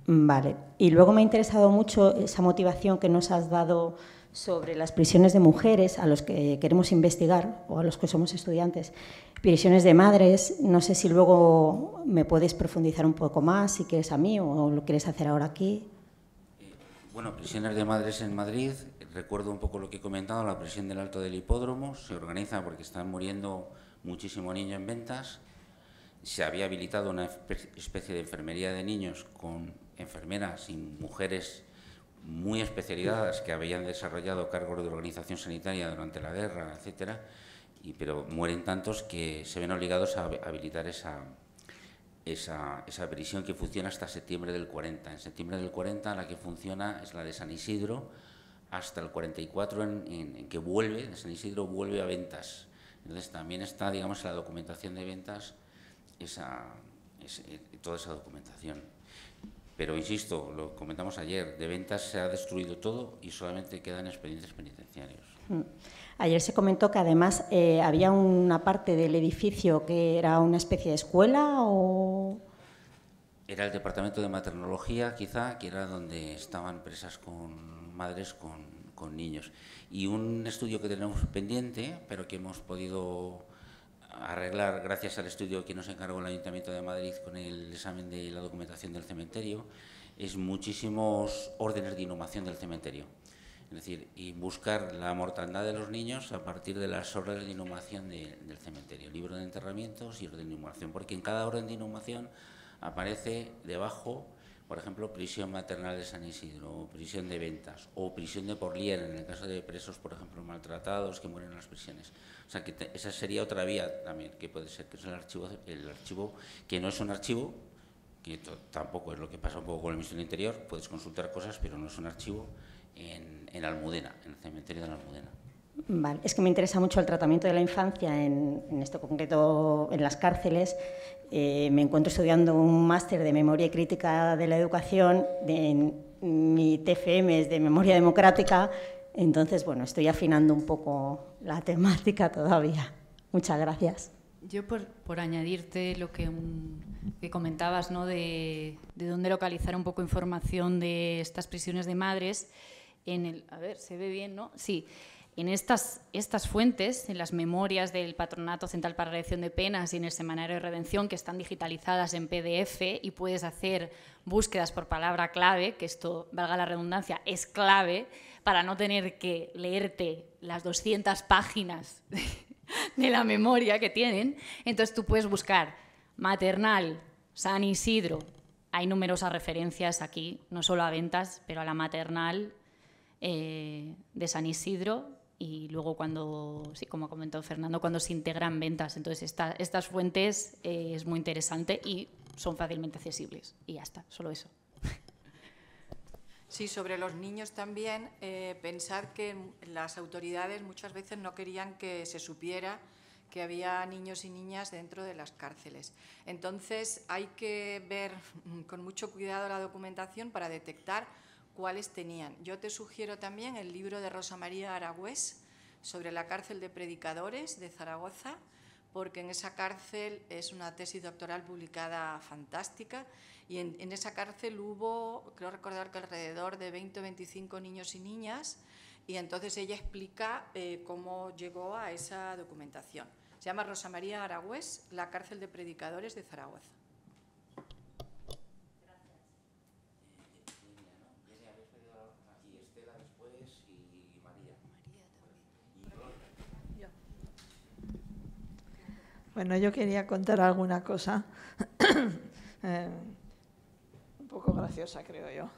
[SPEAKER 6] Vale. Y luego me ha interesado mucho esa motivación que nos has dado sobre las prisiones de mujeres a los que queremos investigar o a los que somos estudiantes. Prisiones de madres, no sé si luego me puedes profundizar un poco más, si quieres a mí o lo quieres hacer ahora aquí.
[SPEAKER 4] Eh, bueno, prisiones de madres en Madrid, recuerdo un poco lo que he comentado, la prisión del Alto del Hipódromo, se organiza porque están muriendo muchísimo niño en ventas. Se había habilitado una especie de enfermería de niños con enfermeras y mujeres muy especializadas que habían desarrollado cargos de organización sanitaria durante la guerra, etcétera, y, pero mueren tantos que se ven obligados a habilitar esa, esa, esa, prisión que funciona hasta septiembre del 40. En septiembre del 40 la que funciona es la de San Isidro, hasta el 44 en, en que vuelve, de San Isidro vuelve a ventas entonces también está, digamos, en la documentación de ventas esa, eh, toda esa documentación. Pero insisto, lo comentamos ayer, de ventas se ha destruido todo y solamente quedan expedientes penitenciarios. Mm.
[SPEAKER 6] Ayer se comentó que además eh, había una parte del edificio que era una especie de escuela o...
[SPEAKER 4] Era el departamento de maternología, quizá, que era donde estaban presas con madres con con niños. Y un estudio que tenemos pendiente, pero que hemos podido arreglar, gracias al estudio que nos encargó el Ayuntamiento de Madrid con el examen de la documentación del cementerio, es muchísimos órdenes de inhumación del cementerio. Es decir, y buscar la mortandad de los niños a partir de las órdenes de inhumación del cementerio, libro de enterramientos y orden de inhumación, porque en cada orden de inhumación aparece debajo, por ejemplo, prisión maternal de San Isidro, prisión de ventas, o prisión de Porlier, en el caso de presos, por ejemplo, maltratados que mueren en las prisiones. O sea, que esa sería otra vía también, que puede ser, que es el archivo, el archivo que no es un archivo, que tampoco es lo que pasa un poco con Ministerio del Interior, puedes consultar cosas, pero no es un archivo en, Almudena, en el cementerio de la Almudena.
[SPEAKER 6] Es que me interesa mucho el tratamiento de la infancia, en, esto concreto en las cárceles. Eh, me encuentro estudiando un máster de memoria y crítica de la educación, de, mi TFM es de memoria democrática, entonces, bueno, estoy afinando un poco la temática todavía. Muchas gracias.
[SPEAKER 5] Yo por, añadirte lo que, que comentabas, ¿no? de, de dónde localizar un poco información de estas prisiones de madres, en el, a ver, se ve bien, ¿no? Sí, en estas, estas fuentes, en las memorias del Patronato Central para Redención de Penas y en el Semanario de Redención, que están digitalizadas en PDF y puedes hacer búsquedas por palabra clave, que esto, valga la redundancia, es clave para no tener que leerte las 200 páginas de la memoria que tienen. Entonces tú puedes buscar maternal, San Isidro, hay numerosas referencias aquí, no solo a ventas, pero a la maternal eh, de San Isidro y luego cuando, sí, como comentó Fernando, cuando se integran ventas. Entonces estas fuentes eh, es muy interesante y son fácilmente accesibles. Y ya está, solo eso.
[SPEAKER 3] Sí, sobre los niños también, eh, pensar que las autoridades muchas veces no querían que se supiera que había niños y niñas dentro de las cárceles. Entonces hay que ver con mucho cuidado la documentación para detectar cuáles tenían. Yo te sugiero también el libro de Rosa María Aragüés sobre la cárcel de predicadores de Zaragoza, porque en esa cárcel es una tesis doctoral publicada fantástica y en, esa cárcel hubo, creo recordar que alrededor de 20 o 25 niños y niñas y entonces ella explica eh, cómo llegó a esa documentación. Se llama Rosa María Aragüés, la cárcel de predicadores de Zaragoza.
[SPEAKER 7] Bueno, yo quería contar alguna cosa eh, un poco graciosa, creo yo,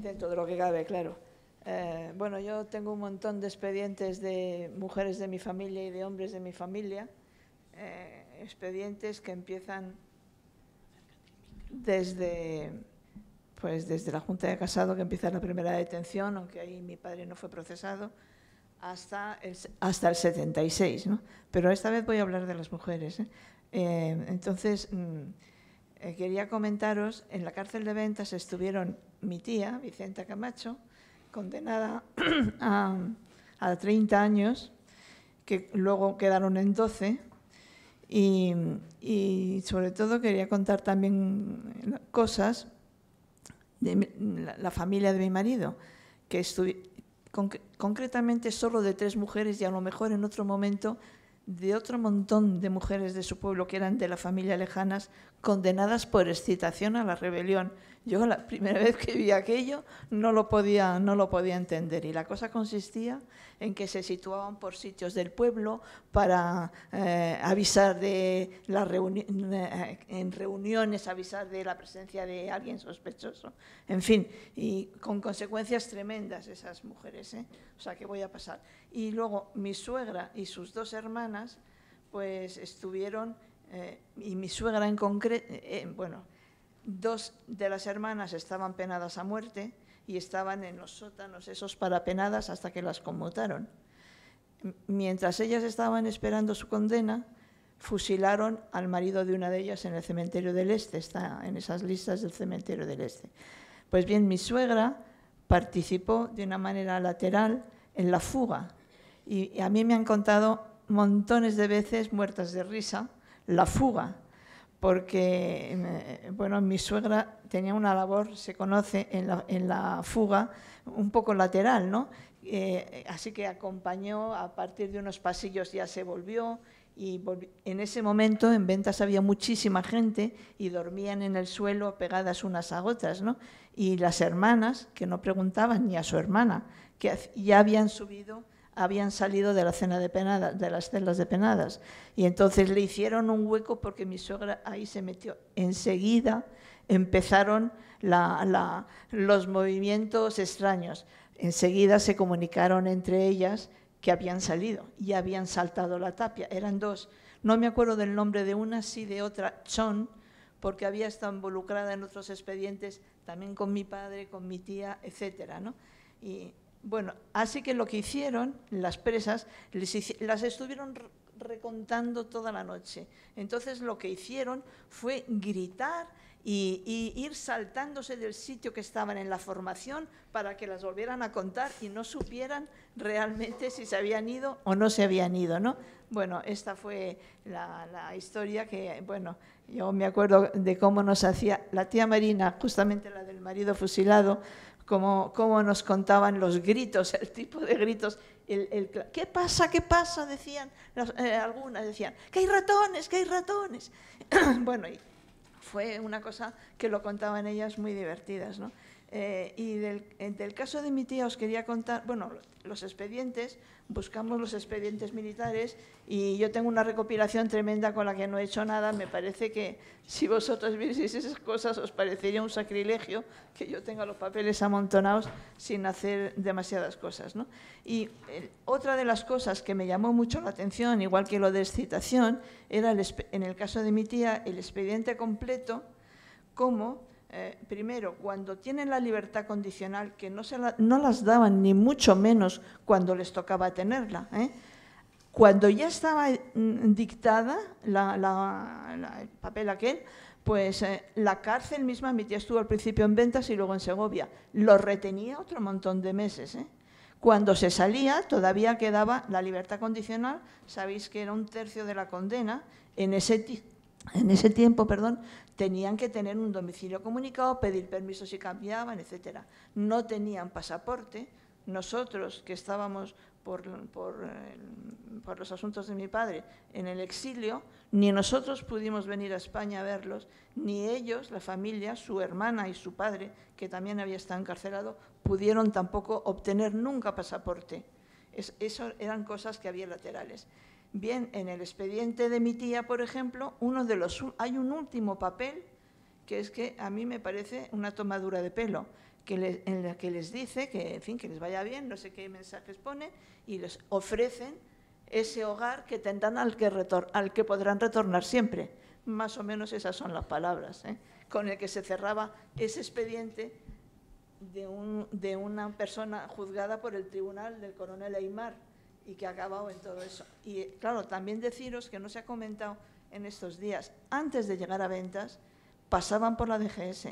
[SPEAKER 7] dentro de lo que cabe, claro. Eh, bueno, yo tengo un montón de expedientes de mujeres de mi familia y de hombres de mi familia, eh, expedientes que empiezan desde, pues desde la Junta de Casado, que empieza la primera detención, aunque ahí mi padre no fue procesado, hasta el, hasta el 76, ¿no? Pero esta vez voy a hablar de las mujeres. ¿eh? Eh, entonces, mm, eh, quería comentaros, en la cárcel de ventas estuvieron mi tía, Vicenta Camacho, condenada a, a 30 años, que luego quedaron en 12, y, y, sobre todo quería contar también cosas de la, familia de mi marido, que concretamente solo de tres mujeres y a lo mejor en otro momento de otro montón de mujeres de su pueblo que eran de la familia lejanas, condenadas por excitación a la rebelión. Yo la primera vez que vi aquello no lo podía, no lo podía entender y la cosa consistía en que se situaban por sitios del pueblo para eh, avisar de la eh, en reuniones, avisar de la presencia de alguien sospechoso. En fin, y con consecuencias tremendas esas mujeres. ¿eh? O sea, que voy a pasar. Y luego mi suegra y sus dos hermanas pues estuvieron, y mi suegra en concreto, bueno, Dos de las hermanas estaban penadas a muerte y estaban en los sótanos esos para penadas hasta que las conmutaron. Mientras ellas estaban esperando su condena, fusilaron al marido de una de ellas en el cementerio del Este, está en esas listas del cementerio del Este. Pues bien, mi suegra participó de una manera lateral en la fuga y a mí me han contado montones de veces, muertas de risa, la fuga porque bueno, mi suegra tenía una labor, se conoce en la, en la fuga, un poco lateral, ¿no? Eh, así que acompañó, a partir de unos pasillos ya se volvió Y en ese momento en ventas había muchísima gente y dormían en el suelo pegadas unas a otras, ¿no? Y las hermanas, que no preguntaban ni a su hermana, que ya habían subido, habían salido de la cena de penadas, de las celdas de penadas. Y entonces le hicieron un hueco porque mi suegra ahí se metió. Enseguida empezaron los movimientos extraños. Enseguida se comunicaron entre ellas que habían salido y habían saltado la tapia. Eran dos. No me acuerdo del nombre de una, sí de otra, Chon, porque había estado involucrada en otros expedientes, también con mi padre, con mi tía, etcétera, ¿no? Y bueno, así que lo que hicieron las presas, las estuvieron recontando toda la noche. Entonces lo que hicieron fue gritar y, ir saltándose del sitio que estaban en la formación para que las volvieran a contar y no supieran realmente si se habían ido o no se habían ido, ¿no? Bueno, esta fue la, historia que, bueno, yo me acuerdo de cómo nos hacía la tía Marina, justamente la del marido fusilado, cómo, cómo nos contaban los gritos, el tipo de gritos el, ¿Qué pasa? ¿Qué pasa? Decían eh, algunas, decían, que hay ratones, que hay ratones. bueno, y fue una cosa que lo contaban ellas muy divertidas. ¿no? Eh, y del, del, caso de mi tía os quería contar, bueno, los expedientes, buscamos los expedientes militares y yo tengo una recopilación tremenda con la que no he hecho nada. Me parece que si vosotros vieseis esas cosas os parecería un sacrilegio que yo tenga los papeles amontonados sin hacer demasiadas cosas. ¿no? Y eh, otra de las cosas que me llamó mucho la atención, igual que lo de excitación, era en el caso de mi tía el expediente completo, como eh, primero, cuando tienen la libertad condicional, que no, las daban ni mucho menos cuando les tocaba tenerla, ¿eh? cuando ya estaba mm, dictada el papel aquel, pues eh, la cárcel misma, mi tía estuvo al principio en Ventas y luego en Segovia, lo retenía otro montón de meses. Cuando se salía, todavía quedaba la libertad condicional, sabéis que era un tercio de la condena, en ese tiempo, perdón, tenían que tener un domicilio comunicado, pedir permiso si cambiaban, etc. No tenían pasaporte. Nosotros, que estábamos por, por, los asuntos de mi padre en el exilio, ni nosotros pudimos venir a España a verlos, ni ellos, la familia, su hermana y su padre, que también había estado encarcelado, pudieron tampoco obtener nunca pasaporte. eso eran cosas que había laterales. Bien, en el expediente de mi tía, por ejemplo, uno de los, hay un último papel que es que a mí me parece una tomadura de pelo, que en la que les dice que, en fin, que les vaya bien, no sé qué mensajes pone, y les ofrecen ese hogar que tendrán al que, al que podrán retornar siempre. Más o menos esas son las palabras, ¿eh? con el que se cerraba ese expediente de, de una persona juzgada por el tribunal del coronel Aymar y que ha acabado en todo eso. Y claro, también deciros que no se ha comentado en estos días, antes de llegar a ventas, pasaban por la DGS.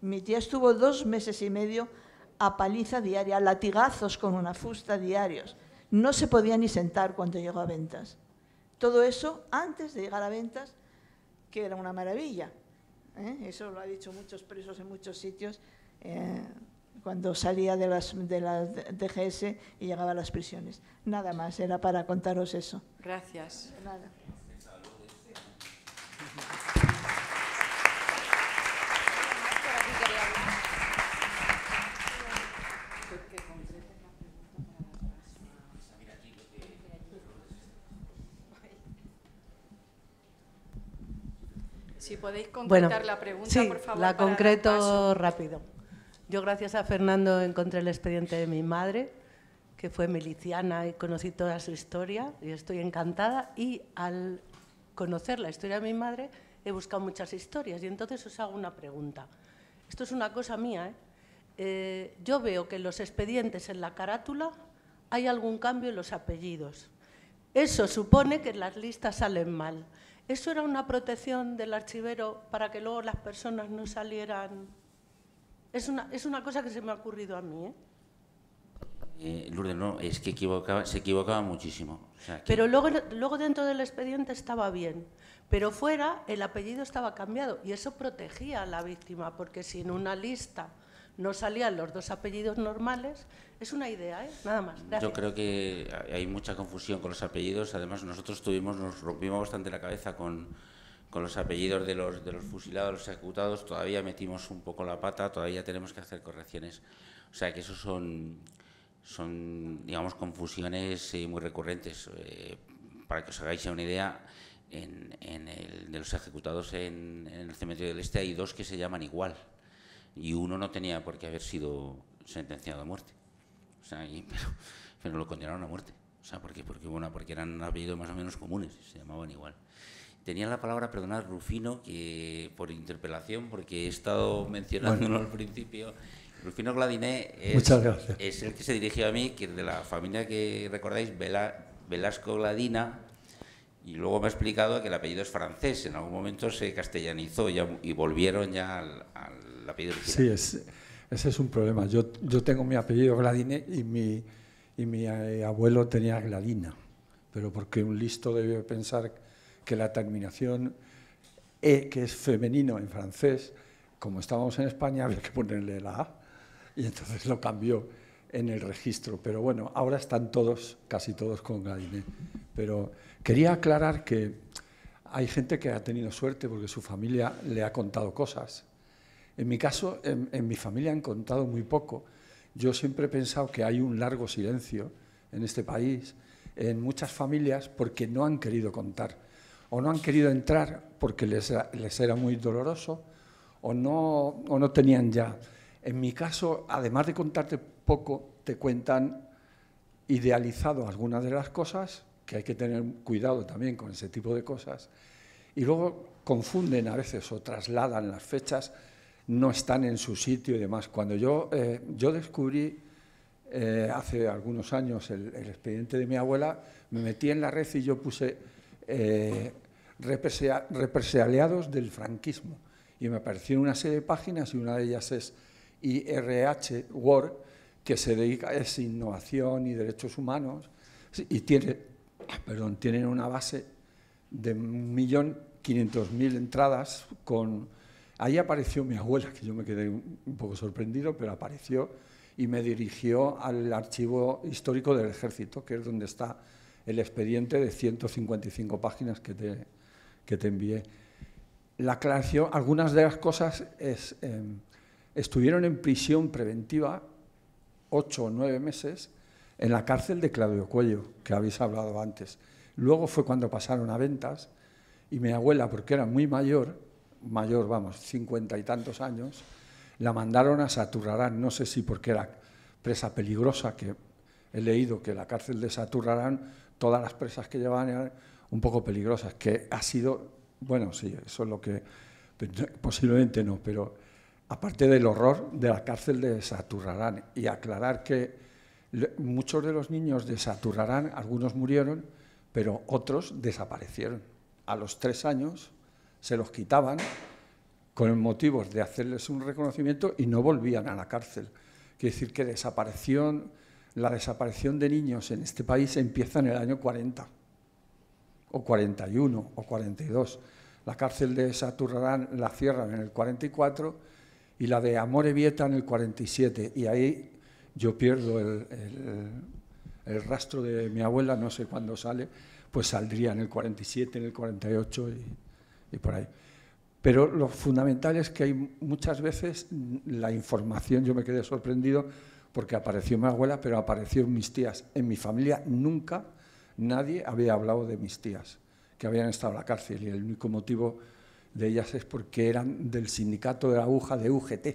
[SPEAKER 7] Mi tía estuvo dos meses y medio a paliza diaria, latigazos con una fusta diarios. No se podía ni sentar cuando llegó a ventas. Todo eso antes de llegar a ventas, que era una maravilla. ¿eh? Eso lo ha dicho muchos presos en muchos sitios. Eh, cuando salía de las, de DGS y llegaba a las prisiones. Nada más, era para contaros eso.
[SPEAKER 3] Gracias.
[SPEAKER 7] Nada.
[SPEAKER 3] Si podéis concretar la pregunta, por favor.
[SPEAKER 8] La concreto rápido. Yo gracias a Fernando encontré el expediente de mi madre, que fue miliciana y conocí toda su historia y estoy encantada. Y al conocer la historia de mi madre he buscado muchas historias y entonces os hago una pregunta. Esto es una cosa mía. ¿eh? Eh, yo veo que en los expedientes en la carátula hay algún cambio en los apellidos. Eso supone que las listas salen mal. ¿Eso era una protección del archivero para que luego las personas no salieran es una, es una cosa que se me ha ocurrido a mí. ¿eh?
[SPEAKER 4] Eh, Lourdes, no, es que equivocaba, se equivocaba muchísimo.
[SPEAKER 8] Pero luego, luego dentro del expediente estaba bien, pero fuera el apellido estaba cambiado y eso protegía a la víctima, porque si en una lista no salían los dos apellidos normales. Es una idea, ¿eh? nada más.
[SPEAKER 4] Yo creo que hay mucha confusión con los apellidos. Además, nosotros tuvimos, nos rompimos bastante la cabeza con, con los apellidos de los, de los fusilados, los ejecutados. Todavía metimos un poco la pata, todavía tenemos que hacer correcciones. O sea, que esos son, son digamos, confusiones eh, muy recurrentes. Eh, para que os hagáis una idea, en, en el, de los ejecutados en, el cementerio del Este hay dos que se llaman igual y uno no tenía por qué haber sido sentenciado a muerte. O sea, pero, pero, lo condenaron a muerte. O sea, ¿por? Porque, bueno, porque eran apellidos más o menos comunes, se llamaban igual. Tenía la palabra, perdonad, Rufino, que por interpelación, porque he estado mencionándolo al principio. Rufino Gladiné es, es, el que se dirigió a mí, que es de la familia que recordáis, Velasco Gladina, y luego me ha explicado que el apellido es francés. En algún momento se castellanizó y volvieron ya al, al apellido
[SPEAKER 9] original. Sí, ese es un problema. Yo, yo tengo mi apellido Gladine y mi, y mi eh, abuelo tenía Gladina, pero porque un listo debe pensar que la terminación E, que es femenino en francés, como estábamos en España, había que ponerle la A, y entonces lo cambió en el registro. Pero bueno, ahora están todos, casi todos con Gladine. Pero quería aclarar que hay gente que ha tenido suerte porque su familia le ha contado cosas en mi caso, en, mi familia han contado muy poco. Yo siempre he pensado que hay un largo silencio en este país, en muchas familias, porque no han querido contar. O no han querido entrar porque les, era muy doloroso, o no, o no tenían ya. En mi caso, además de contarte poco, te cuentan idealizado algunas de las cosas, que hay que tener cuidado también con ese tipo de cosas, y luego confunden a veces o trasladan las fechas no están en su sitio y demás. Cuando yo, eh, yo descubrí eh, hace algunos años el, expediente de mi abuela, me metí en la red y yo puse eh, represaliados del franquismo. Y me aparecieron una serie de páginas y una de ellas es IRH Word, que se dedica a innovación y derechos humanos, y tiene, perdón, tienen una base de 1.500.000 entradas con Ahí apareció mi abuela, que yo me quedé un poco sorprendido, pero apareció y me dirigió al archivo histórico del ejército, que es donde está el expediente de 155 páginas que te, que te envié. La aclaración, algunas de las cosas es, em, estuvieron en prisión preventiva ocho o nueve meses en la cárcel de Claudio Cuello, que habéis hablado antes. Luego fue cuando pasaron a ventas y mi abuela, porque era muy mayor, mayor, vamos, cincuenta y tantos años, la mandaron a Saturrarán, no sé si porque era presa peligrosa, que he leído que la cárcel de Saturrarán, todas las presas que llevaban eran un poco peligrosas, que ha sido, bueno, sí, eso es lo que, posiblemente no, pero aparte del horror de la cárcel de Saturrarán, y aclarar que muchos de los niños de Saturrarán, algunos murieron, pero otros desaparecieron. A los tres años se los quitaban con el motivo de hacerles un reconocimiento y no volvían a la cárcel. Quiere decir que desaparición, la desaparición de niños en este país empieza en el año 40, o 41, o 42. La cárcel de Saturrarán la cierran en el 44 y la de Amore Vieta en el 47. Y ahí yo pierdo el, rastro de mi abuela, no sé cuándo sale, pues saldría en el 47, en el 48 y y por ahí. Pero lo fundamental es que hay muchas veces la información, yo me quedé sorprendido porque apareció mi abuela, pero aparecieron mis tías. En mi familia nunca nadie había hablado de mis tías, que habían estado en la cárcel, y el único motivo de ellas es porque eran del sindicato de la aguja de UGT.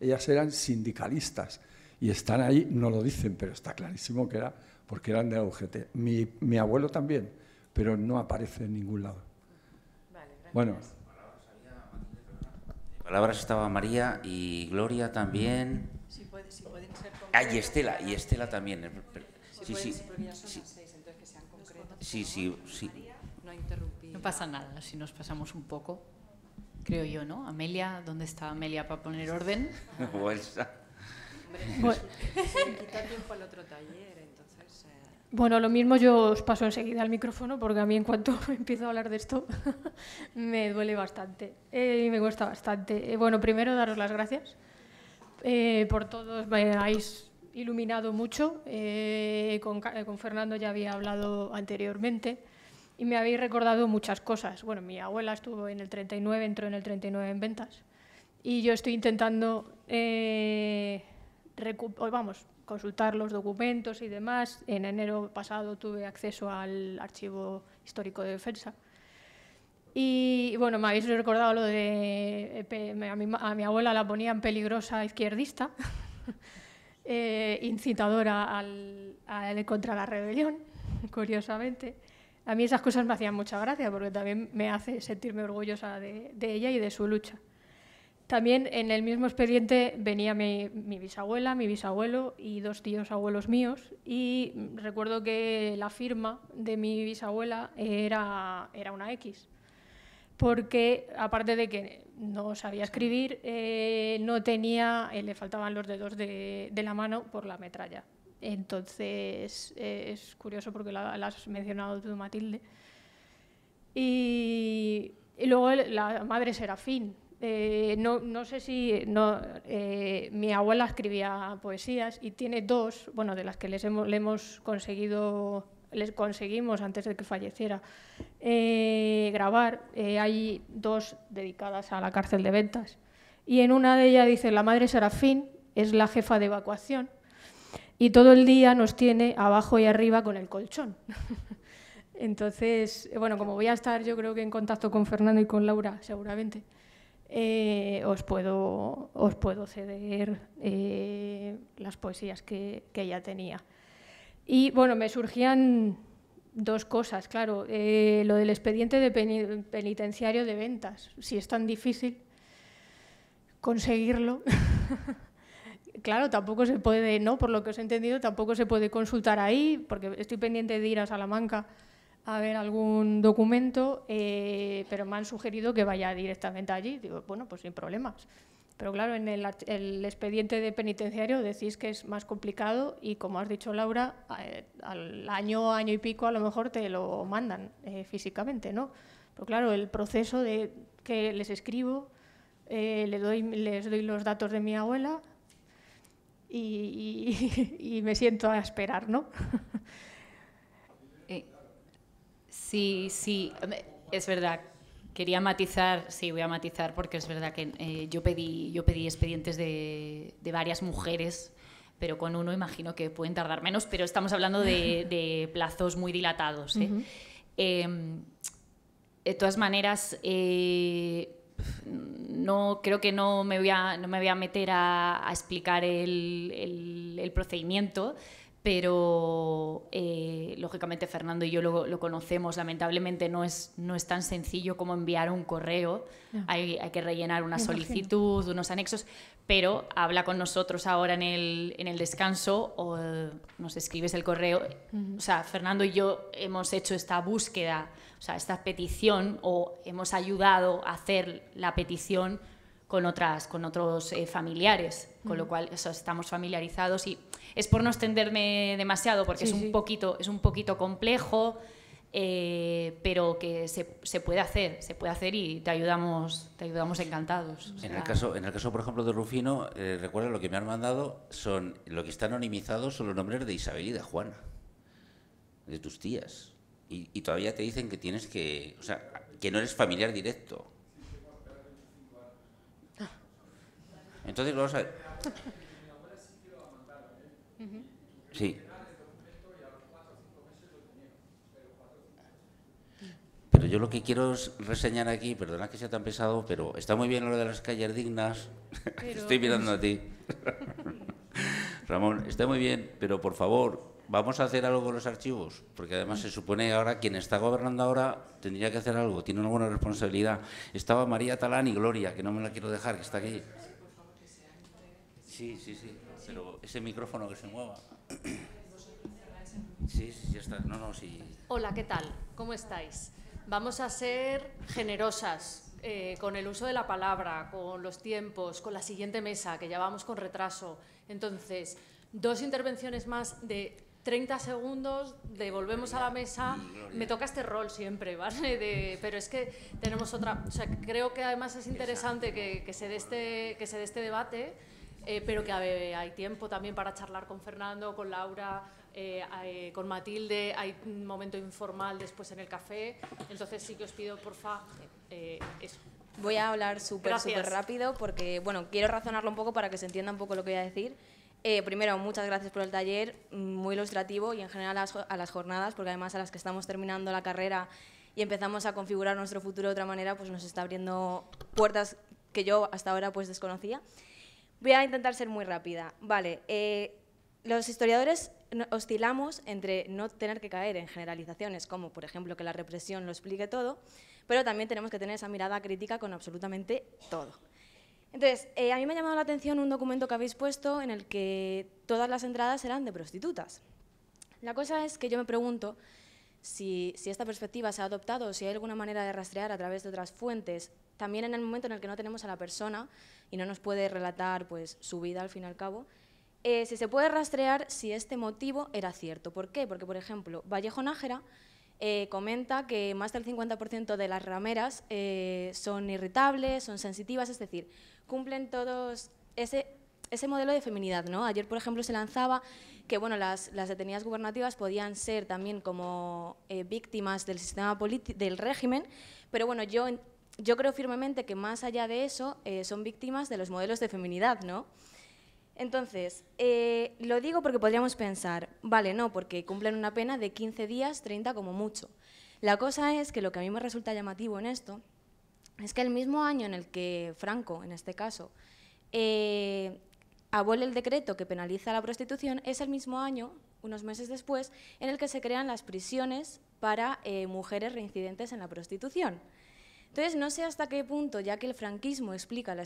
[SPEAKER 9] Ellas eran sindicalistas y están ahí, no lo dicen, pero está clarísimo que era porque eran de la UGT. Mi, mi abuelo también, pero no aparece en ningún lado. Bueno.
[SPEAKER 4] palabras estaba María y Gloria también.
[SPEAKER 3] Sí, puede, sí pueden ser
[SPEAKER 4] ah, y Estela, y Estela también. Sí, sí. Sí, sí, sí.
[SPEAKER 5] No pasa nada si nos pasamos un poco, creo yo, ¿no? Amelia, ¿dónde está Amelia para poner orden?
[SPEAKER 4] Bolsa.
[SPEAKER 3] Quita tiempo al otro taller.
[SPEAKER 1] Bueno, lo mismo yo os paso enseguida el micrófono porque a mí en cuanto empiezo a hablar de esto me duele bastante eh, y me cuesta bastante. Eh, bueno, primero daros las gracias
[SPEAKER 10] eh, por todos, me habéis iluminado mucho. Eh, con, con, Fernando ya había hablado anteriormente y me habéis recordado muchas cosas. Bueno, mi abuela estuvo en el 39, entró en el 39 en ventas y yo estoy intentando, eh, vamos, consultar los documentos y demás. En enero pasado tuve acceso al archivo histórico de defensa. Y bueno, me habéis recordado lo de. A mi, a mi abuela la ponían peligrosa izquierdista, eh, incitadora al, contra la rebelión, curiosamente. A mí esas cosas me hacían mucha gracia porque también me hace sentirme orgullosa de, ella y de su lucha. También en el mismo expediente venía mi, bisabuela, mi bisabuelo y dos tíos abuelos míos y recuerdo que la firma de mi bisabuela era, era una X, porque aparte de que no sabía escribir, eh, no tenía, eh, le faltaban los dedos de, la mano por la metralla. Entonces eh, es curioso porque la, has mencionado tú, Matilde. Y, luego la madre Serafín, no, no, sé si mi abuela escribía poesías y tiene dos, bueno, de las que le hemos conseguido, les conseguimos antes de que falleciera eh, grabar. hay dos dedicadas a la cárcel de ventas y en una de ellas dice la madre Serafín es la jefa de evacuación y todo el día nos tiene abajo y arriba con el colchón. Entonces, bueno, como voy a estar yo creo que en contacto con Fernando y con Laura, seguramente. Eh, os, puedo, os puedo ceder eh, las poesías que, ella tenía. Y bueno, me surgían dos cosas, claro, eh, lo del expediente de penitenciario de ventas, si es tan difícil conseguirlo. claro, tampoco se puede, ¿no? Por lo que os he entendido, tampoco se puede consultar ahí, porque estoy pendiente de ir a Salamanca a ver algún documento, eh, pero me han sugerido que vaya directamente allí. Digo, bueno, pues sin problemas. Pero claro, en el, expediente de penitenciario decís que es más complicado y, como has dicho Laura, eh, al año, año y pico a lo mejor te lo mandan eh, físicamente, ¿no? Pero claro, el proceso de que les escribo, le doy, les doy los datos de mi abuela y, me siento a esperar, ¿no?
[SPEAKER 5] Sí, sí, es verdad. Quería matizar, sí, voy a matizar porque es verdad que eh, yo, pedí, yo pedí expedientes de, varias mujeres, pero con uno imagino que pueden tardar menos, pero estamos hablando de, plazos muy dilatados. ¿eh? Em, de todas maneras, eh, no, creo que no me voy a, no me voy a meter a, explicar el procedimiento, pero eh, lógicamente Fernando y yo lo, conocemos, lamentablemente no es, no es tan sencillo como enviar un correo, hay, hay, que rellenar una solicitud, unos anexos, pero habla con nosotros ahora en el, en el descanso o nos escribes el correo. O sea, Fernando y yo hemos hecho esta búsqueda, o sea, esta petición o hemos ayudado a hacer la petición con, otras, con otros eh, familiares, con lo cual estamos familiarizados y es por no extenderme demasiado porque es, un Poquito, es un poquito complejo, eh, pero que se, se, puede hacer, se puede hacer y te ayudamos, te ayudamos encantados.
[SPEAKER 4] en, el caso, en el caso, por ejemplo, de Rufino, eh, recuerda lo que me han mandado, son lo que está anonimizado son los nombres de Isabel y de Juana, de tus tías. Y, y todavía te dicen que tienes que, o sea, que no eres familiar directo. Entonces vamos a ver. Sí. Pero yo lo que quiero es reseñar aquí, perdona que sea tan pesado, pero está muy bien lo de las calles dignas. Estoy mirando a ti. Ramón, está muy bien, pero por favor, vamos a hacer algo con los archivos, porque además se supone ahora quien está gobernando ahora tendría que hacer algo, tiene una buena responsabilidad. Estaba María Talán y Gloria, que no me la quiero dejar, que está aquí. Sí, sí, sí, pero ese micrófono que se mueva. Sí, sí, ya está. No, no, sí.
[SPEAKER 1] Hola, ¿qué tal? ¿Cómo estáis? Vamos a ser generosas eh, con el uso de la palabra, con los tiempos, con la siguiente mesa, que ya vamos con retraso. Entonces, dos intervenciones más de 30 segundos, devolvemos a la mesa. Me toca este rol siempre, ¿vale? De, pero es que tenemos otra. O sea, creo que además es interesante que, que se dé este, que se dé este debate eh, pero que hay tiempo también para charlar con Fernando, con Laura, eh, con Matilde, hay un momento informal después en el café, entonces sí que os pido, porfa, eso.
[SPEAKER 11] Voy a hablar súper, súper rápido porque, bueno, quiero razonarlo un poco para que se entienda un poco lo que voy a decir. Eh, primero, muchas gracias por el taller, muy ilustrativo y en general a las, jornadas, porque además a las que estamos terminando la carrera y empezamos a configurar nuestro futuro de otra manera, pues nos está abriendo puertas que yo hasta ahora pues desconocía. Voy a intentar ser muy rápida. Vale, eh, los historiadores oscilamos entre no tener que caer en generalizaciones, como por ejemplo que la represión lo explique todo, pero también tenemos que tener esa mirada crítica con absolutamente todo. Entonces, eh, a mí me ha llamado la atención un documento que habéis puesto en el que todas las entradas eran de prostitutas. La cosa es que yo me pregunto si, esta perspectiva se ha adoptado si hay alguna manera de rastrear a través de otras fuentes, también en el momento en el que no tenemos a la persona y no nos puede relatar pues, su vida al fin y al cabo, eh, si se puede rastrear si este motivo era cierto. ¿Por qué? Porque, por ejemplo, Vallejo Nájera eh, comenta que más del 50% de las rameras son irritables, son sensitivas, es decir, cumplen todos ese, ese modelo de feminidad. ¿no? Ayer, por ejemplo, se lanzaba que bueno, las, detenidas gubernativas podían ser también como eh, víctimas del sistema del régimen, pero bueno, yo, yo creo firmemente que más allá de eso eh, son víctimas de los modelos de feminidad. ¿no? Entonces, eh, lo digo porque podríamos pensar, vale, no, porque cumplen una pena de 15 días, 30 como mucho. La cosa es que lo que a mí me resulta llamativo en esto es que el mismo año en el que Franco, en este caso, abole el decreto que penaliza la prostitución, es el mismo año, unos meses después, en el que se crean las prisiones para eh, mujeres reincidentes en la prostitución. Entonces, no sé hasta qué punto, ya que el franquismo explica la,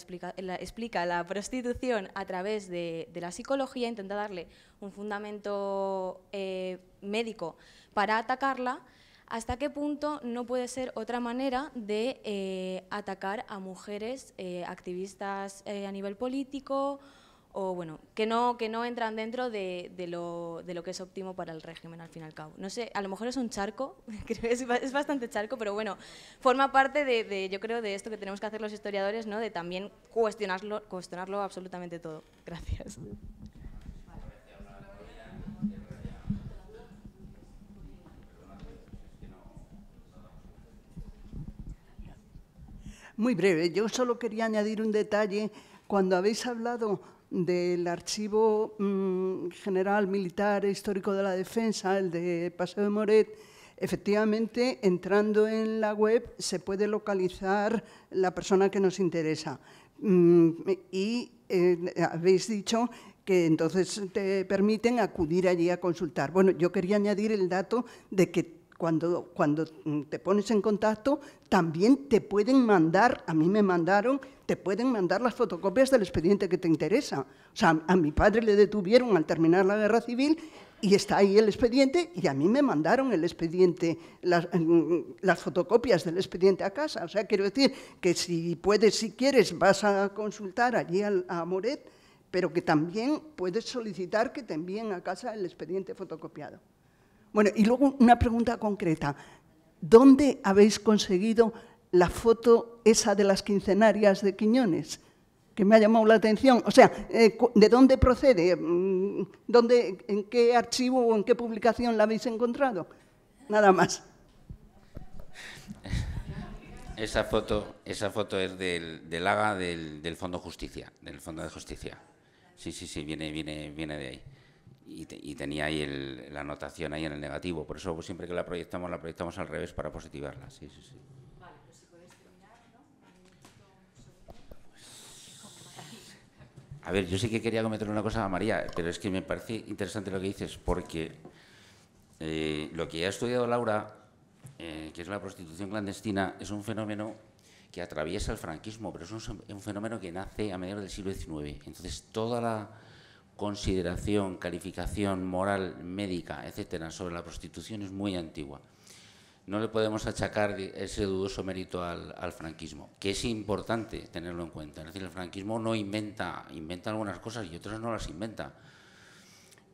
[SPEAKER 11] explica, la prostitución a través de, la psicología, intenta darle un fundamento eh, médico para atacarla, ¿Hasta qué punto no puede ser otra manera de eh, atacar a mujeres activistas a nivel político o bueno, que no, que no entran dentro de, lo, de, lo, que es óptimo para el régimen al fin y al cabo? No sé, a lo mejor es un charco, es, es bastante charco, pero bueno, forma parte de, de, yo creo, de esto que tenemos que hacer los historiadores, ¿no? de también cuestionarlo, cuestionarlo absolutamente todo. Gracias.
[SPEAKER 12] Muy breve, yo solo quería añadir un detalle. Cuando habéis hablado del Archivo mm, General Militar e Histórico de la Defensa, el de Paseo de Moret, efectivamente, entrando en la web se puede localizar la persona que nos interesa. Mm, y eh, habéis dicho que entonces te permiten acudir allí a consultar. Bueno, yo quería añadir el dato de que cuando, cuando te pones en contacto, también te pueden mandar, a mí me mandaron, te pueden mandar las fotocopias del expediente que te interesa. O sea, a mi padre le detuvieron al terminar la guerra civil y está ahí el expediente y a mí me mandaron el expediente, las, las, fotocopias del expediente a casa. O sea, quiero decir que si puedes, si quieres, vas a consultar allí a Moret, pero que también puedes solicitar que te envíen a casa el expediente fotocopiado. Bueno, y luego una pregunta concreta. ¿Dónde habéis conseguido la foto esa de las quincenarias de Quiñones? Que me ha llamado la atención. O sea, eh, ¿de dónde procede? Mm, ¿Dónde, ¿En qué archivo o en qué publicación la habéis encontrado? Nada más.
[SPEAKER 4] Esa foto, esa foto es del, del del, del Fondo Justicia, del Fondo de Justicia. Sí, sí, sí, viene, viene, viene de ahí y, tenía ahí la anotación ahí en el negativo. Por eso siempre que la proyectamos, la proyectamos al revés para positivarla. Sí, sí, sí. Vale, pues si puedes terminar, ¿no? A ver, yo sí que quería comentar una cosa a María, pero es que me parece interesante lo que dices, porque eh, lo que ha estudiado Laura, eh, que es la prostitución clandestina, es un fenómeno que atraviesa el franquismo, pero es un, un fenómeno que nace a mediados del siglo XIX. Entonces, toda la consideración, calificación moral, médica, etcétera, sobre la prostitución es muy antigua. No le podemos achacar ese dudoso mérito al, franquismo, que es importante tenerlo en cuenta. Es decir, el franquismo no inventa, inventa algunas cosas y otras no las inventa.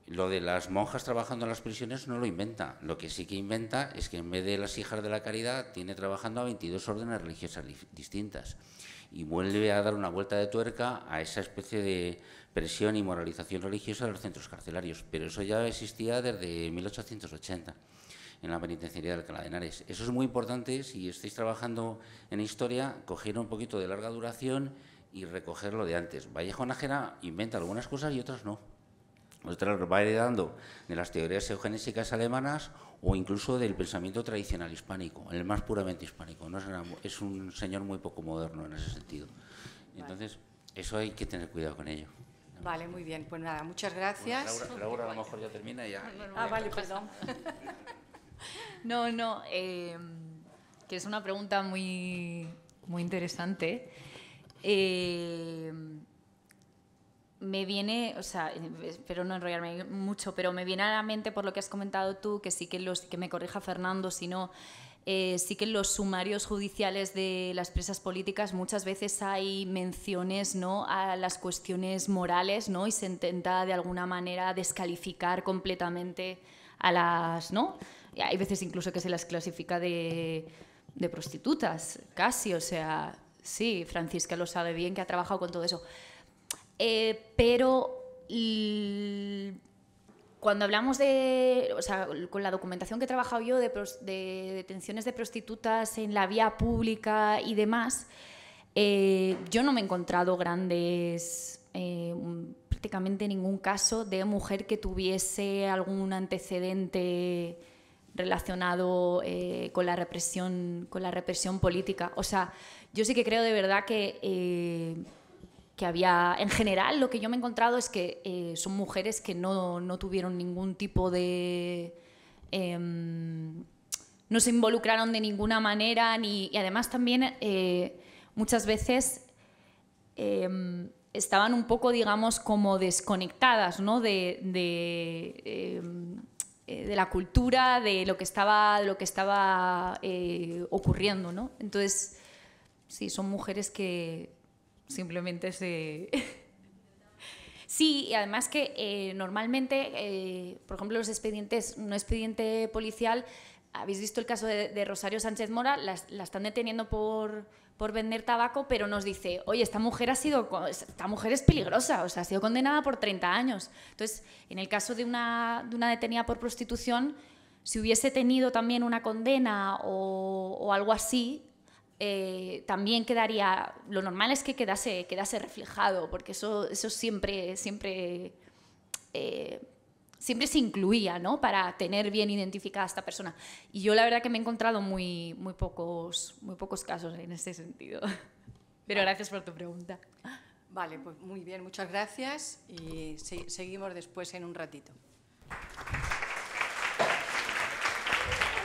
[SPEAKER 4] lo de las monjas trabajando en las prisiones no lo inventa. Lo que sí que inventa es que en vez de las hijas de la caridad, tiene trabajando a 22 órdenes religiosas distintas. Y vuelve a dar una vuelta de tuerca a esa especie de presión y moralización religiosa de los centros carcelarios. Pero eso ya existía desde 1880 en la penitenciaría de Alcalá de Henares. Eso es muy importante si estáis trabajando en historia, coger un poquito de larga duración y recoger lo de antes. Vallejo Nájera inventa algunas cosas y otras no. Otras va heredando de las teorías eugenésicas alemanas o incluso del pensamiento tradicional hispánico, el más puramente hispánico. ¿no? Es un señor muy poco moderno en ese sentido. Entonces, eso hay que tener cuidado con ello.
[SPEAKER 3] Vale, muy bien. Pues nada, muchas gracias.
[SPEAKER 4] Laura, a lo mejor ya termina y ya.
[SPEAKER 3] Ah, vale, perdón.
[SPEAKER 5] No, no, em, que es una pregunta muy, muy interesante. Em, me viene, o sea, espero no enrollarme mucho, pero me viene a la mente por lo que has comentado tú, que sí que los, que me corrija Fernando, si no, eh, sí que en los sumarios judiciales de las presas políticas muchas veces hay menciones ¿no? a las cuestiones morales ¿no? y se intenta de alguna manera descalificar completamente a las, ¿no? Hay veces incluso que se las clasifica de, prostitutas, casi, o sea, sí, Francisca lo sabe bien, que ha trabajado con todo eso. Eh, pero cuando hablamos de, o sea, con la documentación que he trabajado yo de, detenciones de prostitutas en la vía pública y demás, eh, yo no me he encontrado grandes, eh, prácticamente ningún caso de mujer que tuviese algún antecedente relacionado eh, con, la represión, con la represión política. O sea, yo sí que creo de verdad que, eh, que había, en general, lo que yo me he encontrado es que eh, son mujeres que no, no, tuvieron ningún tipo de... Em, no se involucraron de ninguna manera ni, y además también muchas veces em, estaban un poco, digamos, como desconectadas ¿no? de, em, eh, de la cultura, de lo que estaba, lo que estaba eh, ocurriendo, ¿no? Entonces, sí, son mujeres que simplemente se... sí, y además que eh, normalmente, por ejemplo, los expedientes, un expediente policial, habéis visto el caso de, Rosario Sánchez Mora, la están deteniendo por por vender tabaco, pero nos dice, oye, esta mujer ha sido, esta mujer es peligrosa, o sea, ha sido condenada por 30 años. Entonces, en el caso de una, de una detenida por prostitución, si hubiese tenido también una condena o, algo así, eh, también quedaría, lo normal es que quedase, quedase reflejado, porque eso, eso siempre, siempre eh, siempre se incluía, ¿no? Para tener bien identificada a esta persona. Y yo la verdad que me he encontrado muy, muy, pocos, muy pocos casos en ese sentido. Pero gracias por tu pregunta.
[SPEAKER 3] Vale, pues muy bien, muchas gracias y seguimos después en un ratito.